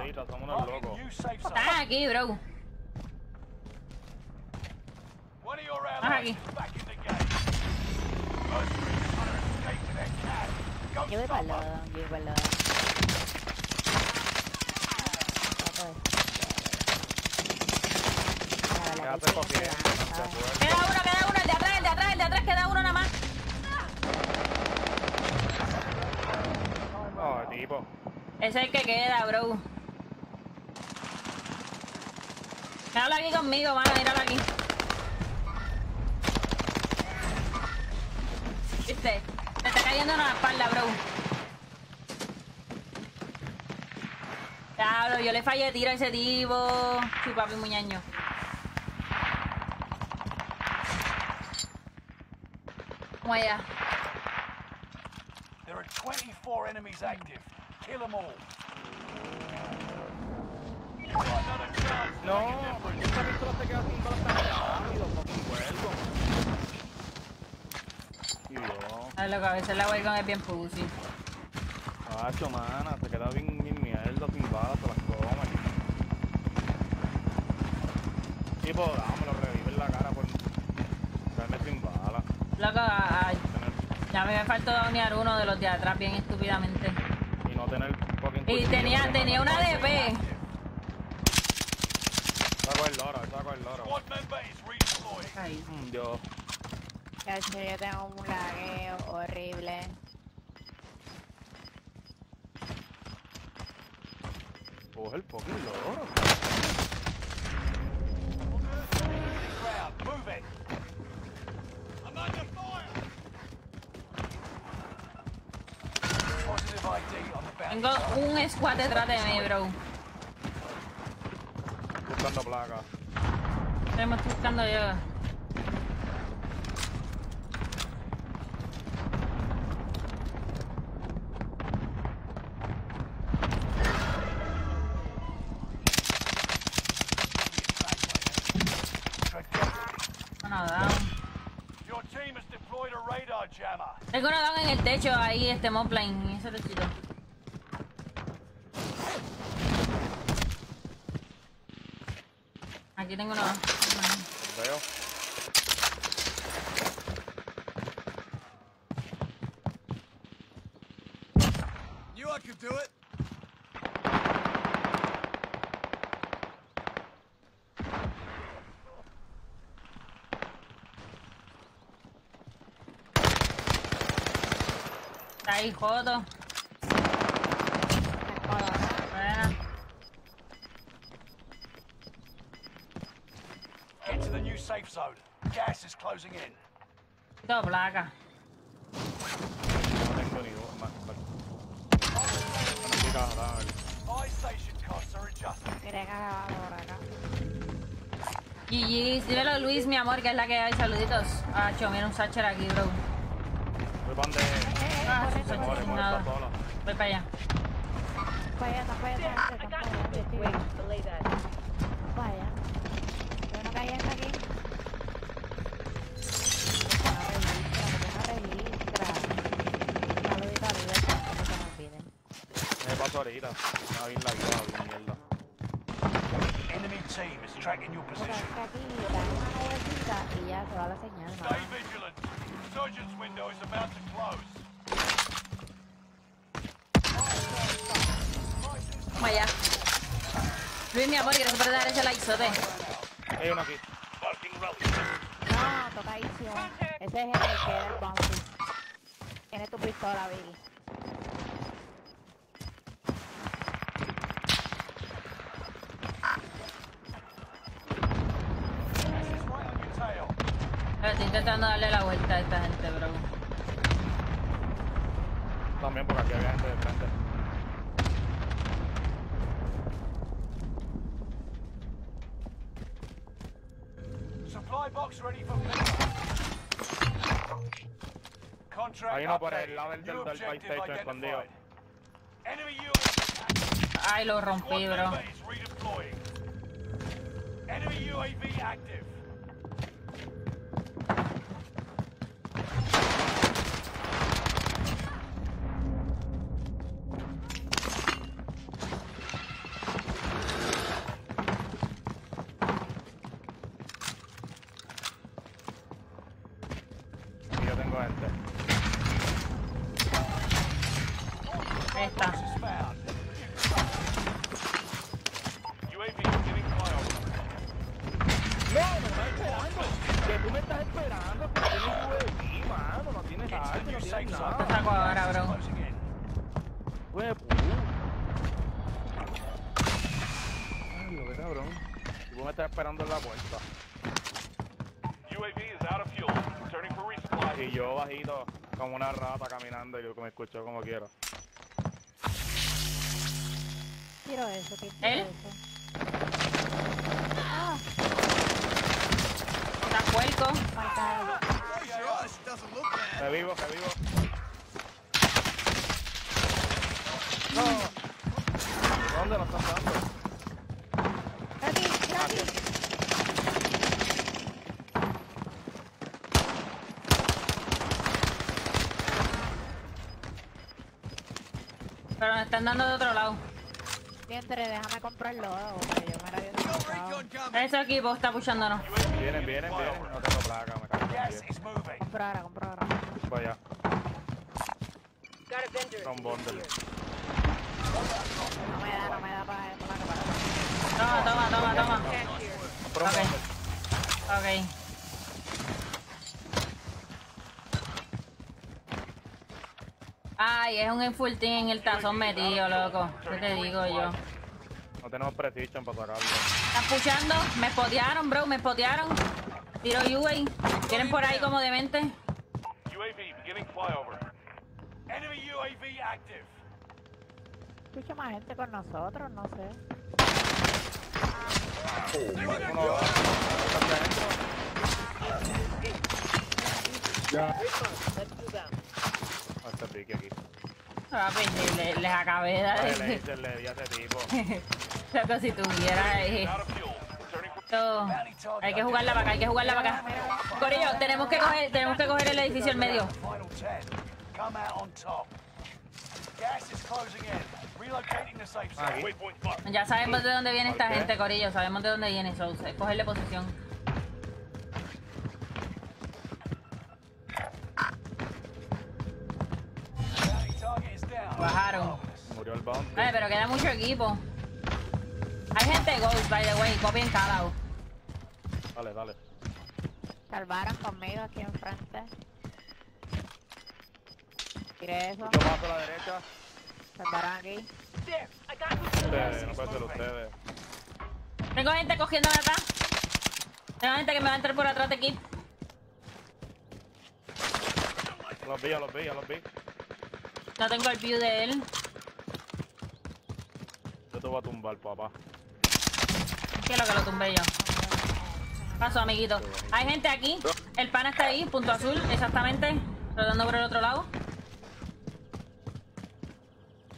Ahorita, somos unos locos. Están aquí, bro. Están aquí. Yo voy para el lado, yo voy para el lado. Queda uno, queda uno, el de atrás, el de atrás, el de atrás, queda uno nada más. No, tipo. Ese es el que queda, bro. Míralo aquí conmigo, mano, míralo aquí. ¿Viste? Te está cayendo en la espalda, bro. Claro, yo le fallé tiro a ese tipo. Sí, papi, muñaño. Vamos allá. There are 24 enemies active. Kill them all. No, difference. esta pistola te queda sin balas tan rápido, fucking vuelvo. Ay, loco, a veces la Wacom es bien pussy. macho, mana, se queda bien, bien mierda sin balas, se las come. Tipo, dámelo, revive en la cara por darme sin balas. Loco, a- ya me faltó donear uno de los de atrás bien estúpidamente. y no tener fucking Y tenía, porque tenía una DP. Saco el loro, saco el loro. Ahí. Yo, Cacho, yo tengo un lagueo horrible. coge el fucking loro. Tengo un squad detrás de mí, bro. Buscando placa. Me estoy buscando yo. Bueno, down. Your team has deployed a radar jammer. Tengo uno down en el techo ahí, este mobline, en ese techito. Aquí tengo uno. Veo. Knew I could do it. Está ahí, Joto. Buena. Get to the new safe zone. Gas is closing in. No tengo ni. GG, dímelo Luis, mi amor, que es la que hay. Saluditos. Ah, cho, mira un Sacher aquí, bro. Nada. está sola. Voy para allá. No no vaya, no vaya. Vaya. Yo no caí hasta aquí. Deja registra, deja registra. Saludito a Luis, no se me olviden. Me paso ahorita. Me va bien la vida, bien mierda. Enemy team is tracking your Porque es position. que aquí da una nubecita y ya se va la señal, Stay mano. vigilant. Surgeon's window is about to close. Vamos allá. Luis, mi amor, gracias por likezote. Hay uno aquí. No, tocadísimo. Ese es el que era el bounty. Tienes tu pistola, tail. Pero Estoy intentando darle la vuelta a esta gente, bro. También por aquí había gente de frente. Supply box ready for pickup. Uno por el lado del- del- del escondido. Ay, lo rompí, bro. Esperando en la puerta. UAV is out of fuel. Returning for resupply. Y yo bajito, como una rata caminando, y yo que me escucho como quiero. Tiro eso, que tiro ¿Él? eso. Está doesn't look bad. Que vivo, que vivo. No. ¿Dónde lo están dando? Aquí, aquí. Pero me están dando de otro lado. Vientre, déjame comprarlo, porque yo me había. Ese equipo está puchándonos. Vienen, vienen, vienen. No tengo placa, me cago en. Compro ahora, compro ahora. Vaya. Son bundle. No me da, no me da para para para. Toma, toma, toma, toma. Compré un Ok. bundle. Ok. Ay, es un full team en el tazón metido, loco. ¿Qué te digo yo? No tenemos precision para sacarlo. Están puchando, me spotearon, bro, me spotearon. Tiro UA. Vienen por ahí como demente. UAV beginning flyover. Enemy UAV active. escucho más gente con nosotros, no sé. Ya. Hasta aquí. Papi, le- les acabé de dar. Le le. Si tuviera. eh. Hay que jugarla para acá, hay que jugarla para acá. Corillo, tenemos que coger, tenemos que coger el edificio al medio. Final 10. Come out on top. Gas is closing in. Relocating the safe zone. Aquí. Waypoint marked. Ya sabemos de dónde viene esta gente, Corillo. Sabemos de dónde viene. So, es cogerle posición. Bajaron. Murió el. Ay, pero queda mucho equipo. Hay gente Ghost, by the way. Copien cada Dale, dale. Salvaron conmigo aquí enfrente. Tiré eso. Mucho más a la derecha. Salvaron aquí. Ustedes, no puede ser ustedes. Tengo gente cogiendo de atrás. Tengo gente que me va a entrar por atrás de aquí. Los vi, ya los vi, ya los vi. No tengo el view de él. Yo te voy a tumbar, papá. ¿Qué es lo que lo tumbé yo? Paso, amiguito. Hay gente aquí. El pana está ahí, punto azul, exactamente. Rodando por el otro lado.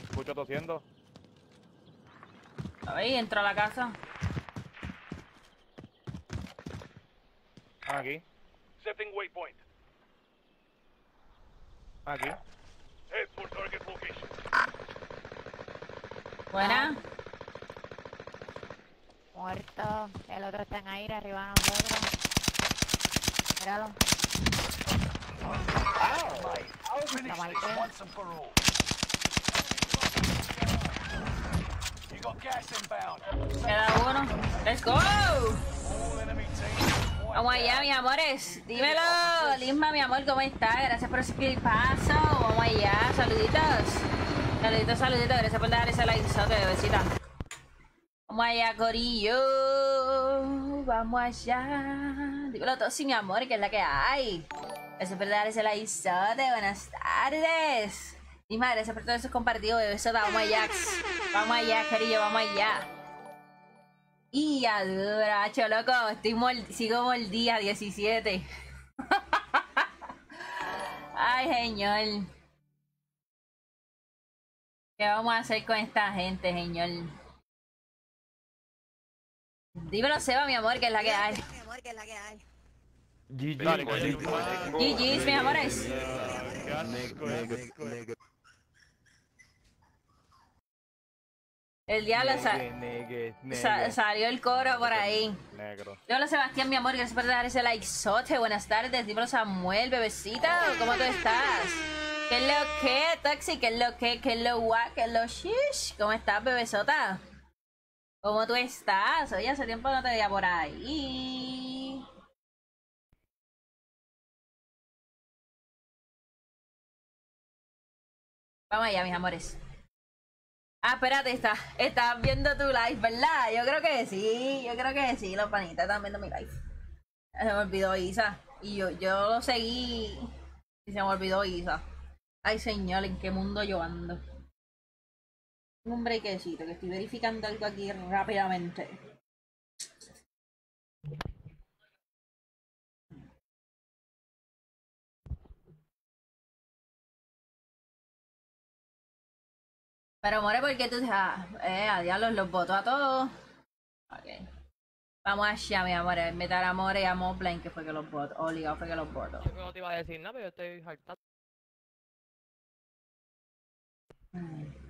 Escucho tosiendo. Ahí, entró a la casa. Aquí, Setting waypoint. aquí. Head for target location. Buena. Muerto. El otro está en aire arriba de nosotros. Míralo. Queda uno. Let's go. Vamos allá, mis amores. Dímelo. Lisma, mi amor, ¿cómo estás? Gracias por el paso. Vamos allá. Saluditos. Saluditos, saluditos. Gracias por dar ese likezote, bebecita. Vamos allá, Corillo. Vamos allá. Dímelo todo, mi amor, que es la que hay. Gracias por dar ese likezote. Buenas tardes. Lisma, gracias por todo eso compartido, bebesota. Vamos allá. Vamos allá, Corillo, vamos allá. Y adoracho, loco, estoy mol- sigo moldía 17. Ay, señor. ¿Qué vamos a hacer con esta gente, señor? Dímelo, Seba, mi amor, que es la que hay. GG's, mis amores. Qué asco es. El diablo salió el coro por ahí. Negro. Dímelo, Sebastián, mi amor, gracias por dar ese likezote. Buenas tardes. Dímelo, Samuel, bebecita. ¿Cómo tú estás? ¿Qué es lo que, Toxi? ¿Qué es lo que? ¿Qué es lo guay? ¿Qué es lo shish? ¿Cómo estás, bebesota? ¿Cómo tú estás? Oye, hace tiempo no te veía por ahí. Vamos allá, mis amores. Ah, espérate, está, estás viendo tu live, ¿verdad? Yo creo que sí, yo creo que sí, los panitas están viendo mi live. Se me olvidó Isa. Y yo, yo lo seguí y se me olvidó Isa. Ay, señor, ¿en qué mundo yo ando? Un breakcito, que estoy verificando algo aquí rápidamente. Pero more porque tú ah, eh, a diablos los voto a todos. Ok. Vamos allá, mi amor. Meter a More y a Moblin, que fue que los voto. Obligado fue que los voto. Yo no te iba a decir nada, pero yo estoy hartado. Déjenme,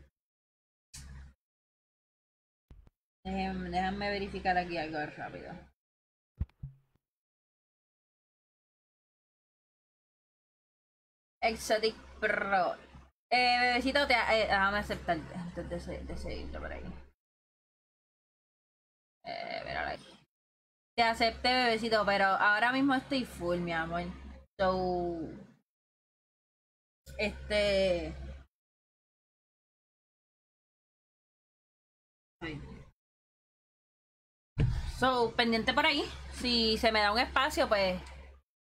déjame verificar aquí algo rápido. Exotic Pro. Eh, bebecito, te, eh, déjame aceptarte antes de, por ahí. Eh, ahí. Te acepté, bebecito, pero ahora mismo estoy full, mi amor. So. Este. Ay. So, pendiente por ahí. Si se me da un espacio, pues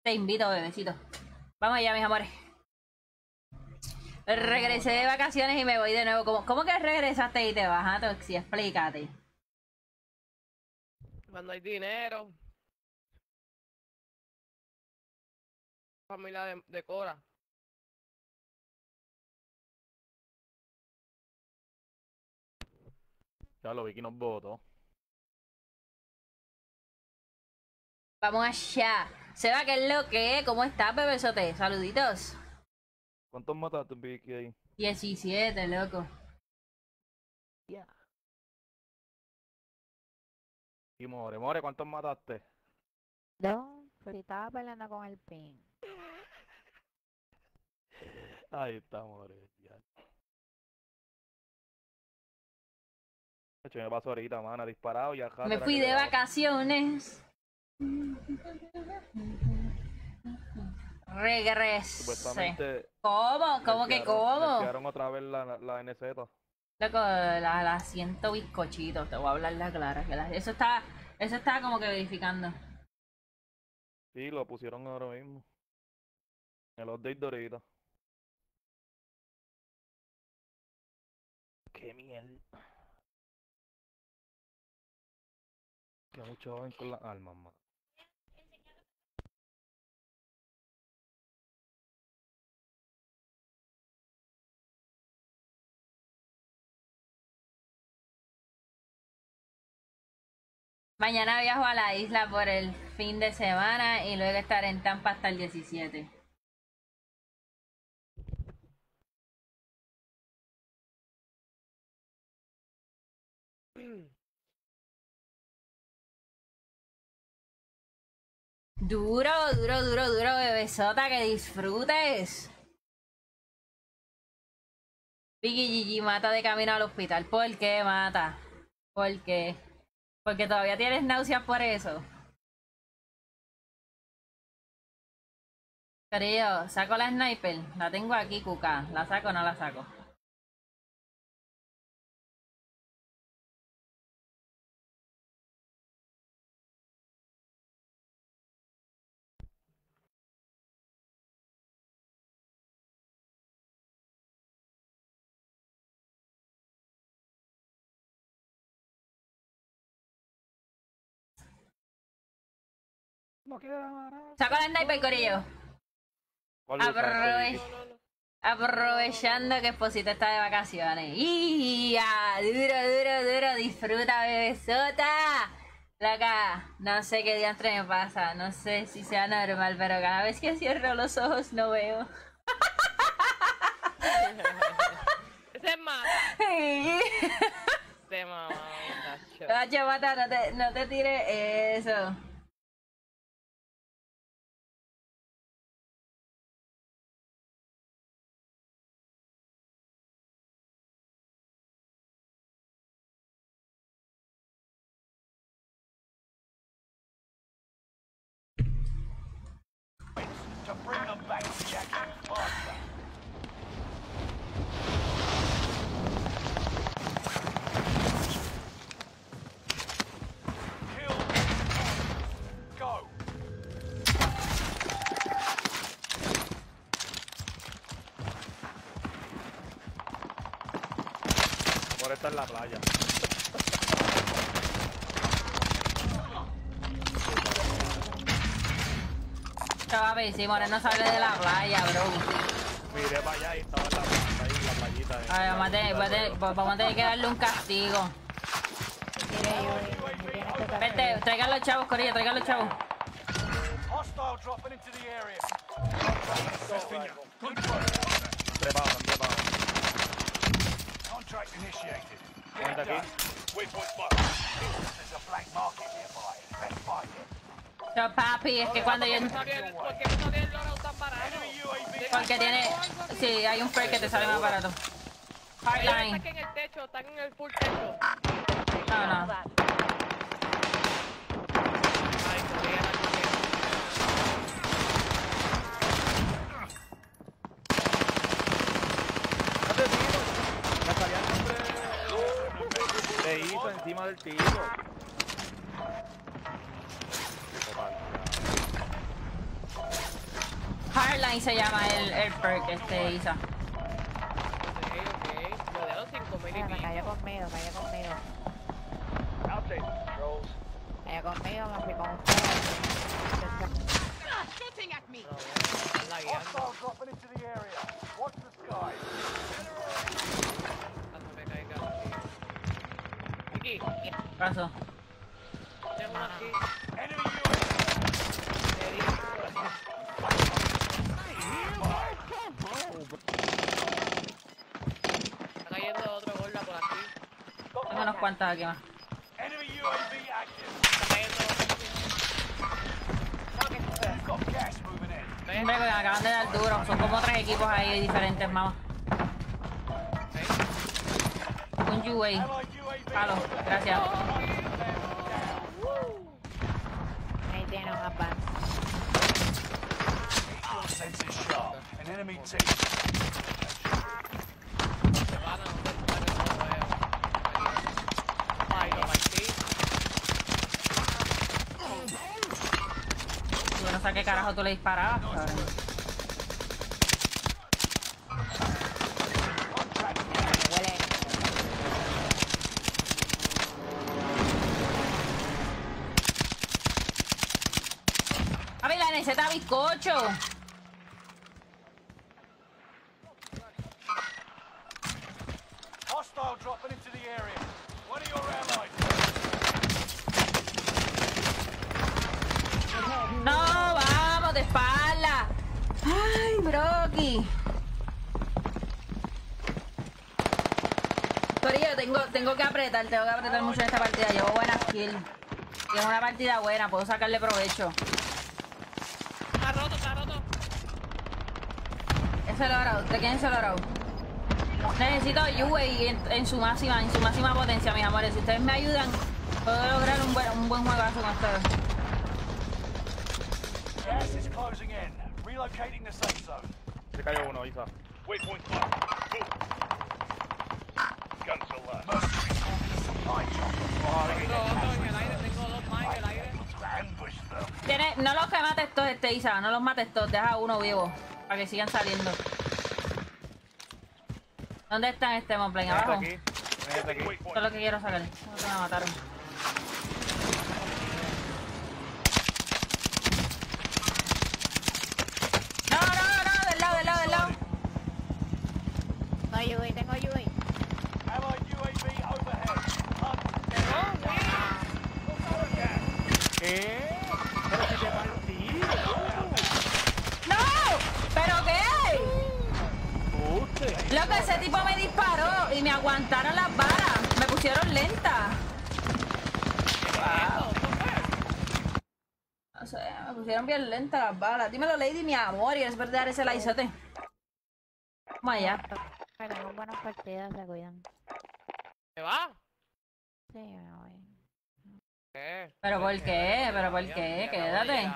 te invito, bebecito. Vamos allá, mis amores. Regresé de vacaciones y me voy de nuevo. ¿Cómo, cómo que regresaste y te vas a Toxi? Explícate. Cuando hay dinero. Familia de, de Cora. Ya lo vi que nos votó. Vamos allá. Seba, ¿qué es lo que? ¿Cómo estás, bebesote? Saluditos. ¿Cuántos mataste, Vicky, ahí? 17, loco. Y More, More, ¿cuántos mataste? No, si estaba peleando con el pin. Ahí está, More. Ya. Hecho, me pasó ahorita, mana, disparado y acá. Me fui de vacaciones. Regresé. Supuestamente. ¿Cómo? ¿Cómo que cómo? Quedaron otra vez la, la NZ. Loco, la, la siento bizcochito, te voy a hablar la clara. Que la- eso está, eso está como que verificando. Sí, lo pusieron ahora mismo. En los update de ahorita. Qué mierda. Que mucho joven con las almas, man. Mañana viajo a la isla por el fin de semana y luego estaré en Tampa hasta el 17. Duro, duro, duro, duro, bebesota, que disfrutes. Vicky Gigi mata de camino al hospital. ¿Por qué mata? ¿Por qué? Porque todavía tienes náuseas por eso. Querido, saco la sniper. La tengo aquí, cuca. ¿La saco o no la saco? Saco la sniper, Corillo. Aprovechando que Esposito está de vacaciones. ¡Ya! Duro, duro, duro. Disfruta, bebesota. Loca, no sé qué diantre me pasa. No sé si sea normal, pero cada vez que cierro los ojos no veo. Ese es mata. Este mamá, muchacho. Nacho, mata, no te, no te tires eso. More está en la playa. Chaval, si Moreno sale de la playa, bro. Miré para allá y estaba en la playa, ahí en la playita. eh. A ver, vamos a tener, a tener- vamos a tener que darle un castigo. Vete, traigan los chavos, Corillo, traigan los chavos. Hostile dropping into the area. Good work. Trepado, están trepados. Contract initiated. Waypoint marked. There's a Yo, papi, es que cuando yo... ¿Por qué no sabía el loro tan barato? Porque tiene... Sí, hay un perk que te sale más barato. Hardline. están en el techo, están en el full techo. No, no. Ay, corría la corría. ¡Date Se llama el, el perk este, Isa. Cayó conmigo, cayó conmigo. Cayó conmigo, me fui con me! Dropping into the area. Watch the sky. Unos cuantos aquí más. Hombre, que me acaban de dar duro. Son como tres equipos ahí diferentes, mamá. Un UA. Palo, gracias. Ahí tiene un advance. An enemy team. Se van a donde está que no lo veo. Ay, lo partí. Yo no sé a qué carajo tú le disparabas. Huele. Papi, la necesita bizcocho. Hostile dropping into the area. One of your allies. No, vamos, de espalda. Ay, Brocky. Corillo, tengo, tengo que apretar, tengo que apretar mucho en esta partida. Llevo kills. Y es una partida buena, puedo sacarle provecho. Está roto, está roto. Ese logrado, ¿de quién es el logrado? Necesito UA en, en su máxima, en su máxima potencia, mis amores. Si ustedes me ayudan, puedo lograr un buen, un buen juegazo con ustedes. Gas is closing in. Relocating the safe zone. Se cayó uno, Isa. Waypoint Guns alert. Mercenaries holding a supply drop. Tengo otro en el aire, tengo dos más en el aire. Ambush them. Tiene, no los que mates todos, este Isa, no los mates todos, deja uno vivo, para que sigan saliendo. ¿Dónde están este Montplain? Este Abajo. aquí. Aquí. Es lo que quiero sacar. No me mataron. No, no, no, del lado, del lado, del lado. No, UV, tengo UV. Allied UAV overhead. Hunt. ¿Qué? Pero si te partí. ¡No! ¿Pero qué? Usted. Lo que ese tipo me disparó y me aguantaron las balas. Me pusieron lenta. Wow. No sé, bien lenta las balas. Dímelo, Lady, mi amor, y es verdad ese laizote. Vamos allá. Tengo buenas partidas, se cuidan. ¿Se va? Sí, me voy. ¿Qué? ¿Pero por qué? ¿Pero por qué? Quédate.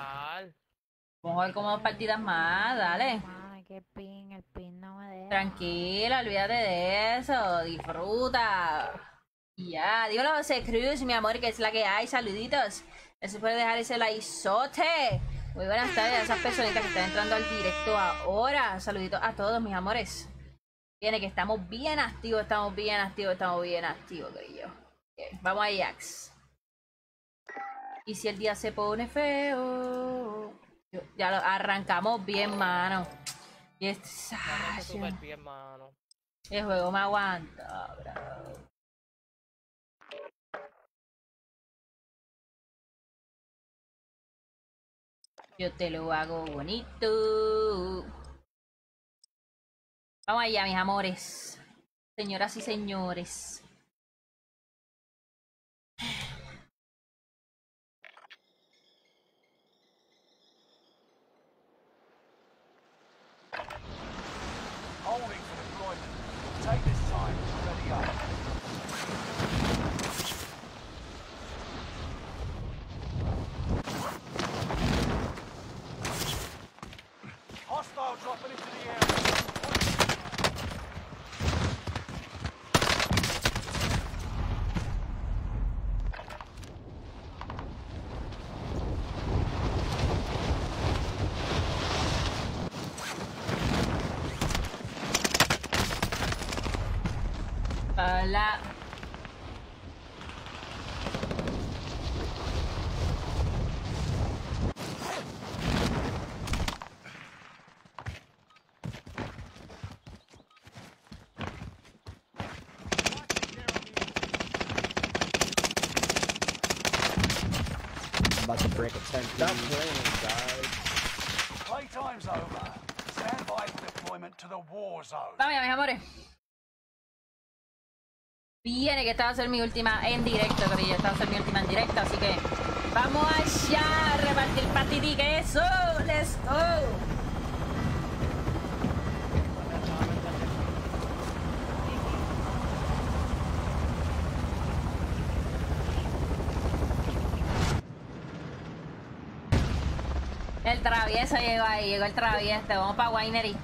Vamos a ver como dos partidas más, dale. Ay, qué pin, el pin no me deja. Tranquila, olvídate de eso. Disfruta. Y ya, dímelo, José Cruz, mi amor, que es la que hay. Saluditos. Eso puede dejar ese laizote. Muy buenas tardes a esas personitas que están entrando al directo ahora. Saluditos a todos, mis amores. Viene que estamos bien activos, estamos bien activos, estamos bien activos, querido. Ok, Vamos a Jax. Y si el día se pone feo. Ya lo arrancamos bien, mano. Y es. Está súper bien, mano. El juego me aguanta, bro. Yo te lo hago bonito. Vamos allá, mis amores. Señoras y señores. esta va a ser mi última en directo, Corilla. Esta va a ser mi última en directo, así que vamos allá a repartir patiti, que eso. ¡Oh, let's go. El traviesa llegó ahí, llegó el travieso. Vamos para Winery.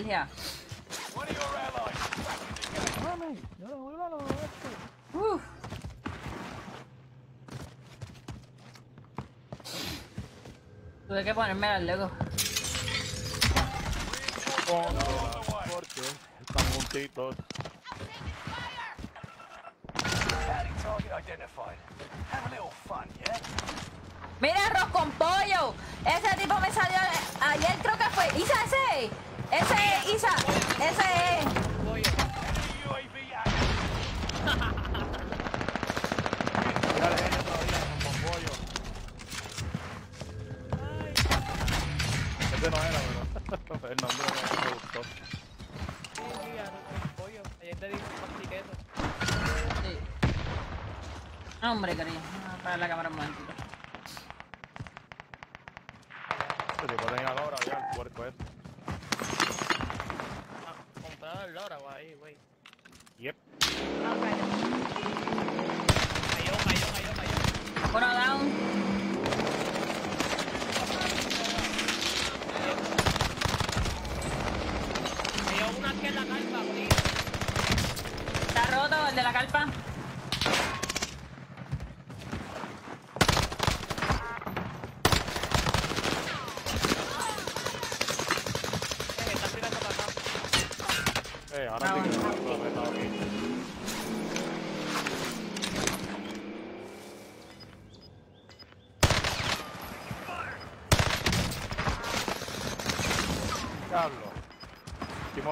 nostalgia. Tuve que ponerme al luego. Mira arroz pollo. Ese tipo me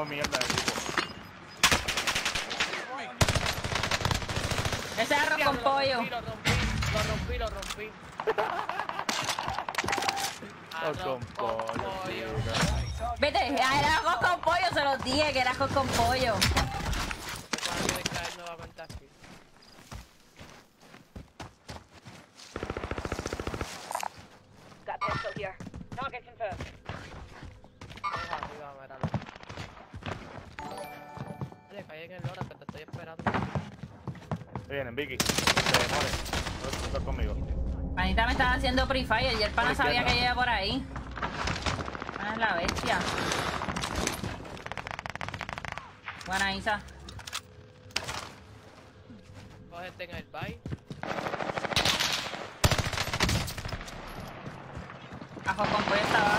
mierda. Ese arroz con pollo. Lo rompí, lo rompí, lo rompí. arroz con, pollo. Vete, arroz con pollo se los dije que era arroz con pollo. fire. Y el pana sabía que llega por ahí. Ah, es la bestia. Buena, Isa. Cógete en el bike. Ajo con puesta,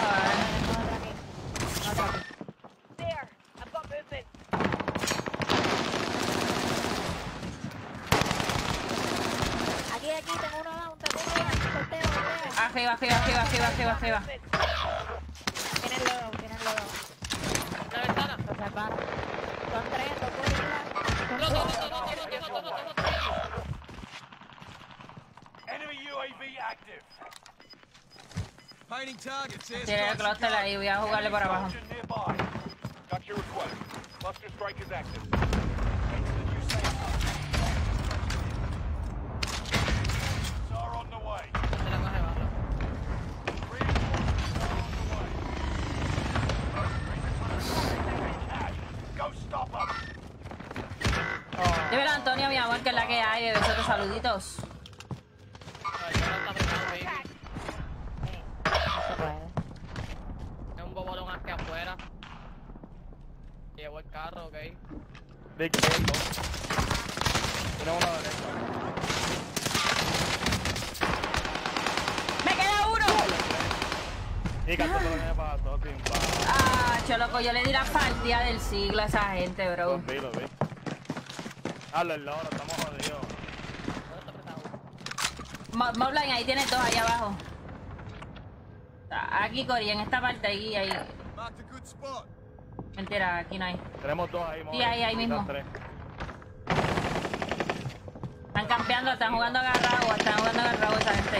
Jeva, Jeva, Jeva, Jeva, Tienen lodo, tienen lodo. La ventana. Son tres, dos por Enemy UAV active. Mining targets, Tiene el ahí, voy a jugarle por abajo. Got your request. Cluster strike is active. Ah, los loros, estamos jodidos. Mobline, ahí tienes dos, ahí abajo. Aquí, Cori, en esta parte, ahí, ahí. Mentira, aquí no hay. Tenemos dos ahí, Sí, ahí, ahí mismo. Están campeando, están jugando agarrado, están jugando agarrado esa gente.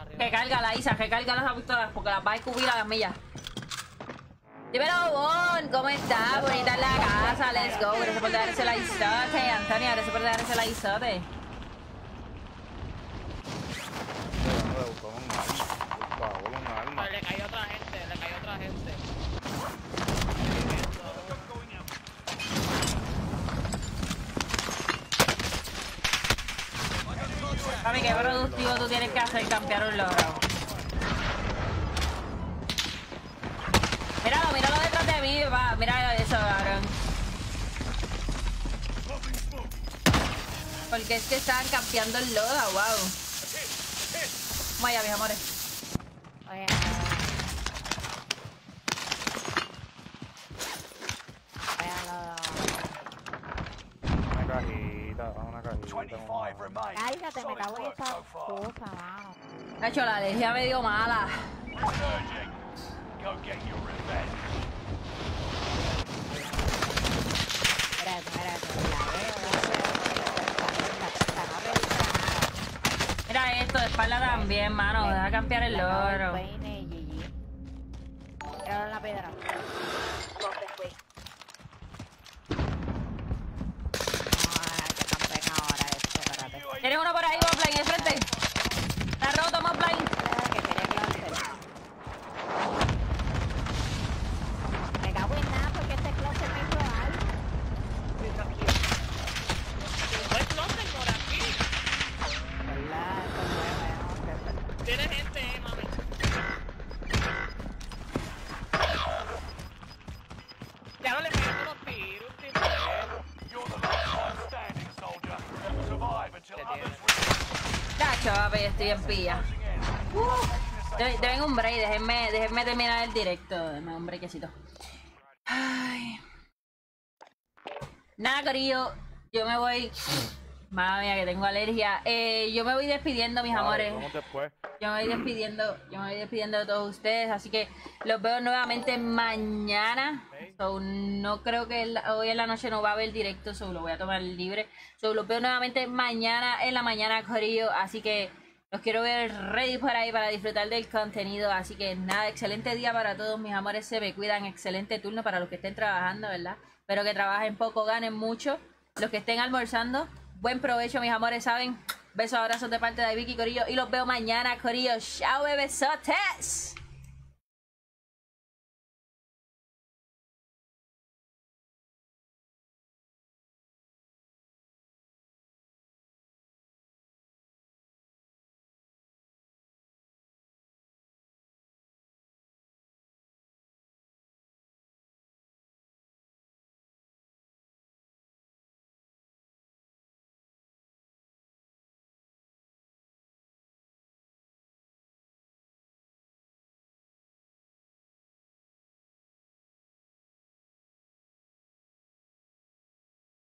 Arriba. Recarga la Isa, recarga las pistolas porque las va a descubrir a las millas. Dímelo, Bon, ¿cómo estás? Bonita en la casa, let's go. Gracias por dar ese laizote, Antonio, gracias por dar ese laizote. Tratando de buscar un arma. Por favor, un arma. Ay, Le cayó otra gente, le cayó otra gente. Papi, qué productivo tú tienes que hacer campear un logro. Míralo, míralo detrás de mí, va. Mira eso, cabrón. Porque es que estaban campeando el loda, wow. Vaya, mis amores. Oye, Una cajita, una cajita. 25 remain. Cállate, me Solid cago en work esa so far. cosa, mano. Cacho, la alergia me dio mala. Resurging. Go get your revenge. Espérate, espérate, la veo, la veo, la veo. Mira esto, de espalda también, mano. Deja campear el logro. Peine y GG. Míralo en la piedra. Ay, que campeón ahora este, espérate. Tienes uno por ahí, Mobline, en el frente. Está roto, Mobline. Espérate, que quería closet. Me cago en nada porque este closet me hizo algo. No hay closet por aquí. ¿Verdad? Esto es bueno, que- Tiene gente, eh, mami. Ya no le pegan unos tiros, tipo. You're the last one standing, soldier. Survive until others reach Cacho, papi, estoy en pilla. Deben, deben un break, déjenme, déjenme terminar el directo. Déjenme un breakcito. Ay. Nada, Corillo. Yo me voy. Madre mía, que tengo alergia. Eh, yo me voy despidiendo, mis amores. Yo me voy despidiendo, yo me voy despidiendo de todos ustedes, así que los veo nuevamente mañana. So, no creo que el- hoy en la noche no va a haber directo, so, lo voy a tomar libre. So, los veo nuevamente mañana en la mañana, Corillo, así que los quiero ver ready por ahí para disfrutar del contenido. Así que nada, excelente día para todos, mis amores, se me cuidan, excelente turno para los que estén trabajando, ¿verdad? Espero que trabajen poco, ganen mucho. Los que estén almorzando, buen provecho, mis amores, ¿saben? Besos, abrazos de parte de Vicky Corillo y los veo mañana, Corillo. Chao, bebesotes.